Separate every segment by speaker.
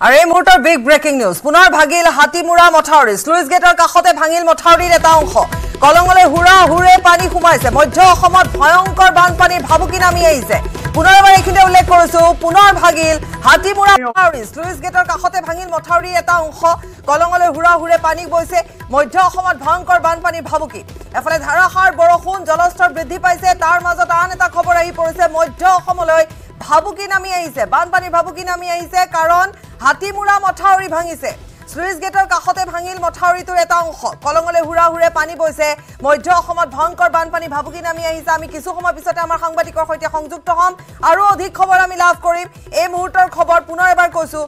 Speaker 1: আৰু এই মুহূৰ্তৰ বিগ ব্ৰেকিং নিউজ পুনৰ ভাগিল হাতীমূৰা মথাউৰি শ্লুইচ গেটৰ কাষতে ভাঙিল মথাউৰিৰ এটা অংশ। কলঙলৈ হুৰা হুৰে পানী সোমাইছে। মধ্য অসমত ভয়ংকৰ বানপানীৰ ভাবুকি নামি আহিছে। পুনৰ এবাৰ এইখিনিতে উল্লেখ কৰিছো পুনৰ ভাগিল হাতীমূৰা মথাউৰি শ্লুইচ গেটৰ কাষতে ভাঙিল মথাউৰিৰ এটা অংশ। কলঙলৈ হুৰা হুৰে পানী বৈছে মধ্য অসমত ভয়ংকৰ বানপানীৰ ভাবুকি। এফালে ধাৰাসাৰ বৰষুণ জলস্তৰ বৃদ্ধি পাইছে। তাৰ মাজত আন এটা খবৰ আহি পৰিছে। মধ্য অসমলৈ ভাবুকি নামি আহিছে। বানপানীৰ ভাবুকি নামি আহিছে কাৰণ হাতীমূৰা মথাউৰি ভাঙিছে। শ্লুইচ গেটৰ কাষতে ভাঙিল মথাউৰিটোৰ এটা অংশ। কলঙলৈ হুৰা হুৰে পানী বৈছে মধ্য অসমত ভয়ংকৰ বানপানী ভাবুকি নামি আহিছে। আমি কিছু সময় পিছতে আমাৰ সাংবাদিকৰ সৈতে সংযুক্ত হ'ম। আৰু অধিক খবৰ আমি লাভ কৰিম। এই মুহূৰ্তৰ খবৰ পুনৰ এবাৰ কৈছো।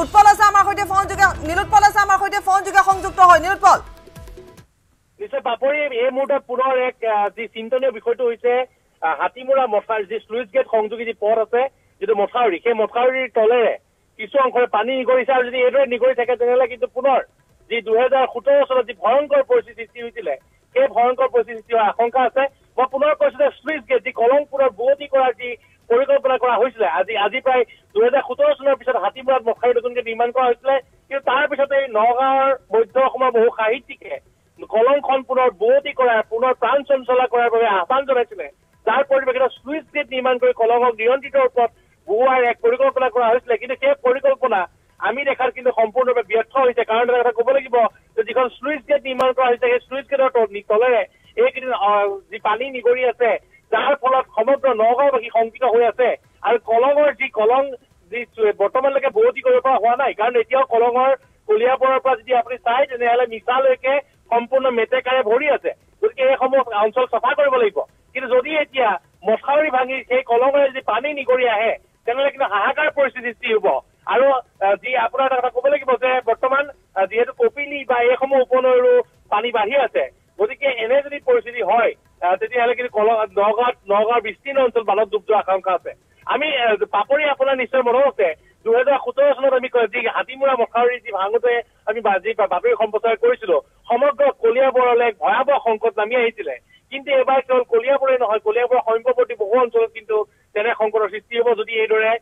Speaker 1: উৎপল আছে আমাৰ সৈতে ফোন যোগে নীলোৎপল আছে আমাৰ সৈতে ফোন যোগে সংযুক্ত হয়। নীলোৎপল
Speaker 2: নিশ্চয় বাপৰি এই মুহূৰ্তত পুনৰ এক যি চিন্তনীয় বিষয়টো হৈছে হাতীমূৰা মথাউৰি যি শ্লুইচ গেট সংযোগী যি পথ আছে যিটো মথাউৰি সেই মথাউৰিৰ তলেৰে কিছু অংশৰে পানী নিগৰিছে আৰু যদি এইদৰে নিগৰি থাকে তেনেহ'লে কিন্তু পুনৰ যি দুহেজাৰ সোতৰ চনত যি ভয়ংকৰ পৰিস্থিতি সৃষ্টি হৈছিলে সেই ভয়ংকৰ পৰিস্থিতি সৃষ্টি হোৱাৰ আশংকা আছে। মই পুনৰ কৈছো যে শ্লুইচ গেট যি কলংপুৰৰ বুৱতী কৰাৰ যি পৰিকল্পনা কৰা হৈছিলে আজি আজি প্ৰায় দুহেজাৰ সোতৰ চনৰ পিছত হাতীমূৰাত মথাউৰি নতুনকৈ নিৰ্মাণ কৰা হৈছিলে কিন্তু তাৰ পিছতে এই নগাঁৱৰ মধ্য অসমৰ বহু সাহিত্যিকে কলংখন পুনৰ বুৱতী কৰাৰ পুনৰ প্ৰাণ চঞ্চলা কৰাৰ বাবে আহ্বান জনাইছিলে। যাৰ পৰিপ্ৰেক্ষিতত শ্লুইচ গেট নিৰ্মাণ কৰি কলঙক নিয়ন্ত্ৰিত ওপৰত বহুৱাই এক পৰিকল্পনা কৰা হৈছিলে কিন্তু সেই পৰিকল্পনা আমি দেখাত কিন্তু সম্পূৰ্ণৰূপে ব্যৰ্থ হৈছে কাৰণ এটা কথা ক'ব লাগিব যে যিখন শ্লুইচ গেট নিৰ্মাণ কৰা হৈছে সেই শ্লুইচ গেটৰ তল- তলেৰে এইকেইদিন যি পানী নিগৰি আছে যাৰ ফলত সমগ্ৰ নগাঁওবাসী শংকিত হৈ আছে। আৰু কলঙৰ যি কলং যি বৰ্তমানলৈকে বুৱতী কৰিব পৰা হোৱা নাই কাৰণ এতিয়াও কলঙৰ কলিয়াবৰৰ পৰা যদি আপুনি চাই তেনেহ'লে মিছালৈকে সম্পূৰ্ণ মেটেকাৰে ভৰি আছে। গতিকে এইসমূহ অঞ্চল চাফা কৰিব লাগিব। কিন্তু যদি এতিয়া মথাউৰি ভাঙি সেই কলঙৰে যদি পানী নিগৰি আহে তেনেহ'লে কিন্তু হাহাকাৰ পৰিস্থিতি সৃষ্টি হ'ব। আৰু যি আপোনাৰ এটা কথা ক'ব লাগিব যে বৰ্তমান যিহেতু কপিলি বা এইসমূহ উপনৈৰো পানী বাঢ়ি আছে গতিকে এনে যদি পৰিস্থিতি হয় তেতিয়াহ'লে কিন্তু কল নগাঁৱত নগাঁৱৰ বিস্তীৰ্ণ অঞ্চল বানত যোৱাৰ আশংকা আছে। আমি পাপৰি আপোনাৰ নিশ্চয় মনত আছে দুহেজাৰ সোতৰ চনত আমি যি হাতীমূৰা মথাউৰি যি ভাঙোতে আমি যি বাতৰি সম্প্ৰচাৰ কৰিছিলো। সমগ্ৰ কলিয়াবৰলৈ এক ভয়াৱহ সংকট নামি আহিছিলে। কিন্তু এইবাৰ কেৱল কলিয়াবৰে নহয় কলিয়াবৰৰ সমীপৱৰ্তী বহু অঞ্চলত কিন্তু তেনে সংকটৰ সৃষ্টি হ'ব যদি এইদৰে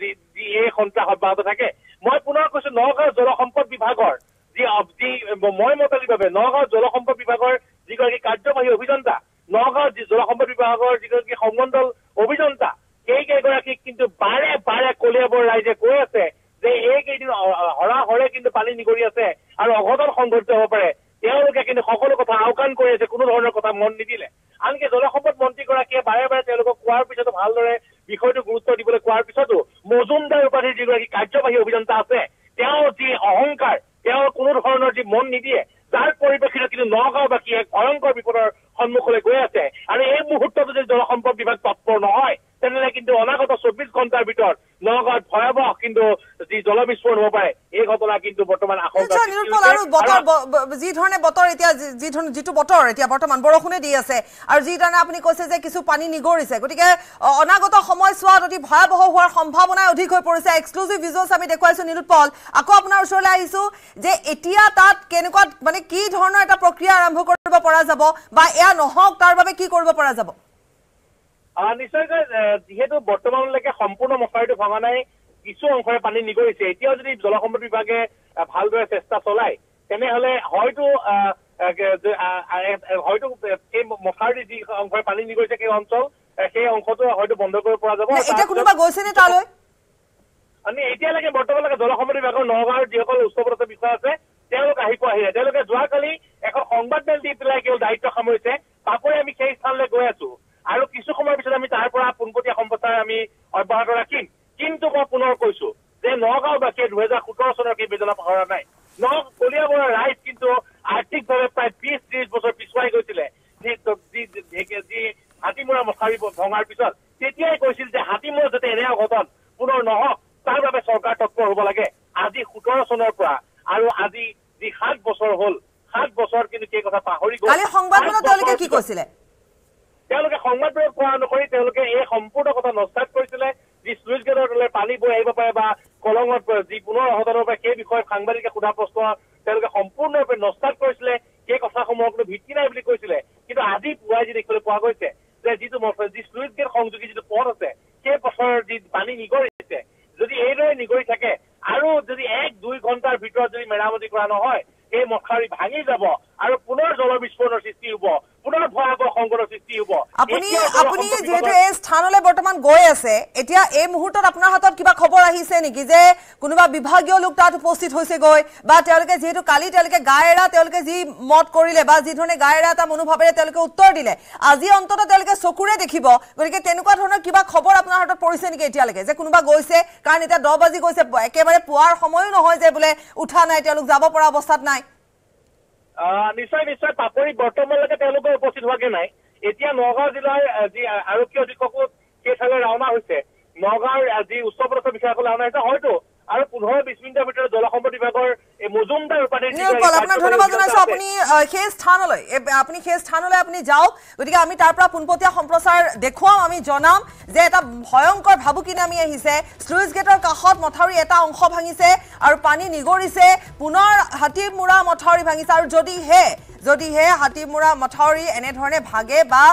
Speaker 2: যি এই সন্ত্ৰাস অব্যাহত থাকে। মই পুনৰ কৈছো নগাঁও জলসম্পদ বিভাগৰ যি যি মই মতালিভাৱে নগাঁও জলসম্পদ বিভাগৰ যিগৰাকী কাৰ্যবাহী অভিযন্তা নগাঁও যি জলসম্পদ বিভাগৰ যিগৰাকী সংমণ্ডল অভিযন্তা সেই কেইগৰাকীক কিন্তু বাৰে বাৰে কলিয়াবৰ ৰাইজে কৈ আছে যে এইকেইদিন হৰাহৰে কিন্তু পানী নিগৰি আছে আৰু অঘটন সংঘটিত হ'ব পাৰে তেওঁলোকে কিন্তু সকলো কথা আওকাণ কৰি আছে কোনো ধৰণৰ কথা মন নিদিলে। আনকি জলসম্পদ মন্ত্ৰীগৰাকীয়ে বাৰে বাৰে তেওঁলোকক কোৱাৰ পিছতো ভালদৰে বিষয়টো গুৰুত্ব দিবলৈ কোৱাৰ পিছতো মজুমদাৰ উপাধিৰ যিগৰাকী কাৰ্যবাহী অভিযন্তা আছে তেওঁৰ যি অহংকাৰ তেওঁৰ কোনো ধৰণৰ যি মন নিদিয়ে যাৰ পৰিপ্ৰেক্ষিতত কিন্তু নগাঁওবাসী এক ভয়ংকৰ বিপদৰ সন্মুখলৈ গৈ আছে। আৰু এই মুহূৰ্ততো যদি জলসম্পদ বিভাগ তৎপৰ নহয় তেনেহ'লে কিন্তু অনাগত চৌব্বিছ ঘণ্টাৰ ভিতৰত নগাঁৱত ভয়াৱহ কিন্তু যি জলবিস্ফোৰণ হ'ব পাৰে এই ঘটনা কিন্তু বৰ্তমান আশংকা
Speaker 1: আৰু বতৰ যি ধৰণে বতৰ এতিয়া যি- ধৰণে যিটো বতৰ এতিয়া বৰ্তমান বৰষুণে দি আছে আৰু যি ধৰণে আপুনি কৈছে যে কিছু পানী নিগৰিছে গতিকে অনাগত সময়ছোৱাত অতি ভয়াৱহ হোৱাৰ সম্ভাৱনাই অধিক হৈ পৰিছে। এক্সক্লুচিভ ভিজুৱেলছ আমি দেখুৱাইছো নীলোৎপল আকৌ আপোনাৰ ওচৰলৈ আহিছো যে এতিয়া তাত কেনেকুৱা মানে কি ধৰণৰ এটা প্ৰক্ৰিয়া আৰম্ভ কৰিব পৰা যাব বা এয়া নহওক তাৰ বাবে কি কৰিব পৰা যাব?
Speaker 2: নিশ্চয়কৈ যিহেতু বৰ্তমানলৈকে সম্পূৰ্ণ মথাউৰিটো ভঙা নাই কিছু অংশৰে পানী নিগৰিছে। এতিয়াও যদি জলসম্পদ বিভাগে ভালদৰে চেষ্টা চলায় তেনেহলে হয়তো হয়তো সেই মথাউৰিৰ যি অংশৰে পানী নিগৰিছে সেই অঞ্চল সেই অংশটো হয়তো বন্ধ কৰিব পৰা যাব।
Speaker 1: এতিয়া
Speaker 2: তাৰপিছত-
Speaker 1: কোনোবা গৈছেনে তালৈ?
Speaker 2: আমি এতিয়ালৈকে বৰ্তমানলৈকে জলসম্পদ বিভাগৰ নগাঁৱৰ যিসকল উচ্চপদস্থ বিষয়া আছে তেওঁলোক আহি পোৱাহিলে। তেওঁলোকে যোৱাকালি এখন সংবাদ মেল দি পেলাই কেৱল দায়িত্ব সামৰিছে। তাপৰে আমি সেই স্থানলৈ গৈ আছো। আৰু কিছু সময়ৰ পিছত আমি তাৰ পৰা পোনপটীয়া সম্প্ৰচাৰ আমি অব্যাহত ৰাখিম। কিন্তু মই পুনৰ কৈছো যে নগাঁওবাসীয়ে দুহেজাৰ সোতৰ চনৰ সেই বেদনা পাহৰা নাই? ন কলিয়াবৰৰ ৰাইজ কিন্তু আৰ্থিকভাৱে প্ৰায় বিশ ত্ৰিশ বছৰ পিছুৱাই গৈছিলে। যি- হাতীমূৰা মথাউৰি ভঙাৰ পিছত তেতিয়াই কৈছিল যে হাতীমূৰা যাতে এনে অঘটন পুনৰ নহওক তাৰ বাবে চৰকাৰ তৎপৰ হ'ব লাগে। আজি সোতৰ চনৰ পৰা আৰু আজি যি সাত বছৰ হ'ল সাত বছৰ কিন্তু সেই কথা পাহৰি গ'ল।
Speaker 1: তেওঁলোকে কি কৈছিলে?
Speaker 2: তেওঁলোকে সংবাদমেলত কোৱা অনুসৰি তেওঁলোকে এই সম্পূৰ্ণ কথা নস্যাৎ কৰিছিলে যি শ্লুইচ গেটৰ তলে পানী বৈ আহিব পাৰে বা কলঙত যি পুনৰ হ'ব পাৰে সেই বিষয়ে সাংবাদিকে সোধা প্ৰশ্ন তেওঁলোকে সম্পূৰ্ণৰূপে নস্যাৎ কৰিছিলে সেই কথাসমূহৰ কোনো ভিত্তি নাই বুলি কৈছিলে। কিন্তু আজি পুৱাই যি দেখিবলৈ পোৱা গৈছে যে যিটো যি শ্লুইচ গেট সংযোগী যিটো পথ আছে সেই পথৰ যি পানী নিগৰিছে যদি এইদৰে নিগৰি থাকে আৰু যদি এক দুই ঘণ্টাৰ ভিতৰত যদি মেৰামতি কৰা নহয় সেই মথাউৰি ভাঙি যাব আৰু পুনৰ জলবিস্ফোৰণৰ সৃষ্টি হ'ব। পুনৰ ভয়াৱহ সংকটৰ সৃষ্টি হ'ব।
Speaker 1: আপুনি আপুনি যিহেতু এই স্থানলৈ বৰ্তমান গৈ আছে এতিয়া এই মুহূৰ্তত আপোনাৰ হাতত কিবা খবৰ আহিছে নেকি যে কোনোবা বিভাগীয় লোক তাত উপস্থিত হৈছেগৈ বা তেওঁলোকে যিহেতু কালি তেওঁলোকে গা এৰা তেওঁলোকে যি মত কৰিলে বা যি ধৰণে গা এৰা এটা মনোভাৱেৰে তেওঁলোকে উত্তৰ দিলে আজি অন্তত তেওঁলোকে চকুৰে দেখিব। গতিকে তেনেকুৱা ধৰণৰ কিবা খবৰ আপোনাৰ হাতত পৰিছে নেকি এতিয়ালৈকে? যে কোনোবা গৈছে কাৰণ এতিয়া দহ বাজি গৈছে একেবাৰে পোৱাৰ সময়ো নহয় যে বোলে উঠা নাই তেওঁলোক যাব পৰা অৱস্থাত নাই।
Speaker 2: নিশ্চয় নিশ্চয় পাপৰি বৰ্তমানলৈকে তেওঁলোকে উপস্থিত হোৱাগে নাই। এতিয়া নগাঁও জিলাৰ যি আৰক্ষী অধীক্ষকো সেই ঠাইলৈ ৰাওনা হৈছে। নগাঁৱৰ যি উচ্চ পদস্থ বিষয়াসকল ৰাওনা হৈছে হয়তো আৰু পোন্ধৰ বিশ মিনিটৰ ভিতৰত জলসম্পদ বিভাগৰ
Speaker 1: নিৰুপল আপোনাক ধন্যবাদ জনাইছো। আপুনি আহ, সেই স্থানলৈ এ- আপুনি সেই স্থানলৈ আপুনি যাওক। গতিকে আমি তাৰ পৰা পোনপটীয়া সম্প্ৰচাৰ দেখুৱাম আমি জনাম যে এটা ভয়ংকৰ ভাবুকি নামি আহিছে। শ্লুইচ গেটৰ কাষত মথাউৰি এটা অংশ ভাঙিছে আৰু পানী নিগৰিছে। পুনৰ হাতীমূৰা মথাউৰি ভাঙিছে। আৰু যদিহে যদিহে হাতীমূৰা মথাউৰি এনেধৰণে ভাগে বা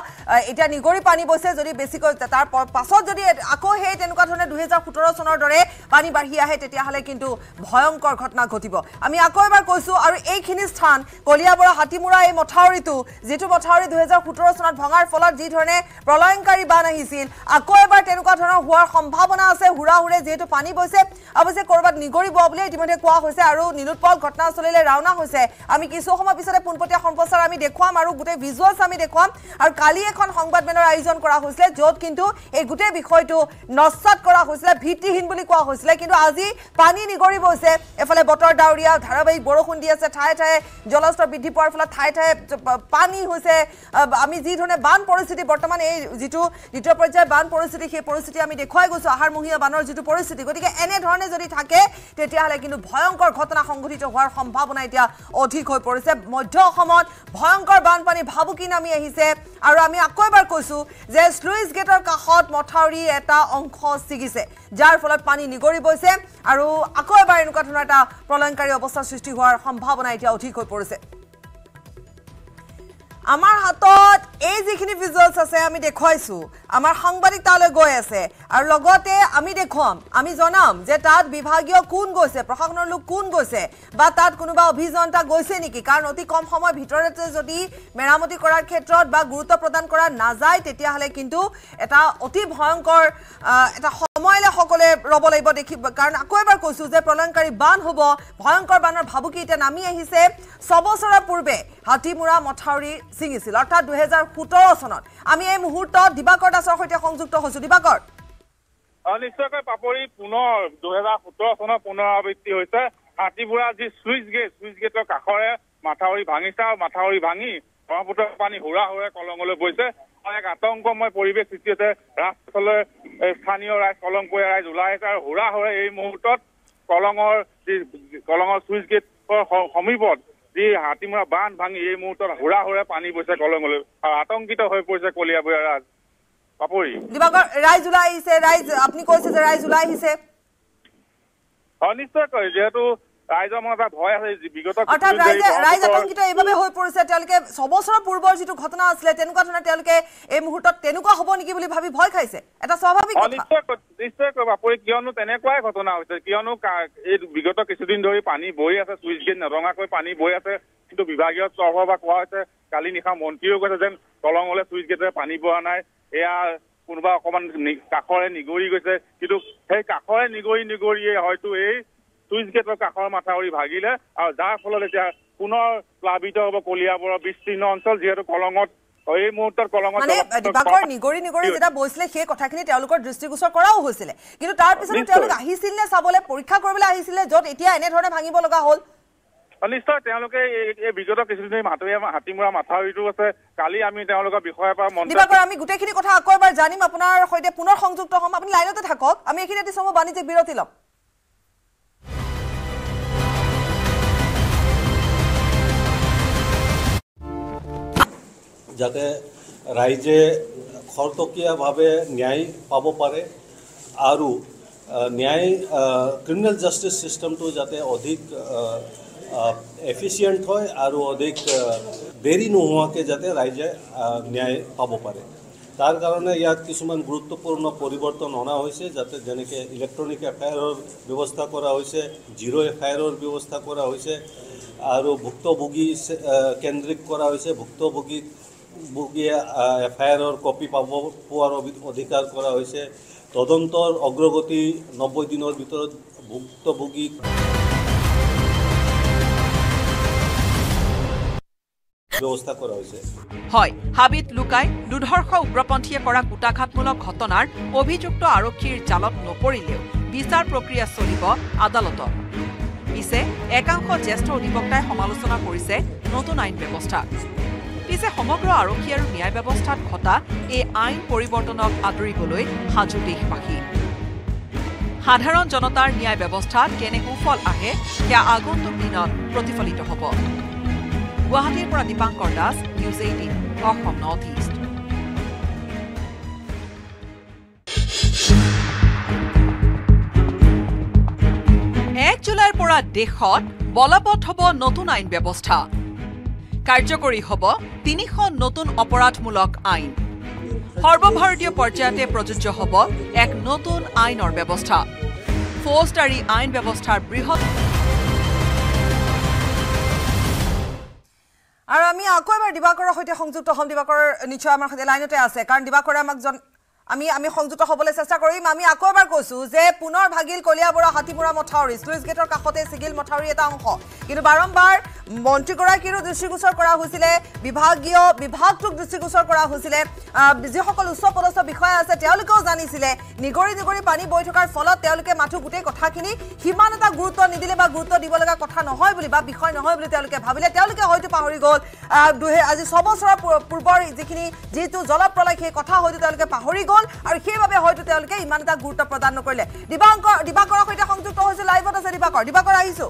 Speaker 1: এতিয়া নিগৰি পানী বৈছে যদি বেছিকৈ তাৰ পাছত যদি আকৌ সেই তেনেকুৱা ধৰণে দুহেজাৰ সোতৰ চনৰ দৰে পানী বাঢ়ি আহে তেতিয়াহ'লে কিন্তু ভয়ংকৰ ঘটনা ঘটিব। আমি আকৌ এবাৰ কৈছোঁ আৰু এইখিনি স্থান কলিয়াবৰা হাতীমূৰা এই মথাউৰিটো যিটো মথাউৰি দুহেজাৰ সোতৰ চনত ভঙাৰ ফলত যি ধৰণে প্ৰলয়ংকাৰী বান আহিছিল আকৌ এবাৰ তেনেকুৱা ধৰণৰ হোৱাৰ সম্ভাৱনা আছে হুৰা হুৰে যিহেতু পানী বৈছে অৱশ্যে ক'ৰবাত নিগৰিব বুলি ইতিমধ্যে কোৱা হৈছে আৰু নীলোৎপল ঘটনাস্থলীলৈ ৰাওনা হৈছে। আমি কিছু সময় পিছতে পোনপটীয়া সম্প্ৰচাৰ আমি দেখুৱাম আৰু গোটেই ভিজুৱেলছ আমি দেখুৱাম আৰু কালি এখন সংবাদমেলৰ আয়োজন কৰা হৈছিলে য'ত কিন্তু এই গোটেই বিষয়টো নস্বাত কৰা হৈছিলে ভিত্তিহীন বুলি কোৱা হৈছিলে কিন্তু আজি পানী নিগৰি গৈছে এফালে বতৰ ডাৱৰীয়া ধাৰাবাহিক বৰষুণ দি আছে ঠায়ে ঠায়ে জলস্তৰ বৃদ্ধি পোৱাৰ ফলত ঠায়ে ঠায়ে পানী হৈছে। আমি যি ধৰণে বান পৰিস্থিতি বৰ্তমান এই যিটো দ্বিতীয় পৰ্যায়ৰ বান পৰিস্থিতি সেই পৰিস্থিতি আমি দেখুৱাই গৈছোঁ আহাৰমহীয়া বানৰ যিটো পৰিস্থিতি। গতিকে এনেধৰণে যদি থাকে তেতিয়াহ'লে কিন্তু ভয়ংকৰ ঘটনা সংঘটিত হোৱাৰ সম্ভাৱনা এতিয়া অধিক হৈ পৰিছে। মধ্য অসমত ভয়ংকৰ বানপানী ভাবুকি নামি আহিছে। আৰু আমি আকৌ এবাৰ কৈছোঁ যে শ্লুইচ গেটৰ কাষত মথাউৰিৰ এটা অংশ ছিগিছে যাৰ ফলত পানী নিগৰি গৈছে আৰু আকৌ এবাৰ এনেকুৱা ধৰণৰ এটা প্ৰলয়ংকাৰী অৱস্থাৰ সৃষ্টি হোৱাৰ সম্ভাৱনা এতিয়া অধিক হৈ পৰিছে। আমাৰ হাতত এই যিখিনি ভিজুৱেলছ আছে আমি দেখুৱাইছোঁ আমাৰ সাংবাদিক তালৈ গৈ আছে আৰু লগতে আমি দেখুৱাম আমি জনাম যে তাত বিভাগীয় কোন গৈছে প্ৰশাসনৰ লোক কোন গৈছে বা তাত কোনোবা অভিযন্তা গৈছে নেকি? কাৰণ অতি কম সময়ৰ ভিতৰতে যদি মেৰামতি কৰাৰ ক্ষেত্ৰত বা গুৰুত্ব প্ৰদান কৰা নাযায় তেতিয়াহ'লে কিন্তু এটা অতি ভয়ংকৰ এটা সময়লৈ সকলোৱে ৰ'ব লাগিব দেখি কাৰণ আকৌ এবাৰ কৈছোঁ যে প্ৰলয়ংকাৰী বান হ'ব ভয়ংকৰ বানৰ ভাবুকি এতিয়া নামি আহিছে। ছবছৰৰ পূৰ্বে হাতীমূৰা মথাউৰি ছিঙিছিল অৰ্থাৎ দুহেজাৰ সোতৰ চনত। আমি এই মুহূৰ্তত দিবাকৰ দাসৰ সৈতে সংযুক্ত হৈছোঁ। দিবাকৰ।
Speaker 3: নিশ্চয়কৈ পাপৰি পুনৰ দুহেজাৰ সোতৰ চনৰ পুনৰাবৃত্তি হৈছে। হাতীপুৰা যি চুইচ গেট চুইচ গেটৰ কাষৰে মাথাউৰি ভাঙিছে আৰু মাথাউৰি ভাঙি ব্ৰহ্মপুত্ৰৰ পানী হুৰা হুৰে কলঙলৈ বৈছে আৰু এক আতংকময় পৰিৱেশ সৃষ্টি হৈছে। এ, স্থানীয় ৰাইজ কলংকীয়া ৰাইজ ওলাই আহিছে আৰু হুৰা হুৰে এই মুহূৰ্তত কলঙৰ যি কলঙৰ চুইচ গেটৰ সমীপত যি হাতীমূৰা বান্ধ ভাঙি এই মুহূৰ্তত হুৰা হুৰে পানী বৈছে কলঙলৈ আৰু আতংকিত হৈ পৰিছে কলিয়াবৰীয়া ৰাজ। পাপৰি
Speaker 1: দিবাকৰ ৰাইজ ওলাই আহিছে ৰাইজ আপুনি কৈছে যে ৰাইজ ওলাই আহিছে।
Speaker 3: হয় নিশ্চয়কৈ যিহেতু ৰাইজৰ মনত এটা ভয় আছে বিগত
Speaker 1: অৰ্থাৎ ৰাইজে ৰাইজ আতংকিত এইবাবে হৈ পৰিছে। তেওঁলোকে ছবছৰৰ পূৰ্বৰ যিটো ঘটনা আছিলে তেনেকুৱা ধৰণে তেওঁলোকে এই মুহূৰ্তত তেনেকুৱা হ'ব নেকি বুলি ভাবি ভয় খাইছে? এটা স্বাভাৱিক
Speaker 3: নিশ্চয়কৈ নিশ্চয়কৈ বাপৰি কিয়নো তেনেকুৱাই ঘটনা হৈছে। কিয়নো এই বিগত কিছুদিন ধৰি পানী বৈ আছে চুইচ গেট নৰঙাকৈ পানী বৈ আছে। কিন্তু বিভাগীয় তৰফৰ পৰা কোৱা হৈছে কালি নিশা মন্ত্ৰীও কৈছে যেন দলঙলৈ চুইচ গেটেৰে পানী বোৱা নাই। এয়া কোনোবা অকমান নি- কাষৰে নিগৰি গৈছে। কিন্তু সেই কাষৰে নিগৰি নিগৰিয়ে হয়তো এই চুইচ গেটৰ কাষৰ মাথাউৰি ভাগিলে আৰু যাৰ ফলত এতিয়া পুনৰ প্লাবিত হ'ব কলিয়াবৰৰ বিস্তীৰ্ণ অঞ্চল যিহেতু কলঙত এই মুহূৰ্তত কলঙত
Speaker 1: মানে
Speaker 3: জলস্তৰ
Speaker 1: দিবাকৰ নিগৰি নিগৰি যেতিয়া বৈছিলে সেই কথাখিনি তেওঁলোকৰ দৃষ্টিগোচৰ কৰাও হৈছিলে। কিন্তু তাৰ পিছতো
Speaker 3: নিশ্চয়।
Speaker 1: তেওঁলোক আহিছিল নে চাবলৈ পৰীক্ষা কৰিবলৈ আহিছিলে য'ত এতিয়া এনেধৰণে ভাঙিব লগা হ'ল?
Speaker 3: অ, নিশ্চয় তেওঁলোকে এই- এই বিগত কিছুদিন ধৰি মাথুৰি হাতীমূৰা মাথাউৰিটো আছে। কালি আমি তেওঁলোকৰ বিষয়ৰ পৰা মন্ত্ৰী
Speaker 1: দিবাকৰ আমি গোটেইখিনি কথা আকৌ এবাৰ জানিম। আপোনাৰ সৈতে পুনৰ সংযুক্ত হ'ম। আপুনি লাইনতে থাকক। আমি এইখিনি এটি চমু বাণিজ্যিক বিৰতি ল'ম।
Speaker 4: যাতে ৰাইজে খৰতকীয়াভাৱে ন্যায় পাব পাৰে আৰু ন্যায় ক্ৰিমিনেল জাষ্টিচ ছিষ্টেমটো যাতে অধিক এফিচিয়েণ্ট হয় আৰু অধিক দেৰি নোহোৱাকৈ যাতে ৰাইজে ন্যায় পাব পাৰে। তাৰ কাৰণে ইয়াত কিছুমান গুৰুত্বপূৰ্ণ পৰিৱৰ্তন অনা হৈছে যাতে যেনেকৈ ইলেক্ট্ৰনিক এফ আই আৰৰ ব্যৱস্থা কৰা হৈছে জিৰ' এফ আই আৰৰ ব্যৱস্থা কৰা হৈছে আৰু ভুক্তভোগী কেন্দ্ৰিক কৰা হৈছে ভুক্তভোগী ভোগীয়ে এফ আই আৰৰ কপি পাব পোৱাৰ অধি- অধিকাৰ কৰা হৈছে। তদন্তৰ অগ্ৰগতি নব্বৈ দিনৰ ভিতৰত ভুক্তভোগীক
Speaker 5: হয় হাবিত লুকাই দুধৰ্ষ উগ্ৰপন্থীয়ে কৰা কুটাঘাতমূলক ঘটনাৰ অভিযুক্ত আৰক্ষীৰ জালত নপৰিলেও বিচাৰ প্ৰক্ৰিয়া চলিব আদালতত। পিছে একাংশ জ্যেষ্ঠ অধিবক্তাই সমালোচনা কৰিছে নতুন আইন ব্যৱস্থা। পিছে সমগ্ৰ আৰক্ষী আৰু ন্যায় ব্যৱস্থাত ঘটা এই আইন পৰিৱৰ্তনক আদৰিবলৈ সাজু দেশবাসী। সাধাৰণ জনতাৰ ন্যায় ব্যৱস্থাত কেনে সুফল আহে সেয়া আগন্তুক দিনত প্ৰতিফলিত হ'ব। গুৱাহাটীৰ পৰা Dipankar Das news eighteen Assam north east. এক জুলাইৰ পৰা দেশত বলবৎ হ'ব নতুন আইন ব্যৱস্থা। কাৰ্যকৰী হ'ব তিনিশ নতুন অপৰাধমূলক আইন। সৰ্বভাৰতীয় পৰ্যায়তে প্ৰযোজ্য হ'ব এক নতুন আইনৰ ব্যৱস্থা। ফৌজদাৰী আইন ব্যৱস্থাৰ বৃহৎ
Speaker 1: আৰু আমি আকৌ এবাৰ দিবাকৰৰ সৈতে সংযুক্ত হ'ম। দিবাকৰ নিশ্চয় আমাৰ সৈতে লাইনতে আছে। কাৰণ দিবাকৰে আমাক জন আমি আমি সংযুক্ত হ'বলৈ চেষ্টা কৰিম। আমি আকৌ এবাৰ কৈছো যে পুনৰ ভাগিল কলিয়াবৰা হাতীমূৰা মথাউৰি শ্লুইচ গেটৰ কাষতে ছিগিল মথাউৰি এটা অংশ। কিন্তু বাৰম্বাৰ মন্ত্ৰীগৰাকীৰো দৃষ্টিগোচৰ কৰা হৈছিলে বিভাগীয় বিভাগটোক দৃষ্টিগোচৰ কৰা হৈছিলে। যিসকল উচ্চ পদস্থ বিষয়া আছে তেওঁলোকেও জানিছিলে নিগৰি নিগৰি পানী বৈ থকাৰ ফলত তেওঁলোকে মাথো গোটেই কথাখিনি সিমান এটা গুৰুত্ব নিদিলে বা গুৰুত্ব দিব লগা কথা নহয় বুলি বা বিষয় নহয় বুলি তেওঁলোকে ভাবিলে তেওঁলোকে হয়তো পাহৰি গ'ল। আজি ছবছৰৰ পূৰ্বৰ যিখিনি যিটো জলপ্ৰলয় সেই কথা হয়তো তেওঁলোকে পাহৰি গ'ল। আৰু সেইবাবে হয়তো তেওঁলোকে ইমান এটা গুৰুত্ব প্ৰদান নকৰিলে। দিবাংকৰ দিবাকৰৰ সৈতে সংযুক্ত হৈছে লাইভত আছে দিবাকৰ। দিবাকৰ আহিছো।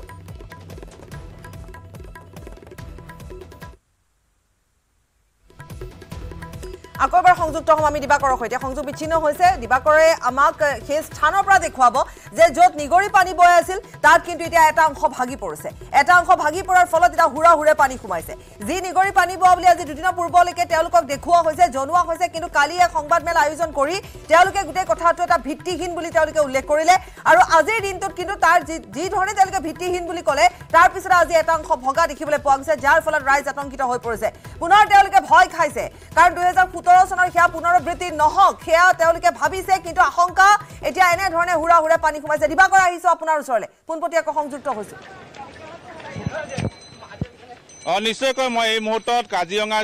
Speaker 1: আকৌ এবাৰ সংযুক্ত হ'ম আমি দিবাকৰৰ সৈতে। সংযোগ বিচ্ছিন্ন হৈছে। দিবাকৰে আমাক সেই স্থানৰ পৰা দেখুৱাব যে য'ত নিগৰি পানী বৈ আছিল তাত কিন্তু এতিয়া এটা অংশ ভাগি পৰিছে। এটা অংশ ভাগি পৰাৰ ফলত এতিয়া হুৰা হুৰে পানী সোমাইছে। যি নিগৰি পানী বোৱা বুলি আজি দুদিনৰ পূৰ্বলৈকে তেওঁলোকক দেখুওৱা হৈছে জনোৱা হৈছে কিন্তু কালি এক সংবাদমেল আয়োজন কৰি তেওঁলোকে গোটেই কথাটো এটা ভিত্তিহীন বুলি তেওঁলোকে উল্লেখ কৰিলে। আৰু আজিৰ দিনটোত কিন্তু তাৰ যি ধৰণে তেওঁলোকে ভিত্তিহীন বুলি ক'লে তাৰ পিছত আজি এটা অংশ ভগা দেখিবলৈ পোৱা গৈছে যাৰ ফলত ৰাইজ আতংকিত হৈ পৰিছে। পুনৰ তেওঁলোকে ভয় খাইছে। কাৰণ দুহেজাৰ সোতৰ চনৰ সেয়া পুনৰাবৃত্তি নহওক সেয়া তেওঁলোকে ভাবিছে কিন্তু আশংকা এতিয়া এনেধৰণে হুৰা হুৰে পানী সোমাইছে। দিবাকৰ আহিছো আপোনাৰ ওচৰলৈ। পোনপটীয়াকৈ সংযুক্ত হৈছো।
Speaker 3: অ নিশ্চয়কৈ মই এই মুহূৰ্তত কাজিৰঙা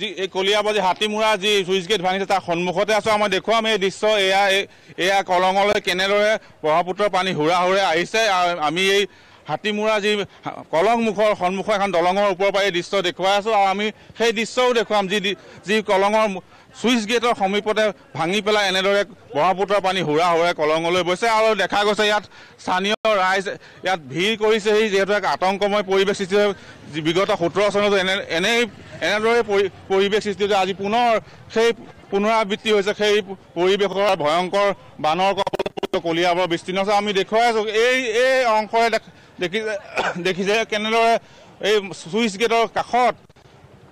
Speaker 3: যি এই কলিয়াবৰ যি হাতীমূৰা যি চুইচ গেট ভাঙিছে তাৰ সন্মুখতে আছোঁ আৰু মই দেখুৱাম এই দৃশ্য এয়া এই- এয়া কলঙলৈ কেনেদৰে ব্ৰহ্মপুত্ৰৰ পানী হুৰা হুৰে আহিছে আমি এই হাতীমূৰা যি হা- কলং মুখৰ সন্মুখৰ এখন দলঙৰ ওপৰৰ পৰা এই দৃশ্য দেখুৱাই আছোঁ আৰু আমি সেই দৃশ্যও দেখুৱাম যি যি কলঙৰ চুইচ গেটৰ সমীপতে ভাঙি পেলাই এনেদৰে ব্ৰহ্মপুত্ৰৰ পানী হুৰা হুৰে কলঙলৈ গৈছে আৰু দেখা গৈছে ইয়াত স্থানীয় ৰাইজ ইয়াত ভিৰ কৰিছেহি যিহেতু এক আতংকময় পৰিৱেশ সৃষ্টি যি বিগত সোতৰ চনতো এনে এনেই এনেদৰে পৰি পৰিৱেশ সৃষ্টি হৈছে। আজি পুনৰ সেই পুনৰাবৃত্তি হৈছে। সেই পৰিৱেশৰ ভয়ংকৰ বানৰ কলিয়াবৰ বিস্তীৰ্ণ হৈছে। আমি দেখুৱাই আছোঁ এই এই অংশৰে দেখ- দেখিছে দেখিছে কেনেদৰে এই চুইচ গেটৰ কাষত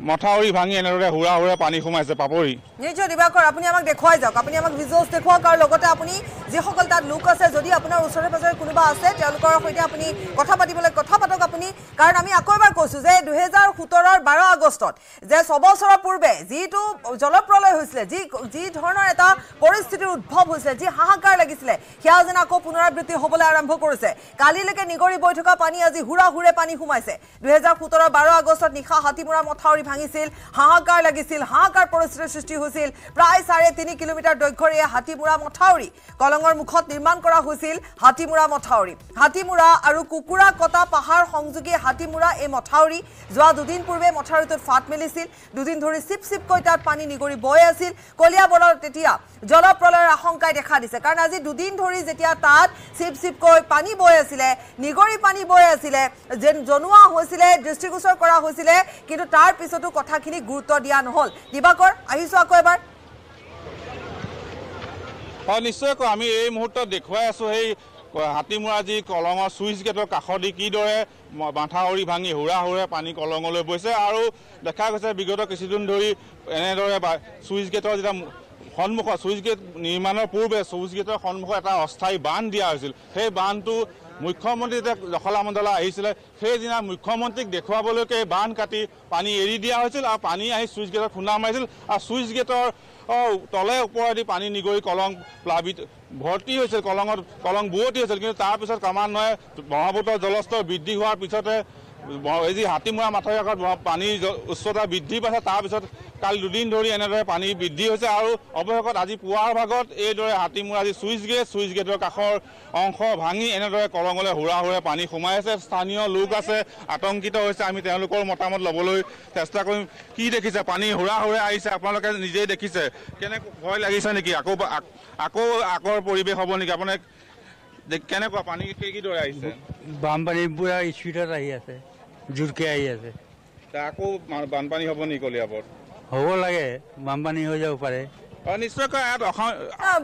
Speaker 3: মথাউৰি ভাঙি এনেদৰে হুৰা হুৰে পানী সোমাইছে পাপৰি।
Speaker 1: নিশ্চয় দিবাকৰ আপুনি আমাক দেখুৱাই যাওক। আপুনি আমাক ভিজুৱেলছ দেখুৱাওক আৰু লগতে আপুনি যিসকল তাত লোক আছে যদি আপোনাৰ ওচৰে পাজৰে কোনোবা আছে তেওঁলোকৰ সৈতে আপুনি কথা পাতিবলৈ কথা পাতক আপুনি। কাৰণ আমি আকৌ এবাৰ কৈছোঁ যে দুহেজাৰ সোতৰৰ বাৰ আগষ্টত যে ছবছৰৰ পূৰ্বে যিটো জলপ্ৰলয় হৈছিলে যি যি ধৰণৰ এটা পৰিস্থিতিৰ উদ্ভৱ হৈছিলে যি হাহাকাৰ লাগিছিলে সেয়া যেন আকৌ পুনৰাবৃত্তি হ'বলৈ আৰম্ভ কৰিছে। কালিলৈকে নিগৰি বৈ থকা পানী আজি হুৰা হুৰে পানী সোমাইছে। দুহেজাৰ সোতৰৰ বাৰ আগষ্টত নিশা হাতীমূৰা মথাউৰি ভাঙিছিল হাহাকাৰ লাগিছিল হাহাকাৰ পৰিস্থিতিৰ সৃষ্টি হৈছিল। প্ৰায় চাৰে তিনি কিলোমিটাৰ দৈৰ্ঘ্যৰ এই হাতীমূৰা মথাউৰি কলঙৰ মুখত নিৰ্মাণ কৰা হৈছিল হাতীমূৰা মথাউৰি। হাতীমূৰা আৰু কুকুৰা কটা পাহাৰ সংযোগী হাতীমূৰা এই মথাউৰি যোৱা দুদিন পূৰ্বে মথাউৰিটোত ফাট মেলিছিল। দুদিন ধৰি চিপ চিপকৈ তাত পানী নিগৰি বৈ আছিল। কলিয়াবৰত তেতিয়া জলপ্ৰলয়ৰ আশংকাই দেখা দিছে। কাৰণ আজি দুদিন ধৰি যেতিয়া তাত চিপ চিপকৈ পানী বৈ আছিলে নিগৰি পানী বৈ আছিলে যেন জনোৱা হৈছিলে দৃষ্টিগোচৰ কৰা হৈছিলে কিন্তু তাৰ পিছতো কথাখিনি গুৰুত্ব দিয়া নহ'ল। দিবাকৰ আহিছো আকৌ এবাৰ।
Speaker 3: হয় নিশ্চয়কৈ আমি এই মুহূৰ্তত দেখুৱাই আছোঁ সেই হাতীমূৰা যি কলঙৰ চুইচ গেটৰ কাষদি কিদৰে ম- মাথাউৰি ভাঙি হুৰা হুৰে পানী কলঙলৈ বৈছে আৰু দেখা গৈছে বিগত কিছুদিন ধৰি এনেদৰে চুইচ গেটৰ যেতিয়া সন্মুখত চুইচ গেট নিৰ্মাণৰ পূৰ্বে চুইচ গেটৰ সন্মুখত এটা অস্থায়ী বান্ধ দিয়া হৈছিল। সেই বান্ধটো মুখ্যমন্ত্ৰী যেতিয়া দখলা মণ্ডলে আহিছিলে সেইদিনা মুখ্যমন্ত্ৰীক দেখুৱাবলৈকে বান্ধ কাটি পানী এৰি দিয়া হৈছিল আৰু পানী আহি চুইচ গেটত খুন্দা মাৰিছিল আৰু চুইচ গেটৰ তলে ওপৰেদি পানী নিগৰি কলং প্লাৱিত ভৰ্তি হৈছিল কলঙত কলং বুৱতি হৈছিল। কিন্তু তাৰপিছত ক্ৰমান্বয়ে ব্ৰহ্মপুত্ৰৰ জলস্তৰ বৃদ্ধি হোৱাৰ পিছতে এই যি হাতীমূৰা আগত ব্ৰহ্ম- পানীৰ উচ্চতা বৃদ্ধি পাইছে তাৰপিছত কালি দুদিন ধৰি এনেদৰে পানী বৃদ্ধি হৈছে আৰু অৱশেষত আজি পুৱাৰ ভাগত এইদৰে হাতীমূৰা যি চুইচ গেট চুইচ গেটৰ কাষৰ অংশ ভাঙি এনেদৰে কলঙলৈ হুৰা হুৰে পানী সোমাই আছে। স্থানীয় লোক আছে আতংকিত হৈছে। আমি তেওঁলোকৰ মতামত ল'বলৈ চেষ্টা কৰিম। কি দেখিছে? পানী হুৰা হুৰে আহিছে। আপোনালোকে নিজেই দেখিছে। কেনেকুৱা ভয় লাগিছে নেকি? আকৌ আক- আগৰ পৰিৱেশ হ'ব নেকি? আপোনাৰ দে- কেনেকুৱা? পানী কি- কিদৰে আহিছে?
Speaker 6: বানপানী পুৰা স্পীডত আহি আছে। জোৰকে আহি আছে।
Speaker 3: আকৌ বানপানী হ'ব নেকি কলিয়াবৰত
Speaker 6: হ'ব লাগে বানপানী হৈ যাব পাৰে।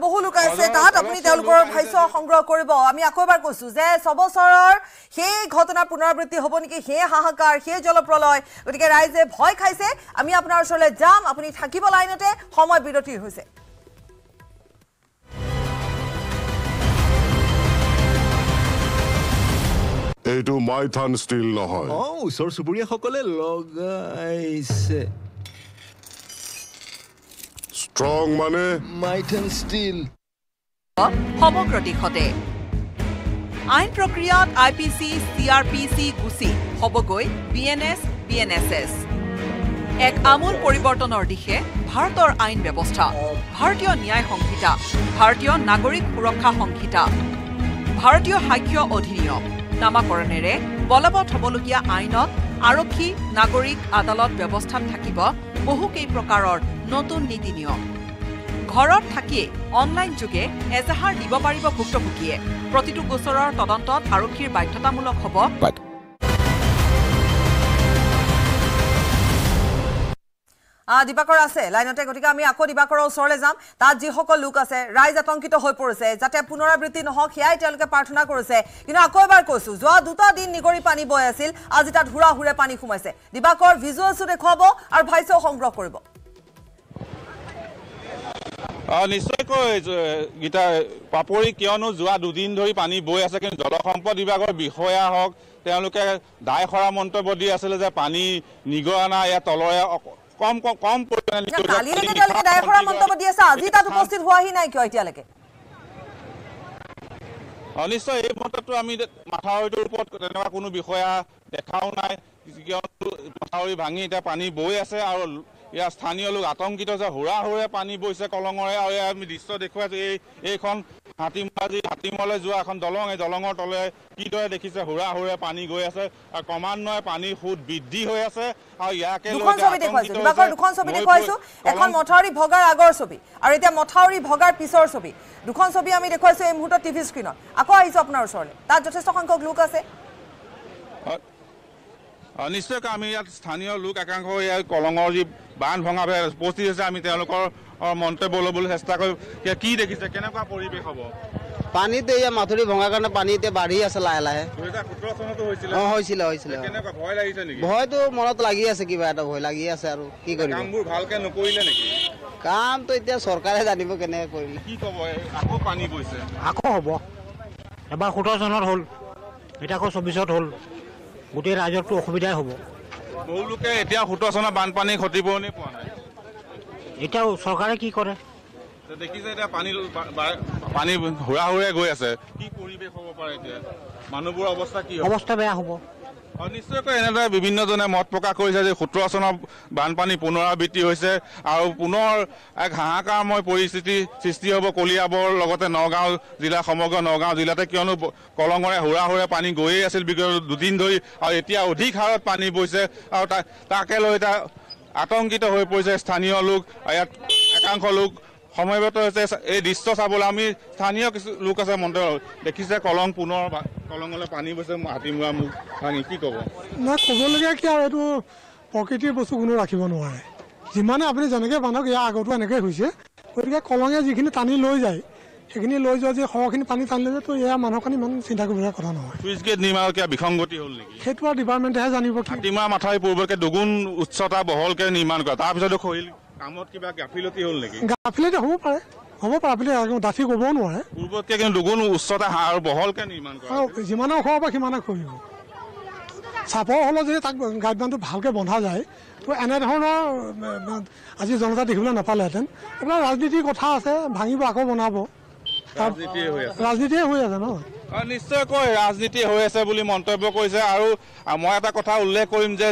Speaker 1: বহু লোক আছে তাত আপুনি তেওঁলোকৰ ভাষ্য সংগ্ৰহ কৰিব। আমি আকৌ এবাৰ কৈছো যে ছবছৰৰ সেই ঘটনাৰ পুনৰাবৃত্তি হ'ব নেকি সেই হাহাকাৰ সেই জলপ্ৰলয় গতিকে ৰাইজে ভয় খাইছে। আমি আপোনাৰ ওচৰলৈ যাম আপুনি থাকিব লাইনতে সময় বিৰতিৰ হৈছে।
Speaker 7: এইটো মাইথান ষ্টীল নহয়।
Speaker 8: অ ওচৰ চুবুৰীয়াসকলে লগাইছে।
Speaker 7: ষ্ট্ৰং মানে?
Speaker 8: মাইথন ষ্টীল।
Speaker 5: সমগ্ৰ দেশতে। আইন প্ৰক্ৰিয়াত I P C C R P C গুচি হ'বগৈ B N S B N S S. এক আমূল পৰিৱৰ্তনৰ দিশে ভাৰতৰ আইন ব্যৱস্থা ভাৰতীয় ন্যায় সংহিতা ভাৰতীয় নাগৰিক সুৰক্ষা সংহিতা ভাৰতীয় সাক্ষ্য অধিনিয়ম। নামাকৰণেৰে বলবৎ হ'বলগীয়া আইনত আৰক্ষী নাগৰিক আদালত ব্যৱস্থাত থাকিব বহু কেইপ্ৰকাৰৰ নতুন নীতি নিয়ম। ঘৰত থাকিয়েই অনলাইন যোগে এজাহাৰ দিব পাৰিব ভুক্তভোগীয়ে। প্ৰতিটো গোচৰৰ তদন্তত আৰক্ষীৰ বাধ্যতামূলক হ'ব
Speaker 1: দিবাকৰ আছে। লাইনতে গতিকে আমি আকৌ দিবাকৰৰ ওচৰলৈ যাম। তাত যিসকল লোক আছে ৰাইজ আতংকিত হৈ পৰিছে যাতে পুনৰাবৃত্তি নহওক সেয়াই তেওঁলোকে প্ৰাৰ্থনা কৰিছে। কিন্তু আকৌ এবাৰ কৈছো যোৱা দুটা দিন নিগৰি পানী বৈ আছিল আজি তাত হুৰা হুৰে পানী সোমাইছে। দিবাকৰ ভিজুৱেলছো দেখুৱাব আৰু ভাষ্যও সংগ্ৰহ কৰিব।
Speaker 3: নিশ্চয়কৈ গীতা পাপৰি কিয়নো যোৱা দুদিন ধৰি পানী বৈ আছে কিন্তু জলসম্পদ বিভাগৰ বিষয়া হওক তেওঁলোকে দায় সৰা মন্তব্য দি আছিলে যে পানী নিগৰা নাই ইয়াৰ তলৰে কম কম পৰিমাণে
Speaker 1: কালিলৈকে তেওঁলোকে দায় মন্তব্য দি আছে আজি তাত উপস্থিত হোৱাহি নাই কিয় এতিয়ালৈকে?
Speaker 3: নিশ্চয় এই মন্তব্যটো আমি মাথাউৰিটোৰ ওপৰত তেনেকুৱা কোনো বিষয়া দেখাও নাই কিয়নো মাথাউৰি ভাঙি এতিয়া পানী বৈ আছে আৰু ইয়াৰ স্থানীয় লোক আতংকিত যে হুৰা হুৰে পানী বৈছে কলঙৰে আৰু আমি দৃশ্য দেখুৱাইছো। এই এইখন হাতীমৰা যি হাতীমৰালৈ যোৱা এখন দলং এই দলঙৰ তলে কিদৰে দেখিছে হুৰা হুৰে পানী গৈ আছে আৰু ক্ৰমান্বয়ে পানীৰ সোঁত বৃদ্ধি হৈ আছে আৰু ইয়াকে
Speaker 1: দুখন ছবি দেখুৱাইছো
Speaker 3: হৈছে
Speaker 1: এখন মথাউৰি ভগাৰ আগৰ ছবি আৰু এতিয়া মথাউৰি ভগাৰ পিছৰ ছবি। দুখন ছবি আমি দেখুৱাইছো এই মুহূৰ্তত টিভি স্ক্ৰীণত। আকৌ আহিছো আপোনাৰ ওচৰলৈ তাত যথেষ্ট সংখ্যক লোক আছে।
Speaker 3: নিশ্চয়কৈ আমি ইয়াত স্থানীয় লোক একাংশ ইয়াত কলঙৰ যি বান্ধ ভঙা উপস্থিত হৈছে আমি তেওঁলোকৰ মন্তব্য ল'বলৈ চেষ্টা কৰিম এতিয়া কি দেখিছে? কেনেকুৱা পৰিৱেশ হ'ব?
Speaker 9: পানীতে এয়া মাথুৰি ভঙাৰ কাৰণে পানী এতিয়া বাঢ়ি আছে লাহে লাহে। অ হৈছিলে হৈছিলে অ।
Speaker 3: কেনেকুৱা? ভয় লাগিছে নেকি?
Speaker 9: ভয়তো মনত লাগি আছে কিবা এটা ভয় লাগি আছে আৰু। কি কৰিব?
Speaker 3: কামবোৰ ভালকে নকৰিলে নেকি?
Speaker 9: কামটো এতিয়া চৰকাৰে জানিব কেনেকে কৰিলে
Speaker 3: কি ক'ব? আকৌ পানী গৈছে
Speaker 10: আকৌ হ'ব। এবাৰ সোতৰ চনত হ'ল। এতিয়া আকৌ চৌবিছত হ'ল। গোটেই ৰাইজৰতো অসুবিধাই হ'ব।
Speaker 3: বহু লোকে এতিয়া সোতৰ চনৰ বানপানী ক্ষতিপূৰণি পোৱা নাই?
Speaker 10: এতিয়া চৰকাৰে কি কৰে?
Speaker 3: দেখিছে এতিয়া পানী পানী হুৰা হুৰে গৈ আছে। কি পৰিৱেশ হ'ব পাৰে এতিয়া? মানুহবোৰৰ অৱস্থা কি হ'ব?
Speaker 10: অৱস্থা বেয়া হ'ব।
Speaker 3: নিশ্চয়কৈ এনেদৰে বিভিন্নজনে মত প্ৰকাশ কৰিছে যে সোতৰ চনৰ বানপানী পুনৰাবৃত্তি হৈছে আৰু পুনৰ এক হাহাকাৰময় পৰিস্থিতি সৃষ্টি হ'ব কলিয়াবৰ লগতে নগাঁও জিলা সমগ্ৰ নগাঁও জিলাতে। কিয়নো কলঙৰে হুৰা হুৰে পানী গৈয়ে আছিল বিগত দুদিন ধৰি আৰু এতিয়া অধিক হাৰত পানী বৈছে আৰু তাকে লৈ এতিয়া আতংকিত হৈ পৰিছে স্থানীয় লোক আৰু ইয়াত একাংশ লোক সমবেত হৈছে এই দৃশ্য চাবলৈ আমি স্থানীয় কিছু লোক আছে মন্তব্য দেখিছে কলং পুনৰ কলঙলৈ পানী বৈছে হাতীমূৰা মুখ ভাঙি কি ক'ব?
Speaker 11: নাই ক'বলগীয়া কি আৰু এইটো প্ৰকৃতিৰ বস্তু কোনো ৰাখিব নোৱাৰে। যিমানে আপুনি যেনেকৈ বান্ধক ইয়াৰ আগতো এনেকৈ হৈছে। গতিকে কলঙে যিখিনি টানি লৈ যায় সেইখিনি লৈ যোৱা যে সৰহখিনি পানী টানিলে যে তো এয়া মানুহখিনি ইমান চিন্তা কৰিবলগীয়া কথা নহয়।
Speaker 3: চুইচ গেট নিৰ্মাণৰ কিবা বিসংগতি হ'ল নেকি?
Speaker 11: সেইটো আৰু ডিপাৰ্টমেণ্টেহে জানিব কি
Speaker 3: হাতীমৰা মাথাউৰি পূৰ্বকে দুগুণ উচ্চতা বহলকে নিৰ্মাণ কৰা। তাৰপিছতো খহিল কামত কিবা গাফিলতি হ'ল নেকি?
Speaker 11: গাফিলতি হ'ব পাৰে হ'ব পাৰে আপুনি ডাঠি ক'বও নোৱাৰে।
Speaker 3: পূৰ্বতকে কিন্তু দুগুণ উচ্চতা আৰু বহলকে নিৰ্মাণ কৰা
Speaker 11: যিমানে ওখ হ'ব সিমানে খহিব চাপৰ হ'লেও যদি তাক গাইডবানটো ভালকৈ বন্ধা যায় তো এনেধৰণৰ আজি জনতা দেখিবলৈ নাপালেহেঁতেন। এইবিলাক ৰাজনীতিৰ কথা আছে ভাঙিব আকৌ বনাব।
Speaker 3: ৰাজনীতিয়ে হৈ আছে
Speaker 11: ন?
Speaker 3: নিশ্চয়কৈ ৰাজনীতি হৈ আছে বুলি মন্তব্য কৰিছে আৰু মই এটা কথা উল্লেখ কৰিম যে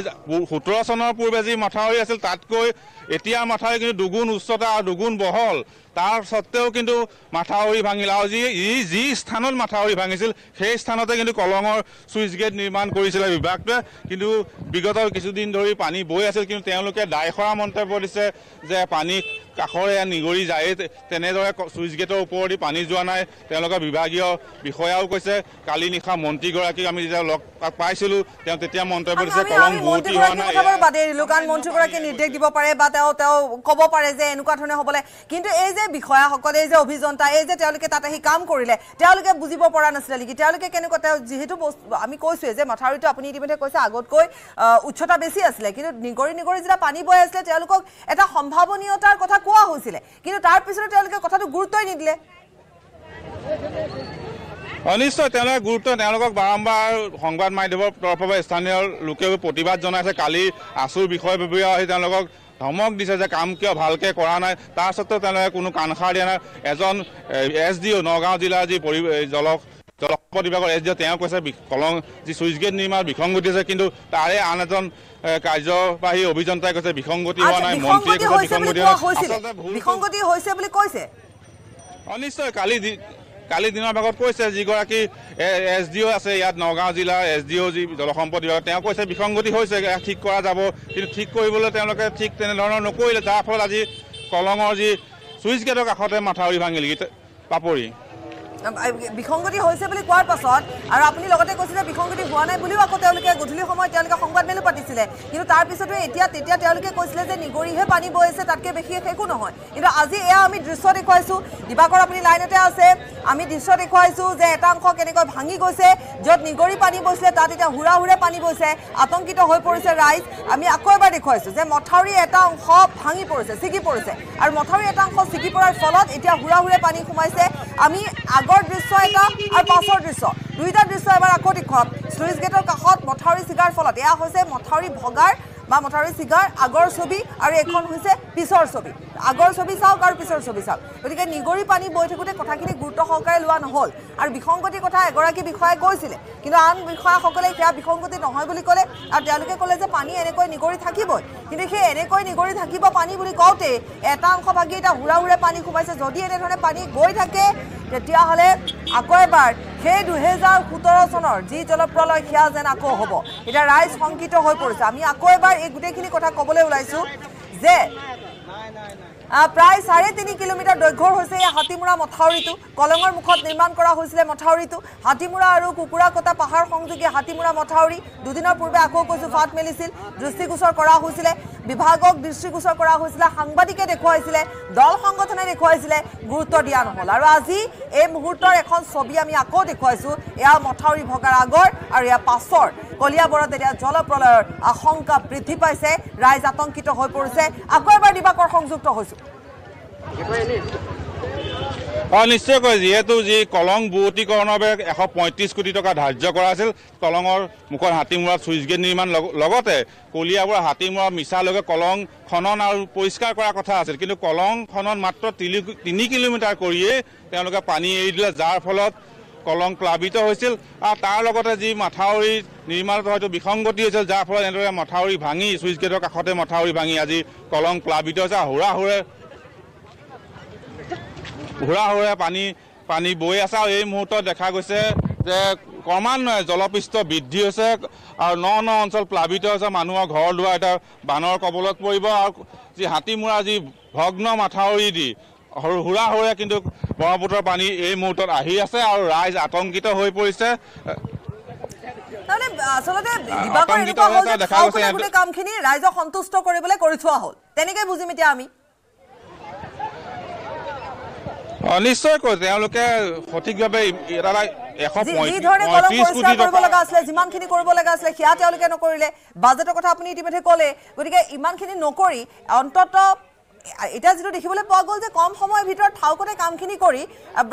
Speaker 3: সোতৰ চনৰ পূৰ্বে যি মাথাউৰি আছিল তাতকৈ এতিয়া মাথাউৰি কিন্তু দুগুণ উচ্চতা আৰু দুগুণ বহল। তাৰ স্বত্তেও কিন্তু মাথাউৰি ভাঙিল আৰু যি ই যি স্থানত মাথাউৰি ভাঙিছিল সেই স্থানতে কিন্তু কলঙৰ চুইচ গেট নিৰ্মাণ কৰিছিলে বিভাগটোৱে। কিন্তু বিগত কিছুদিন ধৰি পানী বৈ আছিল কিন্তু তেওঁলোকে দায়সৰা মন্তব্য দিছে যে পানী কাষৰে নিগৰি যায় তেনেদৰে চুইচ গেটৰ ওপৰেদি পানী যোৱা নাই। তেওঁলোকৰ বিভাগীয় বিষয়াও কৈছে কালি নিশা মন্ত্ৰীগৰাকীক আমি যেতিয়া লগ পাইছিলোঁ তেওঁ তেতিয়া মন্তব্য দিছে
Speaker 1: আমি-
Speaker 3: কলং
Speaker 1: আমি
Speaker 3: বুৱতী হোৱা নাই
Speaker 1: বাদেই দিলোঁ কাৰণ মন্ত্ৰীগৰাকীয়ে নিৰ্দেশ দিব পাৰে বা তেওঁ তেওঁ ক'ব পাৰে যে এনেকুৱা ধৰণে হ'বলৈ। কিন্তু এই যে বিষয়াসকলে এই যে অভিযন্তা এই যে তেওঁলোকে তাত আহি কাম কৰিলে তেওঁলোকে বুজিব পৰা নাছিলে নেকি? তেওঁলোকে কেনেকুৱা তেওঁ যিহেতু আমি কৈছোৱে যে মাথাউৰিটো আপুনি ইতিমধ্যে কৈছে আগতকৈ উচ্চতা বেছি আছিলে। কিন্তু নিগৰি নিগৰি যেতিয়া পানী বৈ আছিলে তেওঁলোকক এটা সম্ভাৱনীয়তাৰ কথা কোৱা হৈছিলে। কিন্তু তাৰ পিছতে তেওঁলোকে কথাটো গুৰুত্বই নিদিলে।
Speaker 3: অ, নিশ্চয় তেওঁলোকে গুৰুত্ব তেওঁলোকক বাৰম্বাৰ সংবাদ মাধ্যমৰ তৰফৰ পৰা স্থানীয় লোকেও প্ৰতিবাদ জনাইছে। কালি আছুৰ বিষয়ববীয়া আহি তেওঁলোকক ধমক দিছে যে কাম কিয় ভালকৈ কৰা নাই। তাৰ স্বত্তেও তেওঁলোকে কোনো কাণসাৰ দিয়া নাই। এজন এছ ডি অ' নগাঁও জিলাৰ যি পৰি জল জলসম্পদ বিভাগৰ এছ ডি অ' তেওঁ কৈছে কলং যি চুইচ গেট নিৰ্মাণ বিসংগতি আছে কিন্তু তাৰে আন এজন কাৰ্যবাহী অভিযন্তাই কৈছে বিসংগতি হোৱা নাই মন্ত্ৰীয়ে কৈছে বিসংগতি হোৱা নাই
Speaker 1: হৈছিলে।
Speaker 3: আচলতে ভুল
Speaker 1: বিসংগতি হৈছে বুলি কৈছে?
Speaker 3: অ নিশ্চয় কালি কালি দিনৰ ভাগত কৈছে যিগৰাকী এছ ডি অ' আছে ইয়াত নগাঁও জিলাৰ এছ ডি অ' যি জলসম্পদ বিভাগ তেওঁ কৈছে বিসংগতি হৈছে ঠিক কৰা যাব কিন্তু ঠিক কৰিবলৈ তেওঁলোকে ঠিক তেনেধৰণৰ নকৰিলে যাৰ ফলত আজি কলঙৰ যি চুইচ গেটৰ কাষতে মাথাউৰি ভাঙিল গীত- পাপৰি।
Speaker 1: বিসংগতি হৈছে বুলি কোৱাৰ পাছত আৰু আপুনি লগতে কৈছিলে বিসংগতি হোৱা নাই বুলিও আকৌ তেওঁলোকে গধূলি সময়ত তেওঁলোকে সংবাদ মেলো পাতিছিলে। কিন্তু তাৰ পিছতো এতিয়া তেতিয়া তেওঁলোকে কৈছিলে যে নিগৰিহে পানী বৈ আছে তাতকৈ বিশেষ একো নহয়। কিন্তু আজি এয়া আমি দৃশ্য দেখুৱাইছোঁ। দিবাকৰ আপুনি লাইনতে আছে। আমি দৃশ্য দেখুৱাইছোঁ যে এটা অংশ কেনেকৈ ভাঙি গৈছে য'ত নিগৰি পানী বৈছিলে তাত এতিয়া হুৰা হুৰে পানী বৈছে আতংকিত হৈ পৰিছে ৰাইজ। আমি আকৌ এবাৰ দেখুৱাইছোঁ যে মথাউৰি এটা অংশ ভাঙি পৰিছে ছিগি পৰিছে। আৰু মথাউৰি এটা অংশ ছিগি পৰাৰ ফলত এতিয়া হুৰা হুৰে পানী সোমাইছে। আমি আগৰ দৃশ্য এটা আৰু পাছৰ দৃশ্য। দুয়োটা দৃশ্য এবাৰ আকৌ দেখুৱাম। শ্লুইচ গেটৰ কাষত মথাউৰি ছিগাৰ ফলত। এয়া হৈছে মথাউৰি ভগাৰ বা মথাউৰি ছিগাৰ আগৰ ছবি আৰু এইখন হৈছে পিছৰ ছবি। আগৰ ছবি চাওক আৰু পিছৰ ছবি চাওক। গতিকে নিগৰি পানী বৈ থাকোঁতে কথাখিনি গুৰুত্ব সহকাৰে লোৱা নহ'ল। আৰু বিসংগতিৰ কথা এগৰাকী বিষয়াই কৈছিলে। কিন্তু আন বিষয়াসকলে সেয়া বিসংগতি নহয় বুলি ক'লে আৰু তেওঁলোকে ক'লে যে পানী এনেকৈ নিগৰি থাকিবই। কিন্তু সেই এনেকৈ নিগৰি থাকিব পানী বুলি কওঁতেই এটা অংশ ভাগি এতিয়া হুৰা হুৰে পানী সোমাইছে। যদি এনেধৰণে পানী গৈ থাকে তেতিয়াহ'লে আকৌ এবাৰ সেই দুহেজাৰ সোতৰ চনৰ যি জলপ্ৰলয় সেয়া যেন আকৌ হ'ব। এতিয়া ৰাইজ শংকিত হৈ পৰিছে। আমি আকৌ এবাৰ এই গোটেইখিনি কথা ক'বলৈ ওলাইছোঁ যে প্ৰায় চাৰে তিনি কিলোমিটাৰ দৈৰ্ঘ্যৰ হৈছে এই হাতীমূৰা মথাউৰিটো। কলঙৰ মুখত নিৰ্মাণ কৰা হৈছিলে মথাউৰিটো। হাতীমূৰা আৰু কুকুৰাকটা পাহাৰ সংযোগী হাতীমূৰা মথাউৰি দুদিনৰ পূৰ্বে আকৌ কৈছোঁ ফাট মেলিছিল দৃষ্টিগোচৰ কৰা হৈছিলে বিভাগক দৃষ্টিগোচৰ কৰা হৈছিলে সাংবাদিকে দেখুৱাইছিলে দল সংগঠনে দেখুৱাইছিলে গুৰুত্ব দিয়া নহ'ল। আৰু আজি এই মুহূৰ্তৰ এখন ছবি আমি আকৌ দেখুৱাইছোঁ এয়া মথাউৰি ভগাৰ আগৰ আৰু এয়া পাছৰ। কলিয়াবৰত এতিয়া জলপ্ৰলয়ৰ আশংকা বৃদ্ধি পাইছে ৰাইজ আতংকিত হৈ পৰিছে। আকৌ এবাৰ দিবাকৰ সংযুক্ত হৈছোঁ।
Speaker 3: হয় নিশ্চয়কৈ যিহেতু যি কলং বুৱতীকৰণৰ বাবে এশ পঁয়ত্ৰিছ কোটি টকা ধাৰ্য কৰা আছিল কলঙৰ মুখত হাতীমূৰত চুইচ গেট নিৰ্মাণ লগ- লগতে কলিয়াবৰ হাতীমূৰত মিছালৈকে কলং খনন আৰু পৰিষ্কাৰ কৰাৰ কথা আছিল। কিন্তু কলং খনন মাত্ৰ তিনি তিনি কিলোমিটাৰ কৰিয়েই তেওঁলোকে পানী এৰি দিলে যাৰ ফলত কলং প্লাৱিত হৈছিল। আৰু তাৰ লগতে যি মাথাউৰি নিৰ্মাণত হয়তো বিসংগতি হৈছিল যাৰ ফলত এনেদৰে মাথাউৰি ভাঙি চুইচ গেটৰ কাষতে মাথাউৰি ভাঙি আজি কলং প্লাৱিত হৈছে। আৰু হুৰা হুৰে হুৰা হুৰে পানী পানী বৈ আছে আৰু এই মুহূৰ্তত দেখা গৈছে যে ক্ৰমান্বয়ে জলপৃষ্ঠ বৃদ্ধি হৈছে আৰু ন ন অঞ্চল প্লাৱিত হৈছে। মানুহৰ ঘৰ দুৱাৰ এতিয়া বানৰ কবলত পৰিব আৰু যি হাতীমূৰা যি ভগ্ন মাথাউৰি দি সৰু হুৰা হুৰে কিন্তু ব্ৰহ্মপুত্ৰৰ পানী এই মুহূৰ্তত আহি আছে আৰু ৰাইজ আতংকিত হৈ পৰিছে।
Speaker 1: আচলতে
Speaker 3: দেখা গৈছে
Speaker 1: কামখিনি ৰাইজক সন্তুষ্ট কৰিবলৈ কৰি থোৱা হ'ল। তেনেকৈ বুজিম এতিয়া আমি।
Speaker 3: অ, নিশ্চয়কৈ তেওঁলোকে সঠিকভাৱে এটা এশ পঁয়ত্ৰিশ কোটি টকা।
Speaker 1: আছিলে যিমানখিনি কৰিব লগা আছিলে সেয়া তেওঁলোকে নকৰিলে। বাজেটৰ কথা আপুনি ইতিমধ্যে ক'লে। গতিকে ইমানখিনি নকৰি অন্তত এতিয়া যিটো দেখিবলৈ পোৱা গ'ল যে কম সময়ৰ ভিতৰত ঠাউকতে কামখিনি কৰি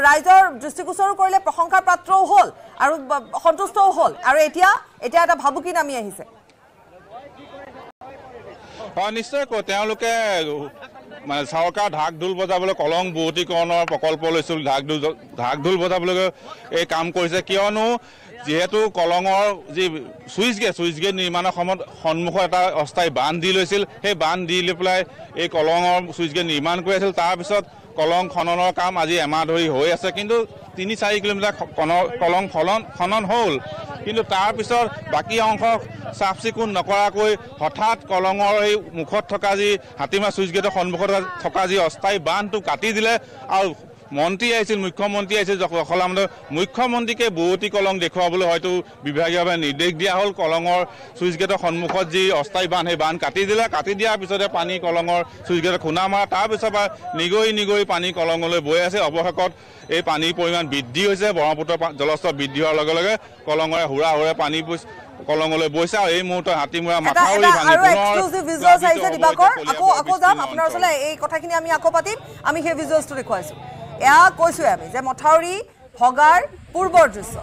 Speaker 1: ৰাইজৰ দৃষ্টিগোচৰো কৰিলে প্ৰশংসাৰ পাত্ৰও হ'ল আৰু সন্তুষ্টও হ'ল। আৰু এতিয়া এতিয়া এটা ভাবুকি নামি আহিছে।
Speaker 3: হয় নিশ্চয়কৈ তেওঁলোকে মানে চৰকাৰ ঢাক ঢোল বজাবলৈ কলং বহুতীকৰণৰ প্ৰকল্প লৈছিল ঢাক ঢোল ঢাক ঢোল বজাবলৈ এই কাম কৰিছে। কিয়নো যিহেতু কলঙৰ যি চুইচ গেট চুইচ গেট নিৰ্মাণৰ সময়ত সন্মুখত এটা অস্থায়ী বান্ধ দি লৈছিল। সেই বান্ধ দি লৈ পেলাই এই কলঙৰ চুইচ গেট নিৰ্মাণ কৰি আছিল। তাৰপিছত কলং খননৰ কাম আজি এমাহ ধৰি হৈ আছে কিন্তু তিনি চাৰি কিলোমিটাৰ কলং খনন খনন হ'ল। কিন্তু তাৰপিছত বাকী অংশ চাফ চিকুণ নকৰাকৈ হঠাৎ কলঙৰ এই মুখত থকা যি হাতীমাৰ চুইচ গেটৰ সন্মুখত থকা যি অস্থায়ী বান্ধটো কাটি দিলে আৰু মন্ত্ৰী আহিছিল মুখ্যমন্ত্ৰী আহিছিল জখলামত মুখ্যমন্ত্ৰীকে বহুতি কলং দেখুৱাবলৈ হয়তো বিভাগীয়ভাৱে নিৰ্দেশ দিয়া হ'ল। কলঙৰ চুইচ গেটৰ সন্মুখত যি অস্থায়ী বান্ধ সেই বান্ধ কাটি দিলে। কাটি দিয়াৰ পিছতে পানী কলঙৰ চুইচ গেটত খুন্দা মৰা তাৰপিছৰ পৰা নিগৰি নিগৰি পানী কলঙলৈ বৈ আছে। অৱশেষত এই পানীৰ পৰিমাণ বৃদ্ধি হৈছে ব্ৰহ্মপুত্ৰৰ পা- জলস্তৰ বৃদ্ধি হোৱাৰ লগে লগে কলঙৰে হুৰা হুৰে পানী কলঙলৈ বৈছে আৰু এই মুহূৰ্তত হাতীমূৰা মাথাউৰি ভাঙি পুনৰ
Speaker 1: আকৌ আকৌ যাম। আপোনাৰ। ওচৰলৈ এই কথাখিনি আমি আকৌ পাতিম। আমি সেই ভিজুৱেলছটো দেখুৱাইছোঁ। এয়া কৈছোৱে আমি যে মথাউৰি ভগাৰ পূৰ্বৰ দৃশ্য।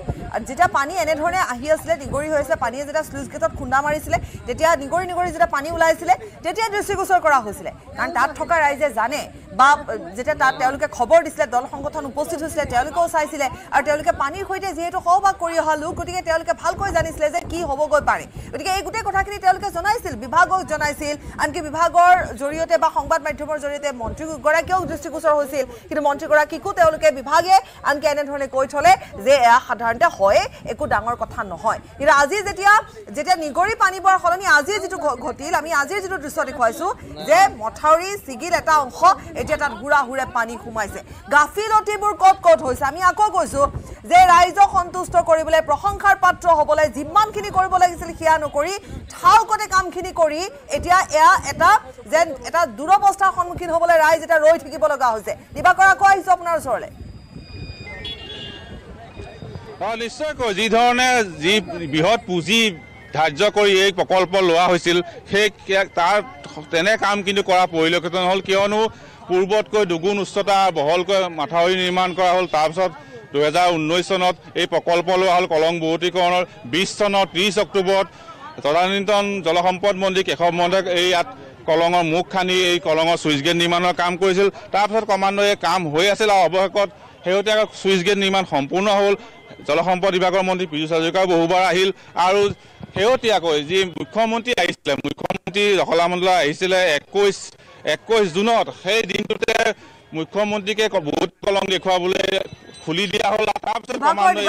Speaker 1: যেতিয়া পানী এনেধৰণে আহি আছিলে নিগৰি আছিলে পানীয়ে যেতিয়া শ্লুইচ গেটত খুন্দা মাৰিছিলে তেতিয়া নিগৰি নিগৰি যেতিয়া পানী ওলাইছিলে তেতিয়া দৃষ্টিগোচৰ কৰা হৈছিলে। কাৰণ তাত থকা ৰাইজে জানে বা যেতিয়া তাত তেওঁলোকে খবৰ দিছিলে দল সংগঠন উপস্থিত হৈছিলে তেওঁলোকেও চাইছিলে আৰু তেওঁলোকে পানীৰ সৈতে যিহেতু সহবাস কৰি অহা লোক গতিকে তেওঁলোকে ভালকৈ জানিছিলে যে কি হ'বগৈ পাৰে। গতিকে এই গোটেই কথাখিনি তেওঁলোকে জনাইছিল বিভাগক জনাইছিল। আনকি বিভাগৰ জৰিয়তে বা সংবাদ মাধ্যমৰ জৰিয়তে মন্ত্ৰীগৰাকীয়েও দৃষ্টিগোচৰ হৈছিল। কিন্তু মন্ত্ৰীগৰাকীকো তেওঁলোকে বিভাগে আনকি এনেধৰণে কৈ থলে যে এয়া সাধাৰণতে হয় একো ডাঙৰ কথা নহয়। কিন্তু আজি যেতিয়া যেতিয়া নিগৰি পানী বোৱাৰ সলনি আজি যিটো ঘটিল আমি আজিৰ যিটো দৃশ্য দেখুৱাইছোঁ যে মথাউৰি ছিগিল এটা অংশ এতিয়া তাত হুৰা হুৰে পানী সোমাইছে। গাফিলতিবোৰ ক'ত ক'ত হৈছে? আমি আকৌ কৈছোঁ যে ৰাইজক সন্তুষ্ট কৰিবলৈ প্ৰশংসাৰ পাত্ৰ হ'বলৈ যিমানখিনি কৰিব লাগিছিল সেয়া নকৰি ঠাউকতে কামখিনি কৰি এতিয়া এয়া এটা যেন এটা দুৰৱস্থাৰ সন্মুখীন হ'বলৈ ৰাইজ এতিয়া ৰৈ থাকিব লগা হৈছে। দিবাকৰ আকৌ আহিছোঁ আপোনাৰ ওচৰলৈ।
Speaker 3: হয় নিশ্চয়কৈ যি ধৰণে যি বৃহৎ পুঁজি ধাৰ্য কৰি এই প্ৰকল্প লোৱা হৈছিল সেই তাৰ তেনে কাম কিন্তু কৰা পৰিলক্ষিত নহ'ল। কিয়নো পূৰ্বতকৈ দুগুণ উচ্চতা বহলকৈ মাথাউৰি নিৰ্মাণ কৰা হ'ল। তাৰপিছত দুহেজাৰ ঊনৈছ চনত এই প্ৰকল্প লোৱা হ'ল কলং বহুতীকৰণৰ বিছ চনৰ ত্ৰিছ অক্টোবৰত। তদানীন্তন জলসম্পদ মন্ত্ৰী কেশৱ মহন্তক এই ইয়াত কলঙৰ মুখ খান্দি এই কলঙৰ চুইচ গেট নিৰ্মাণৰ কাম কৰিছিল। তাৰপিছত ক্ৰমান্বয়ে কাম হৈ আছিল আৰু অৱশেষত শেহতীয়াকৈ চুইচ গেট নিৰ্মাণ সম্পূৰ্ণ হ'ল। জলসম্পদ বিভাগৰ মন্ত্ৰী পীযুষ হাজৰিকাও বহুবাৰ আহিল আৰু শেহতীয়াকৈ যি মুখ্যমন্ত্ৰী আহিছিলে মুখ্যমন্ত্ৰী জখলামন্ডল আহিছিলে একৈছ একৈছ জুনত সেই দিনটোতে মুখ্যমন্ত্ৰীকে বহুত কলম দেখুৱাবলৈ খুলি দিয়া হ'ল তাৰপিছত ক্ৰমান্বয়ে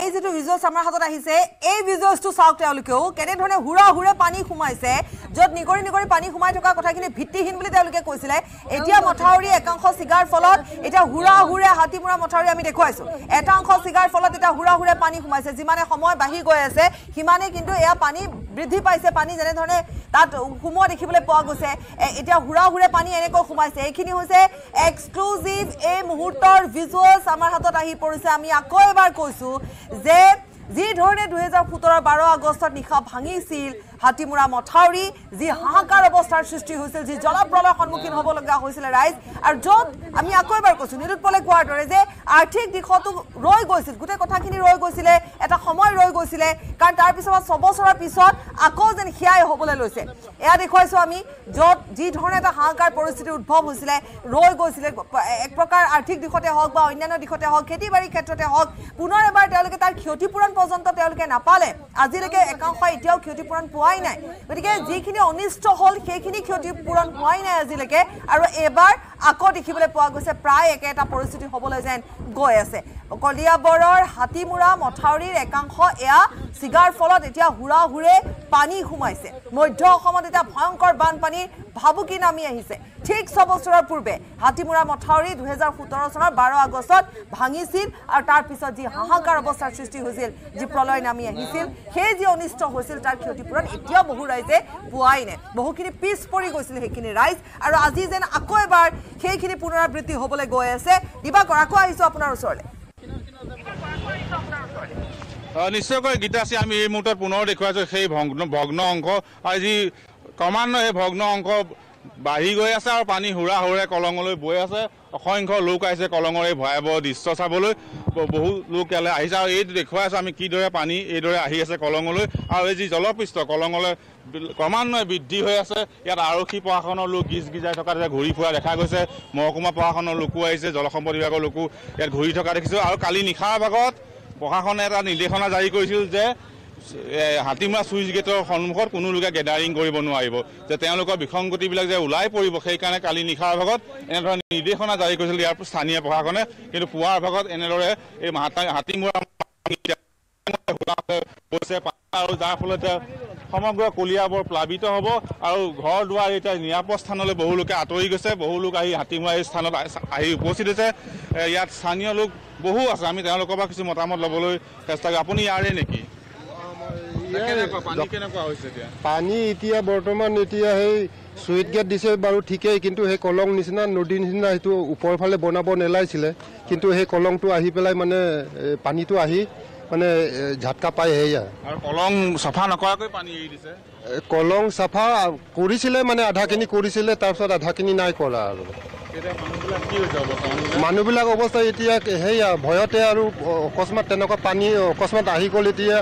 Speaker 3: এই
Speaker 1: যিটো ভিজুৱেলছ আমাৰ হাতত আহিছে এই ভিজুৱেলছটো চাওক তেওঁলোকেও কেনেধৰণে হুৰা হুৰে পানী সোমাইছে য'ত নিগৰি নিগৰি পানী সোমাই থকা কথাখিনি ভিত্তিহীন বুলি তেওঁলোকে কৈছিলে। এতিয়া মথাউৰি একাংশ ছিগাৰ ফলত এতিয়া হুৰা হুৰে হাতীমূৰা মথাউৰি আমি দেখুৱাইছো। এটা অংশ ছিগাৰ ফলত এতিয়া হুৰা হুৰে পানী সোমাইছে। যিমানে সময় বাঢ়ি গৈ আছে সিমানে কিন্তু এয়া পানী বৃদ্ধি পাইছে। পানী যেনেধৰণে তাত সোমোৱা দেখিবলৈ পোৱা গৈছে। এতিয়া হুৰা হুৰে পানী এনেকৈ সোমাইছে। এইখিনি হৈছে এক্সক্লুজিভ এই মুহূৰ্তৰ ভিজুৱেলছ আমাৰ হাতত আহি পৰিছে। আমি আকৌ এবাৰ কৈছোঁ যে যি ধৰণে দুহেজাৰ সোতৰ বাৰ আগষ্টত নিশা ভাঙিছিল হাতীমূৰা মথাউৰি যি হাহাকাৰ অৱস্থাৰ সৃষ্টি হৈছিল যি জলপ্ৰলয়ৰ সন্মুখীন হ'ব লগা হৈছিলে ৰাইজ। আৰু য'ত আমি আকৌ এবাৰ কৈছোঁ নিৰুৎপলে কোৱাৰ দৰে যে আৰ্থিক দিশতো ৰৈ গৈছিল গোটেই কথাখিনি ৰৈ গৈছিলে এটা সময় ৰৈ গৈছিলে কাৰণ তাৰপিছত ছবছৰৰ পিছত আকৌ যেন সেয়াই হ'বলৈ লৈছে। এয়া দেখুৱাইছোঁ আমি য'ত যি ধৰণে এটা হাহাকাৰ পৰিস্থিতিৰ উদ্ভৱ হৈছিলে ৰৈ গৈছিলে এক প্ৰকাৰ আৰ্থিক দিশতে হওক বা অন্যান্য দিশতে হওক খেতি বাৰীৰ ক্ষেত্ৰতে হওক পুনৰ এবাৰ তেওঁলোকে তাৰ ক্ষতিপূৰণ পৰ্যন্ত তেওঁলোকে নাপালে। আজিলৈকে একাংশই এতিয়াও ক্ষতিপূৰণ পোৱাই নাই। গতিকে যিখিনি অনিষ্ট হ'ল সেইখিনি ক্ষতিপূৰণ হোৱাই নাই আজিলৈকে। আৰু এইবাৰ আকৌ দেখিবলৈ পোৱা গৈছে প্ৰায় একে এটা পৰিস্থিতি হ'বলৈ যেন গৈ আছে। কলিয়াবৰৰ হাতীমূৰা মথাউৰিৰ একাংশ এয়া ছিগাৰ ফলত এতিয়া হুৰা হুৰে পানী সোমাইছে। মধ্য অসমত এতিয়া ভয়ংকৰ বানপানীৰ ভাবুকি নামি আহিছে। ঠিক ছবছৰৰ পূৰ্বে হাতীমূৰা মথাউৰি দুহেজাৰ সোতৰ চনৰ বাৰ আগষ্টত ভাঙিছিল আৰু তাৰপিছত যি হাহাকাৰ অৱস্থাৰ সৃষ্টি হৈছিল যি প্ৰলয় নামি আহিছিল সেই যি অনিষ্ট হৈছিল তাৰ ক্ষতিপূৰণ এতিয়াও বহু ৰাইজে পোৱাই নাই। বহুখিনি পিছ পৰি গৈছিল সেইখিনি ৰাইজ। আৰু আজি যেন আকৌ এবাৰ সেইখিনি পুনৰাবৃত্তি হ'বলৈ গৈ আছে। দিবাকৰ আকৌ আহিছোঁ আপোনাৰ ওচৰলৈ।
Speaker 3: নিশ্চয়কৈ গীতাশ্ৰী আমি এই মুহূৰ্তত পুনৰ দেখুৱাইছোঁ সেই ভগ্ন ভগ্ন অংশ। যি ক্ৰমান্বয়ে সেই ভগ্ন অংশ বাঢ়ি গৈ আছে আৰু পানী হুৰা হুৰে কলঙলৈ বৈ আছে। অসংখ্য লোক আহিছে কলঙৰ এই ভয়াৱহ দৃশ্য চাবলৈ। বহু লোক ইয়ালৈ আহিছে আৰু এইটো দেখুৱাই আছোঁ আমি কিদৰে পানী এইদৰে আহি আছে কলঙলৈ। আৰু এই যি জলপৃষ্ঠ কলঙলৈ ক্ৰমান্বয়ে বৃদ্ধি হৈ আছে। ইয়াত আৰক্ষী প্ৰশাসনৰ লোক গীজ গিজাই থকা দেখা ঘূৰি ফুৰা দেখা গৈছে। মহকুমা প্ৰশাসনৰ লোকো আহিছে জলসম্পদ বিভাগৰ লোকো ইয়াত ঘূৰি থকা দেখিছোঁ। আৰু কালি নিশাৰ ভাগত প্ৰশাসনে এটা নিৰ্দেশনা জাৰি কৰিছিল যে হাতীমৰা চুইচ গেটৰ সন্মুখত কোনো লোকে গেডাৰিং কৰিব নোৱাৰিব। যে তেওঁলোকৰ বিসংগতিবিলাক যে ওলাই পৰিব সেইকাৰণে কালি নিশাৰ ভাগত এনেধৰণে নিৰ্দেশনা জাৰি কৰিছিল ইয়াৰ স্থানীয় প্ৰশাসনে। কিন্তু পুৱাৰ ভাগত এনেদৰে এই হাতীমৰা আৰু যাৰ ফলত সমগ্ৰ কলিয়াবৰ প্লাৱিত হ'ব আৰু ঘৰ দুৱাৰ এতিয়া নিৰাপদ স্থানলৈ বহু লোকে আঁতৰি গৈছে বহু লোক আহি হাতীমৰা এই স্থানত আহি উপস্থিত হৈছে। ইয়াত স্থানীয় লোক বহু আছে আমি তেওঁলোকৰ পৰা কিছু মতামত ল'বলৈ চেষ্টা কৰোঁ। আপুনি ইয়াৰে নেকি?
Speaker 12: পানী এতিয়া? বৰ্তমান এতিয়া সেই চুইট গেট দিছে বাৰু ঠিকেই কিন্তু সেই কলং নিচিনা নদীৰ নিচিনা সেইটো ওপৰৰ ফালে বনাব নেলাগিছিলে। কিন্তু সেই কলংটো আহি পেলাই মানে পানীটো আহি মানে ঝাটকা পাই সেয়া
Speaker 3: কলং চাফা নকৰাকৈ পানী এৰি দিছে?
Speaker 12: কলং চাফা কৰিছিলে মানে আধাখিনি কৰিছিলে তাৰপিছত আধাখিনি নাই কৰা আৰু। মানুহবিলাক অৱস্থা? এতিয়া সেয়া ভয়তে আৰু অকস্মাত তেনেকুৱা পানী অকস্মাত আহি গ'ল এতিয়া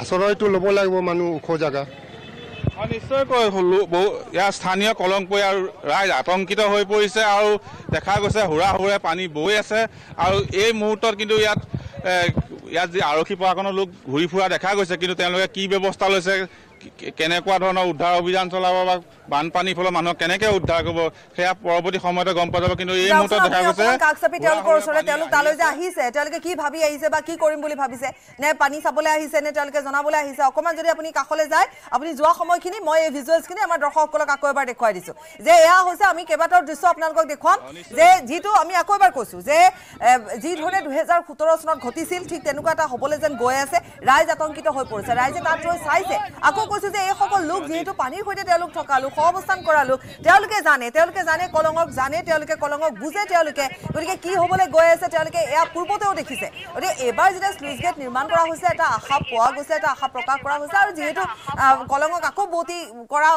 Speaker 12: আশ্ৰয়টো ল'ব লাগিব মানুহ ওখ জেগা।
Speaker 3: নিশ্চয়কৈ বহু ইয়াৰ স্থানীয় কলংপৈ আৰু ৰাইজ আতংকিত হৈ পৰিছে আৰু দেখা গৈছে হুৰা হুৰে পানী বৈ আছে আৰু এই মুহূৰ্তত কিন্তু ইয়াত ইয়াত যি আৰক্ষী প্ৰশাসনৰ লোক ঘূৰি ফুৰা দেখা গৈছে কিন্তু তেওঁলোকে কি ব্যৱস্থা লৈছে কেনেকুৱা ধৰণৰ উদ্ধাৰ অভিযান চলাব বা বানপানীৰ ফলত মানুহক কেনেকে উদ্ধাৰ কৰিব সেয়া পৰৱৰ্তী সময়তে গম পোৱা যাব। কিন্তু এই মুহূৰ্তত দেখা গৈছে
Speaker 1: তেওঁলোকৰ ওচৰলৈ তেওঁলোক তালৈ যে আহিছে তেওঁলোকে কি ভাবি আহিছে বা কি কৰিম বুলি ভাবিছে নে পানী চাবলৈ আহিছে নে তেওঁলোকে জনাবলৈ আহিছে অকণমান যদি আপুনি কাষলৈ যায় আপুনি যোৱা সময়খিনি মই এই ভিজুৱেলছখিনি আমাৰ দৰ্শকসকলক আকৌ এবাৰ দেখুৱাই দিছোঁ। যে এয়া হৈছে আমি কেইবাটাও দৃশ্য আপোনালোকক দেখুৱাম। যে যিটো আমি আকৌ এবাৰ কৈছোঁ যে যি ধৰণে দুহেজাৰ সোতৰ চনত ঘটিছিল ঠিক তেনেকুৱা এটা হ'বলৈ যেন গৈ আছে ৰাইজ আতংকিত হৈ পৰিছে। ৰাইজে তাত ৰৈ চাইছে। আকৌ কৈছোঁ যে এইসকল লোক যিহেতু পানীৰ সৈতে তেওঁলোক থকা লোক সহ অৱস্থান কৰা লোক তেওঁলোকে জানে তেওঁলোকে জানে কলঙক জানে তেওঁলোকে কলঙক বুজে তেওঁলোকে গতিকে কি হ'বলৈ গৈ আছে তেওঁলোকে এয়া পূৰ্বতেও দেখিছে। গতিকে এইবাৰ যেতিয়া শ্লুইচ গেট নিৰ্মাণ কৰা হৈছে এটা আশা পোৱা গৈছে এটা আশা প্ৰকাশ কৰা হৈছে আৰু যিহেতু কলঙক আকৌ বৰ্তি কৰা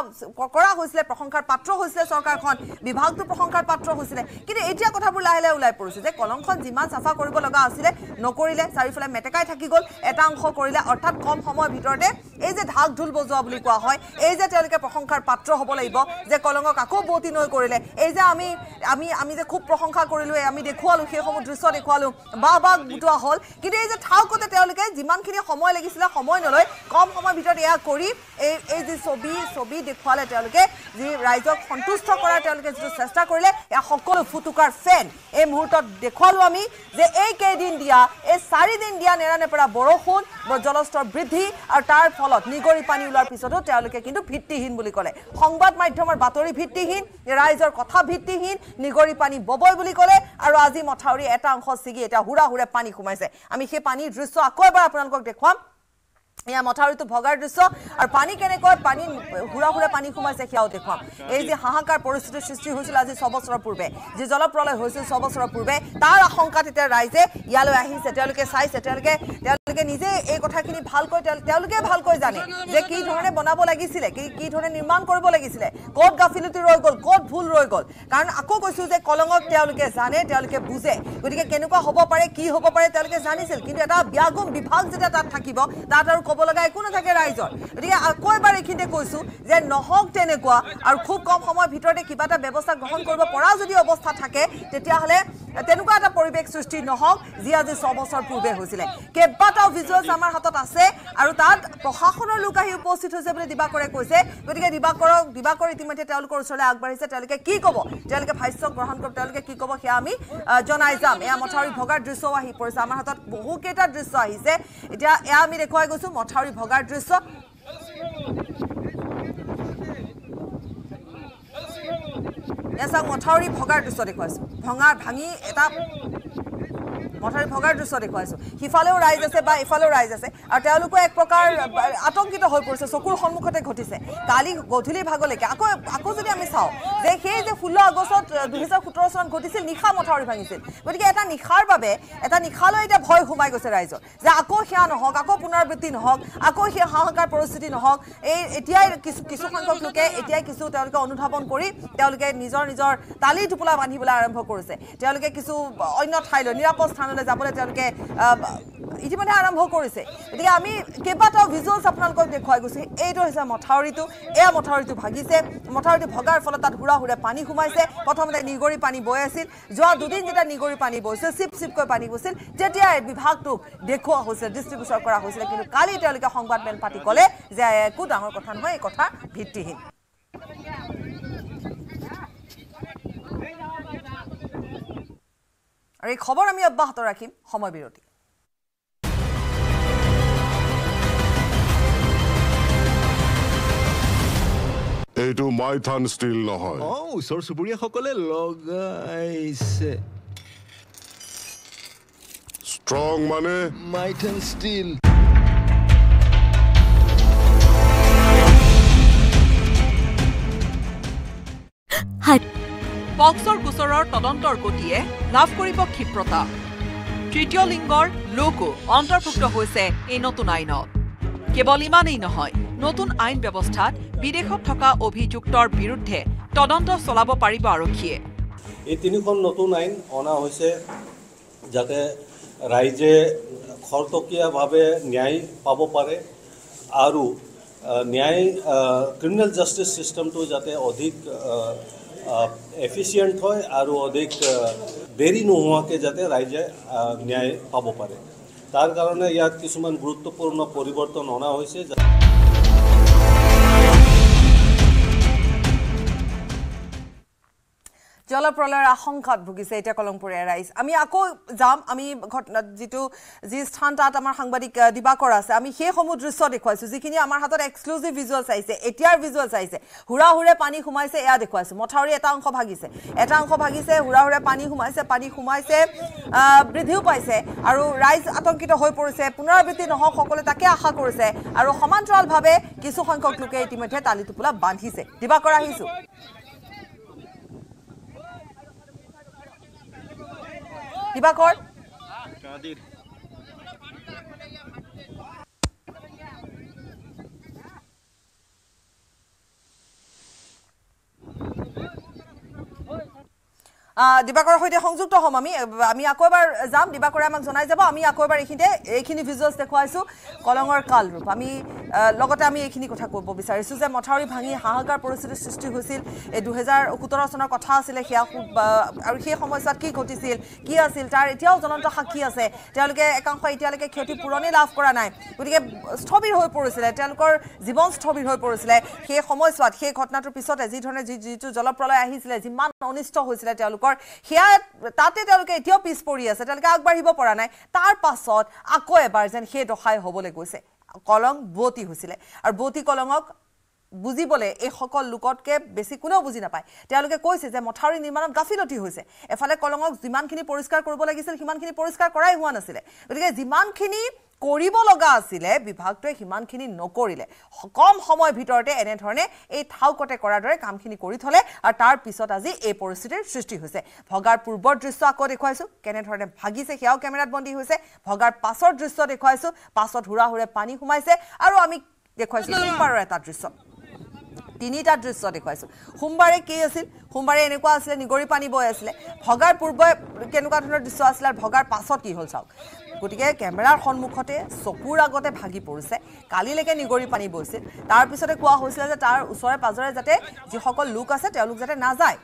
Speaker 1: কৰা হৈছিলে প্ৰশংসাৰ পাত্ৰ হৈছিলে চৰকাৰখন বিভাগটো প্ৰশংসাৰ পাত্ৰ হৈছিলে। কিন্তু এতিয়া কথাবোৰ লাহে লাহে ওলাই পৰিছে যে কলংখন যিমান চাফা কৰিব লগা আছিলে নকৰিলে চাৰিওফালে মেটেকাই থাকি গ'ল এটা অংশ কৰিলে অৰ্থাৎ কম সময়ৰ ভিতৰতে এই যে ঢাক ঢোল বজোৱা বুলি কোৱা হয়। এই যে তেওঁলোকে প্ৰশংসাৰ পাত্ৰ হ'ব লাগিব যে কলঙক আকৌ বোৱতী নৈ কৰিলে। এই যে আমি আমি আমি যে খুব প্ৰশংসা কৰিলোঁ আমি দেখুৱালোঁ সেইসমূহ দৃশ্য দেখুৱালোঁ বাহ বাহ গোটোৱা হ'ল। কিন্তু এই যে ঠাউকতে তেওঁলোকে যিমানখিনি সময় লাগিছিলে সময় নলয় কম সময়ৰ ভিতৰত এয়া কৰি এই এই যি ছবি ছবি দেখুৱালে তেওঁলোকে যি ৰাইজক সন্তুষ্ট কৰাৰ তেওঁলোকে যিটো চেষ্টা কৰিলে এয়া সকলো ফুটুকাৰ ফেন। এই মুহূৰ্তত দেখুৱালোঁ আমি যে এই কেইদিন দিয়া এই চাৰিদিন দিয়া নেৰানেপেৰা বৰষুণ জলস্তৰ বৃদ্ধি আৰু তাৰ ফলত নিগৰি পানী ওলোৱাৰ পিছতো তেওঁলোকে কিন্তু ভিত্তিহীন বুলি ক'লে। সংবাদ মাধ্যমৰ বাতৰি ভিত্তিহীন ৰাইজৰ কথা ভিত্তিহীন নিগৰি পানী ববই বুলি ক'লে আৰু আজি মথাউৰি এটা অংশ ছিগি এতিয়া হুৰা হুৰে পানী সোমাইছে। আমি সেই পানীৰ দৃশ্য আকৌ এবাৰ আপোনালোকক দেখুৱাম। এয়া মথাউৰিটো ভগাৰ দৃশ্য। আৰু পানী কেনেকৈ পানী হুৰা হুৰে পানী সোমাইছে সেয়াও দেখুৱাম। এই যে হাহাকাৰ পৰিস্থিতিৰ সৃষ্টি হৈছিল আজি ছবছৰৰ পূৰ্বে যি জলপ্ৰলয় হৈছিল ছবছৰৰ পূৰ্বে তাৰ আশংকাত এতিয়া ৰাইজে ইয়ালৈ আহিছে। তেওঁলোকে চাইছে তেওঁলোকে তেওঁলোকে নিজে এই কথাখিনি ভালকৈ তেওঁলোকে ভালকৈ জানে যে কি ধৰণে বনাব লাগিছিলে কি কি ধৰণে নিৰ্মাণ কৰিব লাগিছিলে ক'ত গাফিলতি ৰৈ গ'ল ক'ত ভুল ৰৈ গ'ল। কাৰণ আকৌ কৈছোঁ যে কলঙক তেওঁলোকে জানে তেওঁলোকে বুজে। গতিকে কেনেকুৱা হ'ব পাৰে কি হ'ব পাৰে তেওঁলোকে জানিছিল। কিন্তু এটা ব্যাগুম বিভাগ যেতিয়া তাত থাকিব তাত আৰু ক'ব লগা একো নাথাকে ৰাইজৰ। গতিকে আকৌ এবাৰ এইখিনিতে কৈছোঁ যে নহওক তেনেকুৱা আৰু খুব কম সময়ৰ ভিতৰতে কিবা এটা ব্যৱস্থা গ্ৰহণ কৰিব পৰা যদি অৱস্থা থাকে তেতিয়াহ'লে তেনেকুৱা এটা পৰিৱেশ সৃষ্টি নহওক যি আজি ছবছৰ পূৰ্বে হৈছিলে। কেইবাটাও ভিজুৱেলছ আমাৰ হাতত আছে আৰু তাত প্ৰশাসনৰ লোক আহি উপস্থিত হৈছে বুলি দিবাকৰে কৈছে। গতিকে দিবাকৰক দিবাকৰ ইতিমধ্যে আগবাঢ়িছে। তেওঁলোকে কি ক'ব? তেওঁলোকে ভাষ্য গ্ৰহণ কৰিব। তেওঁলোকে কি ক'ব সেয়া আমি জনাই যাম। এয়া মথাউৰি ভগাৰ দৃশ্যও আহি পৰিছে। আমাৰ হাতত বহুকেইটা দৃশ্য আহিছে। এতিয়া এয়া আমি দেখুৱাই গৈছোঁ। মথাউৰি ভগাৰ দৃশ্য। চাওক মথাউৰি ভগাৰ দৃশ্য দেখুৱাইছোঁ। ভঙা ভাঙি এটা মথাউৰি ভগাৰ দৃশ্য দেখুৱাইছোঁ। সিফালেও ৰাইজ আছে বা ইফালেও ৰাইজ আছে আৰু তেওঁলোকো এক প্ৰকাৰ আতংকিত হৈ পৰিছে চকুৰ সন্মুখতে ঘটিছে। কালি গধূলি ভাগলৈকে আকৌ আকৌ যদি আমি চাওঁ যে সেই যে ষোল্ল আগষ্টত দুহেজাৰ সোতৰ চনত ঘটিছিল নিশা মথাউৰি ভাঙিছিল। গতিকে এটা নিশাৰ বাবে এটা নিশালৈ এতিয়া ভয় সোমাই গৈছে ৰাইজৰ যে আকৌ সেয়া নহওক আকৌ পুনৰাবৃত্তি নহওক আকৌ সেই হাহাকাৰ পৰিস্থিতি নহওক। এই এতিয়াই কিছু কিছুসংখ্যক লোকে এতিয়াই কিছু তেওঁলোকে অনুধাৱন কৰি তেওঁলোকে নিজৰ নিজৰ তালি টোপোলা বান্ধিবলৈ আৰম্ভ কৰিছে। তেওঁলোকে কিছু অন্য ঠাইলৈ নিৰাপদ স্থানলৈ যাবলৈ তেওঁলোকে ইতিমধ্যে আৰম্ভ কৰিছে। গতিকে আমি কেইবাটাও ভিজুৱেলছ আপোনালোকক দেখুৱাই গৈছোঁ। এইটো হৈছে মথাউৰিটো। এয়া মথাউৰিটো ভাগিছে। মথাউৰিটো ভগাৰ ফলত তাত হুৰা হুৰে পানী সোমাইছে। প্ৰথমতে নিগৰি পানী বৈ আছিল। যোৱা দুদিন যেতিয়া নিগৰি পানী বৈছিল চিপ চিপকৈ পানী গৈছিল তেতিয়া এই বিভাগটোক দেখুওৱা হৈছিল দৃষ্টিগোচৰ কৰা হৈছিলে। কিন্তু কালি তেওঁলোকে সংবাদমেল পাতি ক'লে যে একো ডাঙৰ কথা নহয় এই কথা ভিত্তিহীন। আৰু এই খবৰ আমি অব্যাহত ৰাখিম সময় বিৰতি।
Speaker 7: এইটো মাইথান ষ্টীল নহয়।
Speaker 8: অ ওচৰ চুবুৰীয়াসকলে লগাইছে।
Speaker 7: ষ্ট্ৰং মানে?
Speaker 8: মাইথান ষ্টীল।
Speaker 5: পক্সৰ গোচৰৰ তদন্তৰ গতিয়ে লাভ কৰিব ক্ষিপ্ৰতা। তৃতীয় লিংগৰ লোকো অন্তৰ্ভুক্ত হৈছে এই নতুন আইনত। কেৱল ইমানেই নহয় নতুন আইন ব্যৱস্থাত বিদেশত থকা অভিযুক্তৰ বিৰুদ্ধে তদন্ত চলাব পাৰিব আৰক্ষীয়ে।
Speaker 4: এই তিনিখন নতুন আইন অনা হৈছে যাতে ৰাইজে খৰতকীয়াভাৱে ন্যায় পাব পাৰে আৰু ন্যায় ক্ৰিমিনেল জাষ্টিচ ছিষ্টেমটো যাতে অধিক এফিচিয়েণ্ট হয় আৰু অধিক দেৰি নোহোৱাকৈ যাতে ৰাইজে ন্যায় পাব পাৰে তাৰ কাৰণে ইয়াত কিছুমান গুৰুত্বপূৰ্ণ পৰিৱৰ্তন অনা হৈছে
Speaker 1: জলপ্ৰলয়ৰ আশংকাত ভুগিছে এতিয়া কলংপুৰীয়া ৰাইজ আমি আকৌ যাম আমি ঘটনা যিটো যি স্থান তাত আমাৰ সাংবাদিক দিবাকৰ আছে আমি সেইসমূহ দৃশ্য দেখুৱাইছোঁ যিখিনি আমাৰ হাতত এক্সক্লুজিভ ভিজুৱেলছ আহিছে এতিয়াৰ ভিজুৱেলছ আহিছে। হুৰা হুৰে পানী সোমাইছে এয়া দেখুৱাইছোঁ মথাউৰি এটা অংশ ভাগিছে এটা অংশ ভাগিছে হুৰা হুৰে পানী সোমাইছে পানী সোমাইছে বৃদ্ধিও পাইছে আৰু ৰাইজ আতংকিত হৈ পৰিছে পুনৰাবৃত্তি নহওক সকলোৱে তাকে আশা কৰিছে আৰু সমান্তৰালভাৱে কিছুসংখ্যক লোকে ইতিমধ্যে তালি টোপোলা বান্ধিছে। দিবাকৰ আহিছোঁ। দিবাকৰ দিবাকৰৰ সৈতে সংযুক্ত হ'ম আমি। আমি আকৌ এবাৰ যাম। দিবাকৰে আমাক জনাই যাব। আমি আকৌ এবাৰ এইখিনিতে এইখিনি ভিজুৱেলছ দেখুৱাইছোঁ। কলঙৰ কাল ৰূপ আমি লগতে আমি এইখিনি কথা ক'ব বিচাৰিছোঁ যে মথাউৰি ভাঙি হাহাকাৰ পৰিস্থিতিৰ সৃষ্টি হৈছিল। এই দুহেজাৰ সোতৰ চনৰ কথা আছিলে সেয়া আৰু সেই সময়ছোৱাত কি ঘটিছিল কি আছিল তাৰ এতিয়াও জ্বলন্ত সাক্ষী আছে। তেওঁলোকে একাংশ এতিয়ালৈকে ক্ষতিপূৰণেই লাভ কৰা নাই। গতিকে স্থবিৰ হৈ পৰিছিলে তেওঁলোকৰ জীৱন স্থবিৰ হৈ পৰিছিলে। সেই সময়ছোৱাত সেই ঘটনাটোৰ পিছতে যিধৰণে যি যিটো জলপ্ৰলয় আহিছিলে যিমান অনিষ্ট হৈছিলে তেওঁলোকৰ সেয়া তাতে তেওঁলোকে এতিয়াও পিছ পৰি আছে তেওঁলোকে আগবাঢ়িব পৰা নাই। তাৰ পাছত আকৌ এবাৰ যেন সেই দশাই হ'বলৈ গৈছে। কলং বোৱতী হৈছিলে। আৰু বোৱতী কলঙক বুজিবলৈ এই সকল লোকতকৈ বেছি কোনেও বুজি নাপায়। তেওঁলোকে কৈছে যে মথাউৰি নিৰ্মাণত গাফিলতি হৈছে। এফালে কলঙক যিমানখিনি পৰিষ্কাৰ কৰিব লাগিছিল সিমানখিনি পৰিষ্কাৰ কৰাই হোৱা নাছিলে। গতিকে যিমানখিনি কৰিব লগা আছিলে বিভাগটোৱে সিমানখিনি নকৰিলে। কম সময়ৰ ভিতৰতে এনেধৰণে এই ঠাউকতে কৰাৰ দৰে কামখিনি কৰি থ'লে আৰু তাৰ পিছত আজি এই পৰিস্থিতিৰ সৃষ্টি হৈছে। ভগাৰ পূৰ্বৰ দৃশ্য আকৌ দেখুৱাইছোঁ কেনেধৰণে ভাগিছে সেয়াও কেমেৰাত বন্দী হৈছে। ভগাৰ পাছৰ দৃশ্য দেখুৱাইছোঁ পাছত হুৰা হুৰে পানী সোমাইছে আৰু আমি দেখুৱাইছোঁ সোমবাৰৰ এটা দৃশ্য। তিনিটা দৃশ্য দেখুৱাইছোঁ। সোমবাৰে কি আছিল? সোমবাৰে এনেকুৱা আছিলে নিগৰি পানী বৈ আছিলে। ভগাৰ পূৰ্বে কেনেকুৱা ধৰণৰ দৃশ্য আছিলে আৰু ভগাৰ পাছত কি হ'ল চাওক। গতিকে কেমেৰাৰ সন্মুখতে চকুৰ আগতে ভাগি পৰিছে। কালিলৈকে নিগৰি পানী বৈছিল। তাৰপিছতে কোৱা হৈছিলে যে তাৰ ওচৰে পাজৰে যাতে যিসকল লোক আছে তেওঁলোক যাতে নাযায়।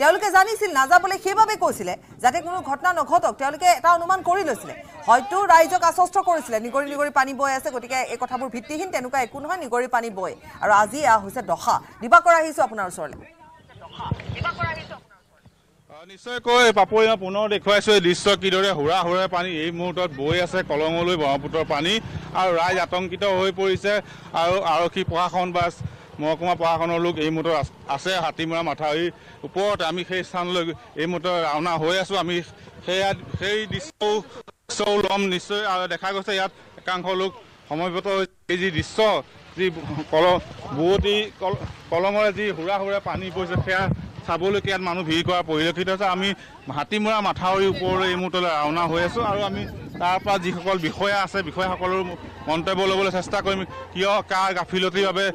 Speaker 1: তেওঁলোকে জানিছিল নাযাবলৈ সেইবাবে কৈছিলে যাতে কোনো ঘটনা নঘটক। তেওঁলোকে এটা অনুমান কৰি লৈছিলে। হয়তো ৰাইজক আশ্বস্ত কৰিছিলে নিগৰি নিগৰি পানী বৈ আছে। গতিকে এই কথাবোৰ ভিত্তিহীন তেনেকুৱা একো নহয় নিগৰি পানী বৈ। আৰু আজি এয়া হৈছে দশা। দিবাকৰ আহিছোঁ আপোনাৰ ওচৰলৈ।
Speaker 3: নিশ্চয়কৈ পাপৰি মই পুনৰ দেখুৱাইছো এই দৃশ্য কিদৰে হুৰা হুৰে পানী। এই মুহূৰ্তত বৈ আছে কলঙলৈ ব্ৰহ্মপুত্ৰৰ পানী আৰু ৰাইজ আতংকিত হৈ পৰিছে আৰু আৰক্ষী প্ৰশাসন বা মহকুমা প্ৰশাসনৰ লোক এই মুহূৰ্তত আছ- হাতীমৰা মাথাউৰিৰ ওপৰত আমি সেই স্থানলৈ এই মুহূৰ্তত ৰাওনা হৈ আছোঁ। আমি সেয়া সেই দৃশ্যও দৃশ্যও ল'ম নিশ্চয়। আৰু দেখা গৈছে ইয়াত একাংশ লোক হৈছে এই যি দৃশ্য যি কল বুৱতী কল কলঙৰে যি হুৰা হুৰা পানী পৰিছে সেয়া চাবলৈকে ইয়াত মানুহ ভিৰ কৰা পৰিলক্ষিত হৈছে। আমি হাতীমৰা মাথাউৰিৰ ওপৰলৈ এই মুহূৰ্তলৈ ৰাওনা হৈ আছোঁ আৰু আমি তাৰ পৰা যিসকল বিষয়া আছে বিষয়াসকলৰ মন্তব্য ল'বলৈ চেষ্টা কৰিম। কিয় কাৰ গাফিলতিৰ বাবে